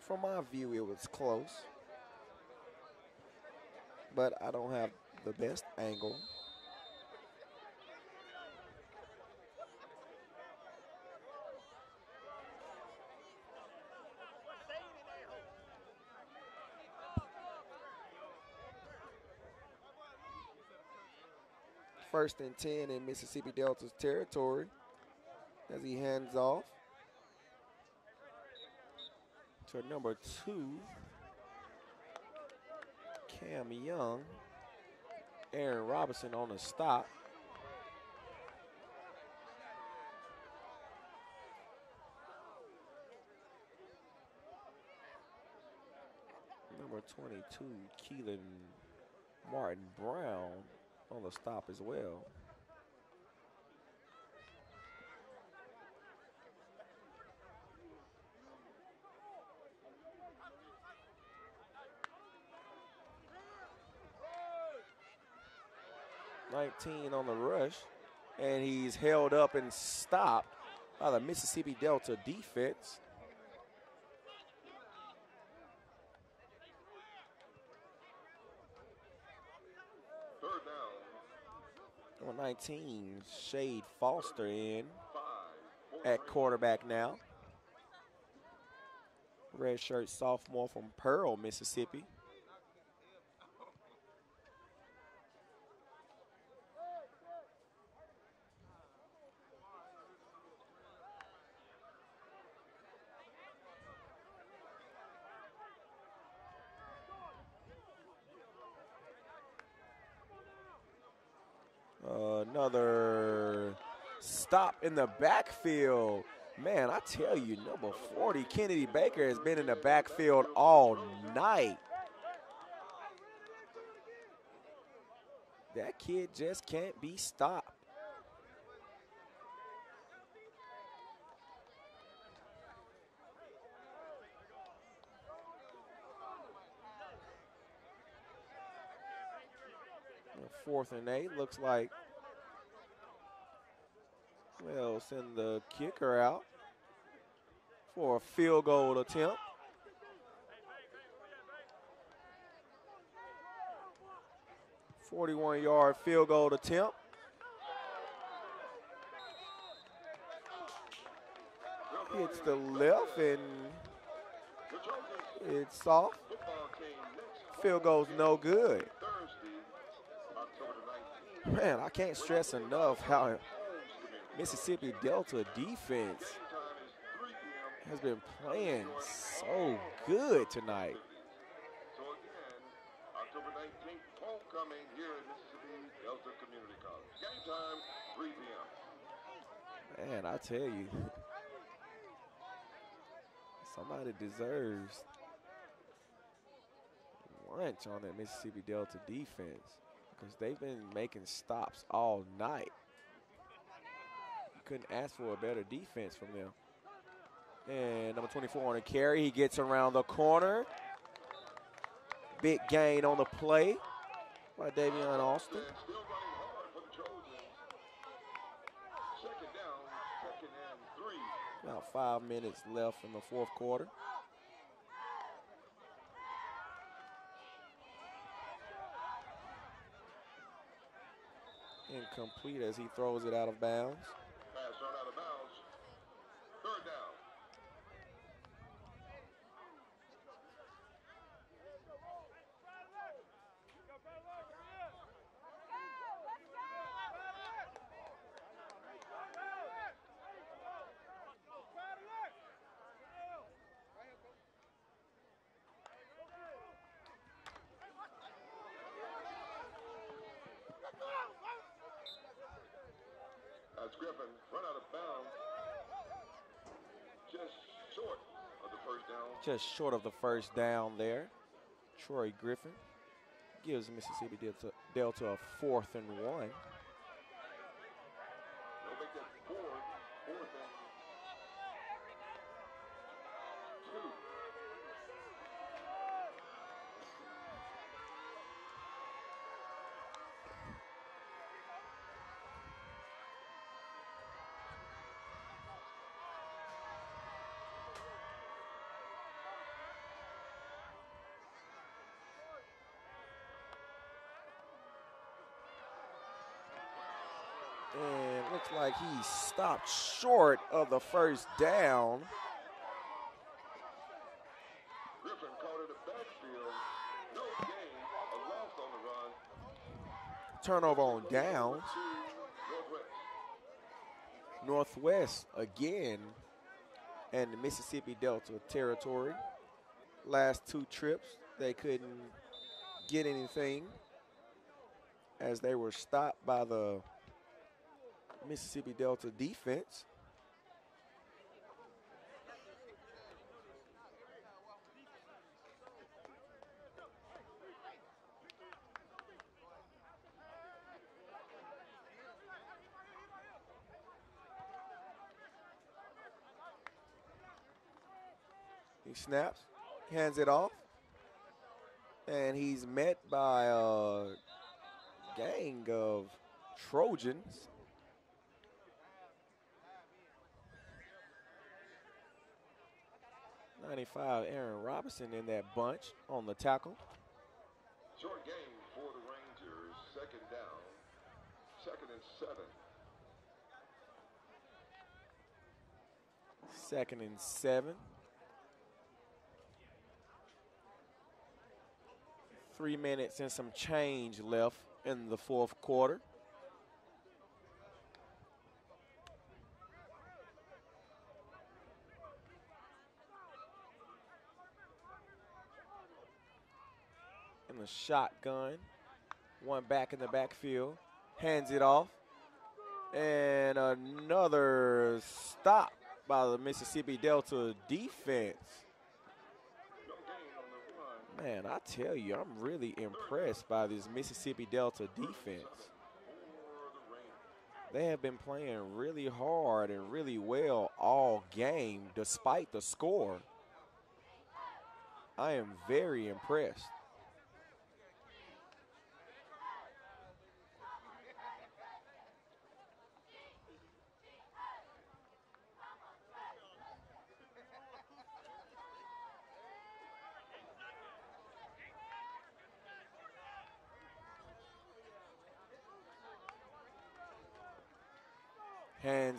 from my view, it was close, but I don't have the best angle. First and 10 in Mississippi Delta's territory as he hands off to number two, Cam Young. Aaron Robinson on the stop. Number 22, Keelan Martin Brown on the stop as well. Nineteen on the rush, and he's held up and stopped by the Mississippi Delta defense. Third down. Number 19, Shade Foster in at quarterback now. Red shirt sophomore from Pearl, Mississippi. in the backfield. Man, I tell you, number 40, Kennedy Baker, has been in the backfield all night. That kid just can't be stopped. Fourth and eight looks like they'll send the kicker out for a field goal attempt. Forty-one yard field goal attempt. Hits the left and it's off. Field goal's no good. Man, I can't stress enough how Mississippi Delta defense has been playing so good tonight. So again, October 19th, homecoming here at Mississippi Delta Community College. Game time, 3 p.m. Man, I tell you, somebody deserves lunch on that Mississippi Delta defense because they've been making stops all night. Couldn't ask for a better defense from them. And number 24 on a carry, he gets around the corner. Big gain on the play by Davion Austin. About five minutes left in the fourth quarter. Incomplete as he throws it out of bounds. Pass run out of bounds. Third down. That's Griffin. Run out of bounds. Just short of the first down. Just short of the first down there. Troy Griffin gives Mississippi Delta, Delta a fourth and one. Like he stopped short of the first down. Griffin caught in the backfield. No gain. A loss on. Turnover on downs. Northwest. Northwest again and the Mississippi Delta territory. Last two trips, they couldn't get anything as they were stopped by the Mississippi Delta defense. He snaps, hands it off, and he's met by a gang of Trojans. Ninety-five, Aaron Robinson in that bunch on the tackle. Short game for the Rangers. Second down. Second and seven. Second and seven. Three minutes and some change left in the fourth quarter. The shotgun, one back in the backfield, hands it off, and another stop by the Mississippi Delta defense. Man, I tell you, I'm really impressed by this Mississippi Delta defense. They have been playing really hard and really well all game despite the score. I am very impressed.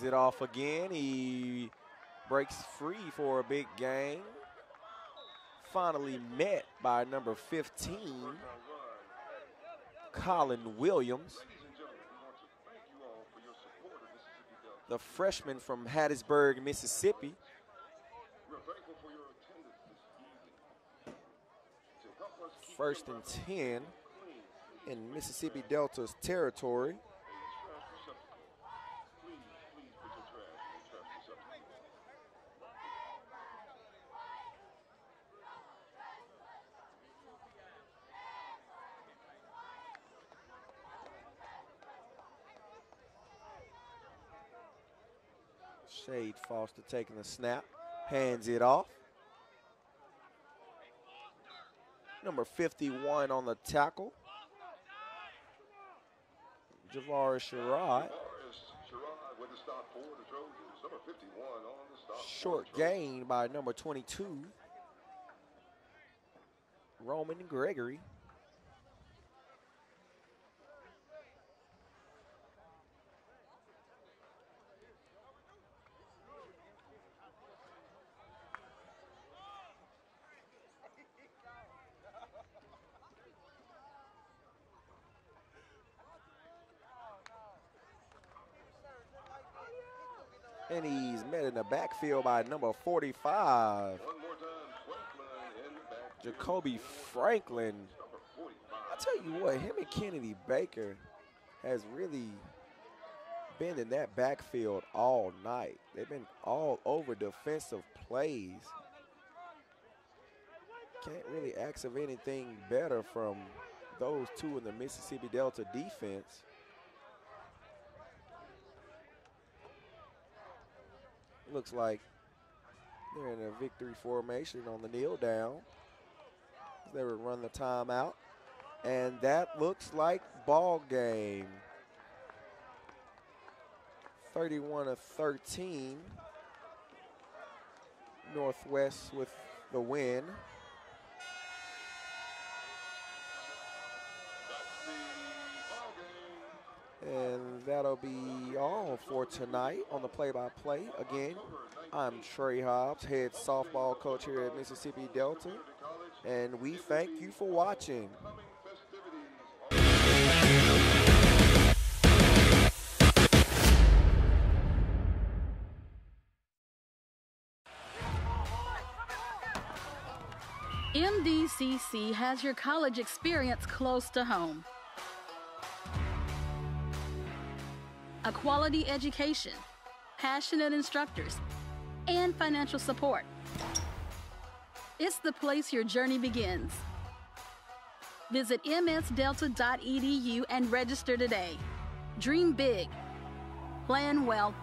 Hands it off again. He breaks free for a big gain. Finally met by number 15, Colin Williams. The freshman from Hattiesburg, Mississippi. First and 10 in Mississippi Delta's territory. Shade Foster taking the snap, hands it off. Number 51 on the tackle. Javar Sherrod. Short gain by number 22. Roman Gregory. And he's met backfield by number 45. Jacoby Franklin. I tell you what, him and Kennedy Baker has really been in that backfield all night. They've been all over defensive plays. Can't really ask of anything better from those two in the Mississippi Delta defense. Looks like they're in a victory formation on the kneel down. They would run the timeout. And that looks like ball game. 31 to 13. Northwest with the win. And that'll be all for tonight on the play-by-play. Again, I'm Trey Hobbs, head softball coach here at Mississippi Delta, and we thank you for watching. MDCC has your college experience close to home. A quality education, passionate instructors, and financial support. It's the place your journey begins. Visit msdelta.edu and register today. Dream big, plan well,